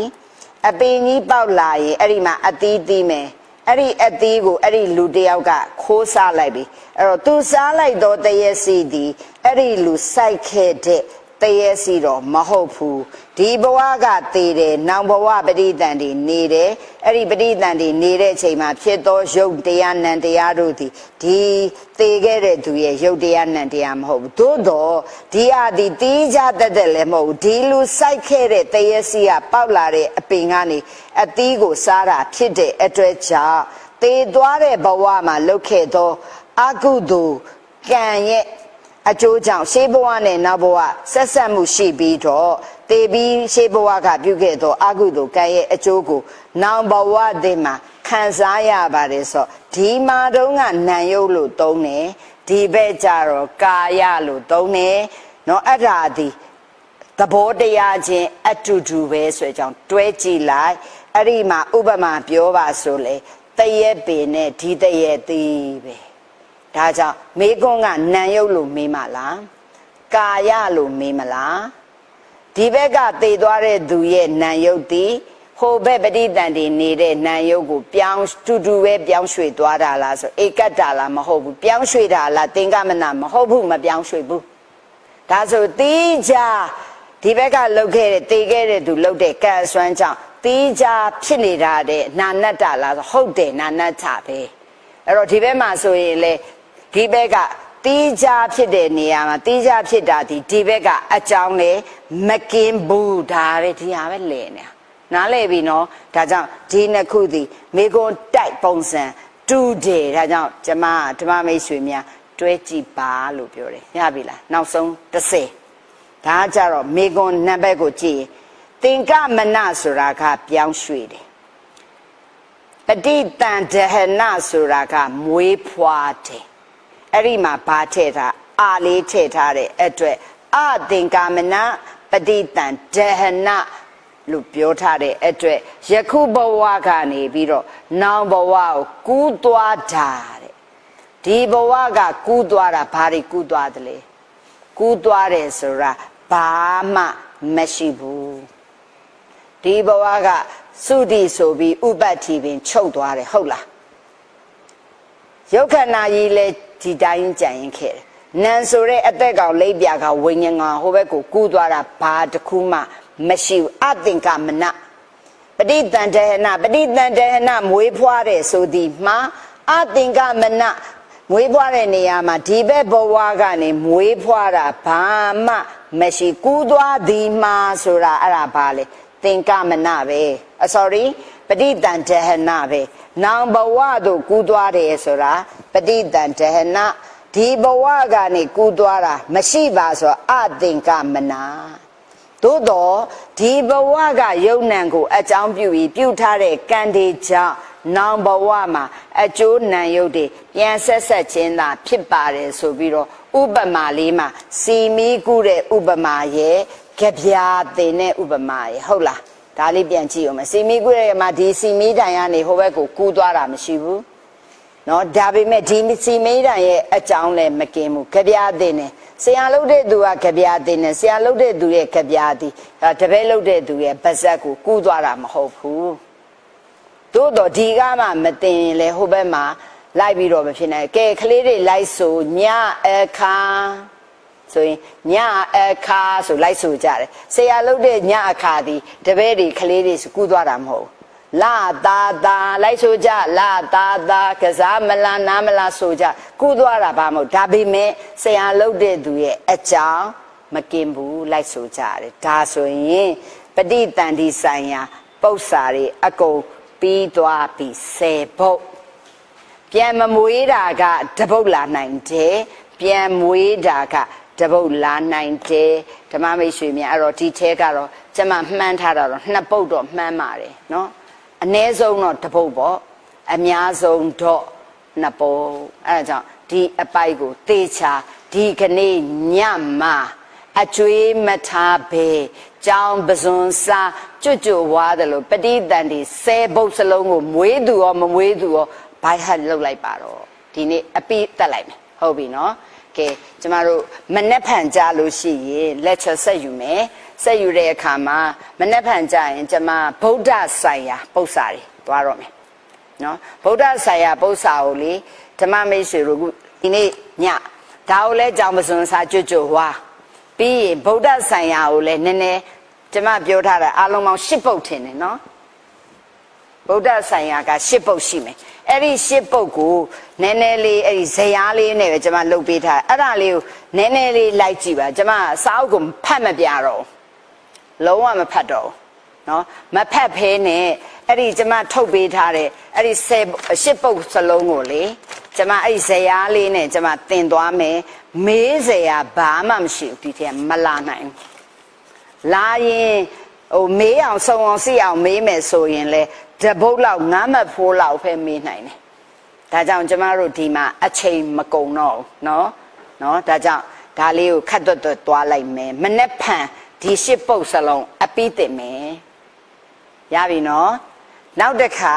အပင်ကြီးပေါက်လာရင်အဲ့ဒီမှာအသီးသီးမယ်အဲ့ဒီအသီးကိုအဲ့ဒီလူတယောက်ကခိုးစားလိုက်ပြီအဲ့တော့သူစားလိုက်တော့တရက်စီဒီအဲ့ဒီလူစိုက်ခဲ့တဲ့တရေစီတော့မဟုတ်ဘူး ဒီဘဝကသေတယ်နောင်ဘဝပဋိသန္ဓေနေတယ်အဲ့ဒီပဋိသန္ဓေနေတဲ့အချိန်မှာဖြစ်သောရုပ်တရားနံတရားတို့သည်ဒီသေခဲ့တဲ့သူရဲ့ရုပ်တရားနံတရားမဟုတ်ဘူးသို့တော့ဒီဟာဒီတီးကြတတ်တယ်လည်းမဟုတ်ဘူးဒီလူစိုက်ခဲ့တဲ့တရေစီကပေါက်လာတဲ့အပင်ကနေအသီးကိုစားတာဖြစ်တဲ့အတွက်ကြောင့်သေသွားတဲ့ဘဝမှာလုတ်ခဲ့သောအကုသိုလ်ကံရဲ့ အကျိုးကြောင့်ရှေးဘဝနဲ့နောက်ဘဝဆက်ဆက်မှုရှိပြီးတော့တေပြီးရှေးဘဝကပြုခဲ့သောအကုသိုလ်ကံရဲ့အကျိုးကိုနောင်ဘဝတည်းမှာခံစားရပါတယ်ဆိုဒီမှာတုန်းကနံယုတ်လို့သုံးတယ်ဒီဘက်ကျတော့ကာယလို့သုံးတယ်เนาะအဲ့ဒါဒီသဘောတရားချင်းအတူတူပဲဆိုကြောင်းတွဲကြည့်လိုက်အဲ့ဒီမှာဥပမာပြောပါဆိုလေတရက်ပင်နဲ့ဒီတရက်သေးပဲ ဒါကြောင့်မေကွန်းကနံရုပ်လို့မေးမလားကာယလို့မေးမလားဒီဘက်ကတည်သွားတဲ့သူရဲ့နံရုပ်တီဟိုဘက်ပဋိသန္ဓေနေတဲ့နံရုပ်ကိုပြောင်းတူတူပဲပြောင်းရွှေ့သွားတာလားဆိုဧကတ္တလားမဟုတ်ဘူးပြောင်းရွှေ့တာလားသင်္ကမနာမဟုတ်ဘူးမပြောင်းရွှေ့ဘူးဒါဆိုတိကြဒီဘက်ကလှုပ်ခဲ့တဲ့တေခဲ့တဲ့သူလှုပ်တဲ့ကံဆွမ်းကြောင့်တိကြဖြစ်နေတာတဲ့နာနတ္တလားဆိုဟုတ်တယ်နာနတ္တပဲအဲ့တော့ဒီဘက်မှာဆိုရင်လေ ဒီဘက်ကတီးကြဖြစ်တဲ့နေရာမှာတီးကြဖြစ်တာဒီဒီဘက်ကအကြောင်းလေမကင်းဘူးဒါပဲဒီဟာပဲလဲနေတာနားလဲပြီနော်ဒါကြောင့်ဒီနှစ်ခုဒီမေကွန်တိုက်ပုံစံတူတယ်ဒါကြောင့်ကျမဓမ္မမိတ်ဆွေများတွဲကြည့်ပါလို့ပြောတယ်ရပြီလားနောက်ဆုံး30ဒါကြတော့မေကွန်နံပါတ်ကိုကြည့်ရင်သင်္ကမနဆိုတာကပြောင်းရွှေ့တယ်ပฏิတန်ဒဟနဆိုတာကမွေးဖွားတယ် အဲ့ဒီမှာဘာထည့်ထားအာလေးထည့်ထားတဲ့အတွက်အသင်္ကာမနပฏิတန်ဒဟနလို့ပြောထားတဲ့အတွက်ယခုဘဝကနေပြီးတော့နောင်ဘဝကိုကူးသွားတာတဲ့ဒီဘဝကကူးသွားတာဘာတွေကူးသွားတယ်လဲကူးသွားတယ်ဆိုတာဘာမှမရှိဘူးဒီဘဝကသုတိဆိုပြီးဥပတ်တီပင်ချုပ်သွားတယ်ဟုတ်လားယုတ်ခဏကြီးလဲ ဒီတိုင်းကြံရင်ခဲ့တယ်နန်ဆိုတဲ့အသက်ကောင်လိပ်ပြကဝိညာဉ်ကဟိုဘက်ကိုကူးသွားတာဘာတခုမှမရှိဘူးအသင်္ကမနပဋိတန်တဟနပဋိတန်တဟနမွေးဖွားတယ်ဆိုသည်မှာအသင်္ကမနမွေးဖွားတဲ့နေရာမှာဒီဘက်ဘဝကနေမွေးဖွားတာဘာမှမရှိကူးသွားသည်မှာဆိုတာအဲ့ဒါဘာလဲသင်္ကမနပဲ sorry ပဋိတန်တဟနပဲနောင်ဘဝတို့ကူးသွားတယ်ဆိုတာပဋိတန်တဟနဒီဘဝကနေကူးသွားတာမရှိပါဆိုအသင်္ကမနာသို့တော့ဒီဘဝကယုံနံကို အကြောင်းပြုပြီးပြုထားတဲ့ကံတွေကြောင့်နောင်ဘဝမှာအကျိုးနံရုပ်တွေပြန်ဆက်ဆက်ခြင်းသာဖြစ်ပါတယ်ဆိုပြီးတော့ဥပမာလေးမှာစီမီကုတဲ့ဥပမာရဲ့ကြပြာတင်တဲ့ဥပမာရဲ့ဟုတ်လား ဒါလေးပြန်ကြည့်အောင်မစီမီကုတဲ့မှာဒီစီမီတိုင်ကနေဟိုဘက်ကိုကူးသွားတာမရှိဘူးနော်ဒါပေမဲ့ဒီစီမီတိုင်ရဲ့အကြောင်းလည်းမကင်းဘူးကြပြာတင်တယ်ဆရာလုပ်တဲ့သူကကြပြာတင်တယ်ဆရာလုပ်တဲ့သူရဲ့ကြပြာသည်တပည့်လုပ်တဲ့သူရဲ့ပါဇက်ကိုကူးသွားတာမဟုတ်ဘူးသို့တော့ဒီကမှမတင်ရင်လေဟိုဘက်မှာလိုက်ပြီးတော့မဖြစ်နိုင်ကဲကလေးတွေလိုက်ဆိုညအခါ ဆိုရင်ညအခါဆိုလိုက်ဆိုကြတယ်ဆရာလုပ်တဲ့ညအခါဒီတပည့်တွေကလေးတွေကူးသွားတာမဟုတ်လာတာတာလိုက်ဆိုကြလာတာတာကစားမလားနားမလားဆိုကြကူးသွားတာဘာမဟုတ်ဒါပေမဲ့ဆရာလုပ်တဲ့သူရဲ့အကြောင်းမကင်ဘူးလိုက်ဆိုကြတယ်ဒါဆိုရင်ပဋိတန်ဒီဆိုင်ရာပု္ပ္ပစာတွေအကုန်ပြီးသွားပြီ10ဘုတ်ပြန်မမွေးတာကတပုတ်လာနိုင်တယ်ပြန်မွေးတာက တပုတ်လာနိုင်တယ်ဓမ္မမိတ်ဆွေများအဲ့တော့ဒီထဲကတော့ကျမမှန်းထားတာတော့နှစ်ပုတ်တော့မှန်းပါတယ်နော်အ ਨੇ ဆုံးတော့တပုတ်ပေါ့အများဆုံးတော့နှစ်ပုတ်အဲ့ဒါကြောင့်ဒီအပိုက်ကိုသေချာဒီကနေ့ညမှာအကျွေးမထားပဲကြောင်းပစွန်စာကျွတ်ကျွဝါတယ်လို့ပဋိသင်္ဍီဆဲပုတ်စလုံးကိုမွေးသူရောမမွေးသူရောဘိုင်ဟတ်လောက်လိုက်ပါတော့ဒီနေ့အပိတက်လိုက်မယ်ဟုတ်ပြီနော် ကဲကျမတို့မနှက်ဖန်ကြလို့ရှိရင် lecture ဆက်ယူမယ်ဆက်ယူတဲ့အခါမှာမနှက်ဖန်ကြရင်ကျမဗုဒ္ဓဆိုင်ရာပု္ပ္ပစာတွေသွားတော့မယ်နော်ဗုဒ္ဓဆိုင်ရာပု္ပ္ပစာကိုလေဓမ္မမိတ်ဆွေတို့ဒီနေ့ညဒါကိုလဲကြောင်ပစွန်စာကြွကြွဝါပြီးရင်ဗုဒ္ဓဆိုင်ရာကိုလည်းနည်းနည်းကျမပြောထားတာအလုံးပေါင်း၈ပုတ်ထင်တယ်နော်ဗုဒ္ဓဆိုင်ရာက၈ပုတ်ရှိမယ် အဲ့ဒီ၈ပုတ်ကိုနည်းနည်းလေးအဲ့ဒီဇရာလေးနဲ့ပဲကျမလှုပ်ပေးထားအဲ့ဒါလေးကိုနည်းနည်းလေးလိုက်ကြည့်ပါကျမစာအုပ်ကိုဖတ်မပြတော့လုံးဝမဖတ်တော့နော်မဖတ်ဖဲနဲ့အဲ့ဒီကျမထုတ်ပေးထားတဲ့အဲ့ဒီ၈ပုတ်စလုံးကိုလေကျမအဲ့ဒီဇရာလေးနဲ့ကျမတင်သွားမယ်မေးဇရာဘာမှမရှိဘူးဒီထဲမလာနိုင်လာရင်ဟိုမေးအောင်စုံအောင်စီအောင်မေးမယ်ဆိုရင်လေ တပုတ်လောက်ငါးမဖိုးလောက်ပဲမေးနိုင်တယ်ဒါကြောင့်ကျမတို့ဒီမှာအချိန်မကုန်တော့ဘူးเนาะเนาะဒါကြောင့်ဒါလေးကိုခတ်တွတ်တွတ်သွားလိုက်မယ်မနဲ့ဖန်ဒီရှစ်ပုတ်စလုံးအပိသိမယ်ရပြီเนาะနောက်တစ်ခါ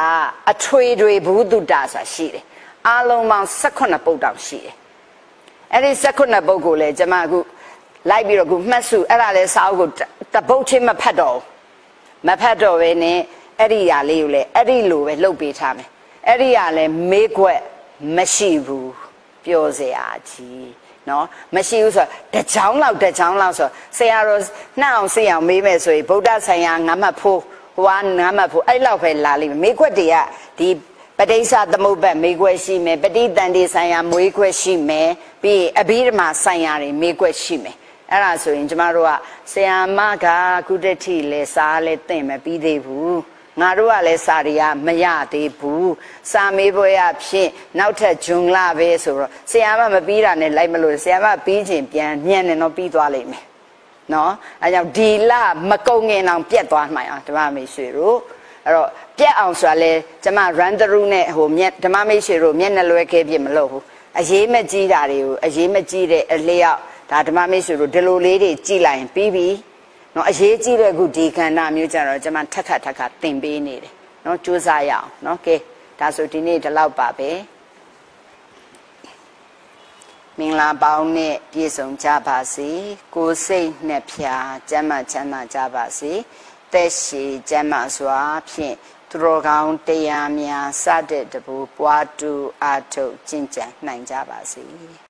အထွေတွေဘူးတုတာဆိုတာရှိတယ်အားလုံးပေါင်း18ပုတ်တောင်ရှိတယ်အဲ့ဒီ18ပုတ်ကိုလည်းကျမအခုလိုက်ပြီးတော့ခုမှတ်စုအဲ့ဒါလဲစာအုပ်ကိုတပုတ်ချင်းမဖတ်တော့မဖတ်တော့ဘဲနဲ့ အဲ့ဒီຢာလေးကိုလည်းအဲ့ဒီလိုပဲလှုပ်ပေးထားမယ်အဲ့ဒီຢာလည်းမေးခွက်မရှိဘူးပြောစရာကြီးနော်မရှိဘူးဆိုတော့တချောင်းလောက်တချောင်းလောက်ဆိုဆရာတော်နှောက်အောင်ဆေးအောင်မေးမယ်ဆိုရင်ဗုဒ္ဓဆရာငါမှတ်ဖို့ဟိုကငါမှတ်ဖို့အဲ့လောက်ပဲလာလိမ့်မယ်မေးခွက်တွေကဒီပဋိစ္စသမုပ္ပတ်မေးခွက်ရှိမယ်ပဋိတန်တေဆိုင်ရာမွေးခွက်ရှိမယ်ပြီးအဘိဓမ္မာဆိုင်ရာတွေမေးခွက်ရှိမယ်အဲ့ဒါဆိုရင်ကျမတို့ကဆရာမကကုတ္တတိလဲစားလဲသင်မပြီးသေးဘူး ငါတို့ကလည်းစာတွေကမရသေးဘူးစာမေးပွဲရဖြစ်နောက်ထပ်ဂျွန်လာပဲဆိုတော့ဆရာမမပြီးတာနဲ့လိုက်မလို့ဆရာမပြီးချင်းပြန်ညံ့နေတော့ပြီးသွားလိမ့်မယ်နော်အဲကြောင့်ဒီလမကုံငင်အောင်ပြတ်သွားမှအောင်ဓမ္မမေရွှေတို့အဲ့တော့ပြက်အောင်ဆိုတာလဲကျမ run through နဲ့ဟိုမျက်ဓမ္မမိတ်ဆွေတို့မျက်နှာလွဲခဲပြမလို့ဘူးအရေးမကြီးတာတွေကိုအရေးမကြီးတဲ့အလျောက်ဒါဓမ္မမိတ်ဆွေတို့ဒီလိုလေးတွေကြည်လိုက်ရင်ပြီးပြီ နော်အရေးကြီးတဲ့ခုဒီခန္ဓာမျိုးကြတော့ကျမထက်ခါထက်ခါသင်ပေးနေတယ်နော်စူးစမ်းရအောင်နော်ကဲဒါဆိုဒီနေ့ဒီလောက်ပါပဲမင်္ဂလာပေါင်းနဲ့ပြည့်စုံကြပါစေကိုယ်စိတ်နှစ်ဖြာကျမ်းမာချမ်းသာကြပါစေသက်ရှိကျမ်းမာစွာဖြင့်သူတော်ကောင်းတရားများစတဲ့တဘူပွားတူအာထုတ်ကျင့်ကြံနိုင်ကြပါစေ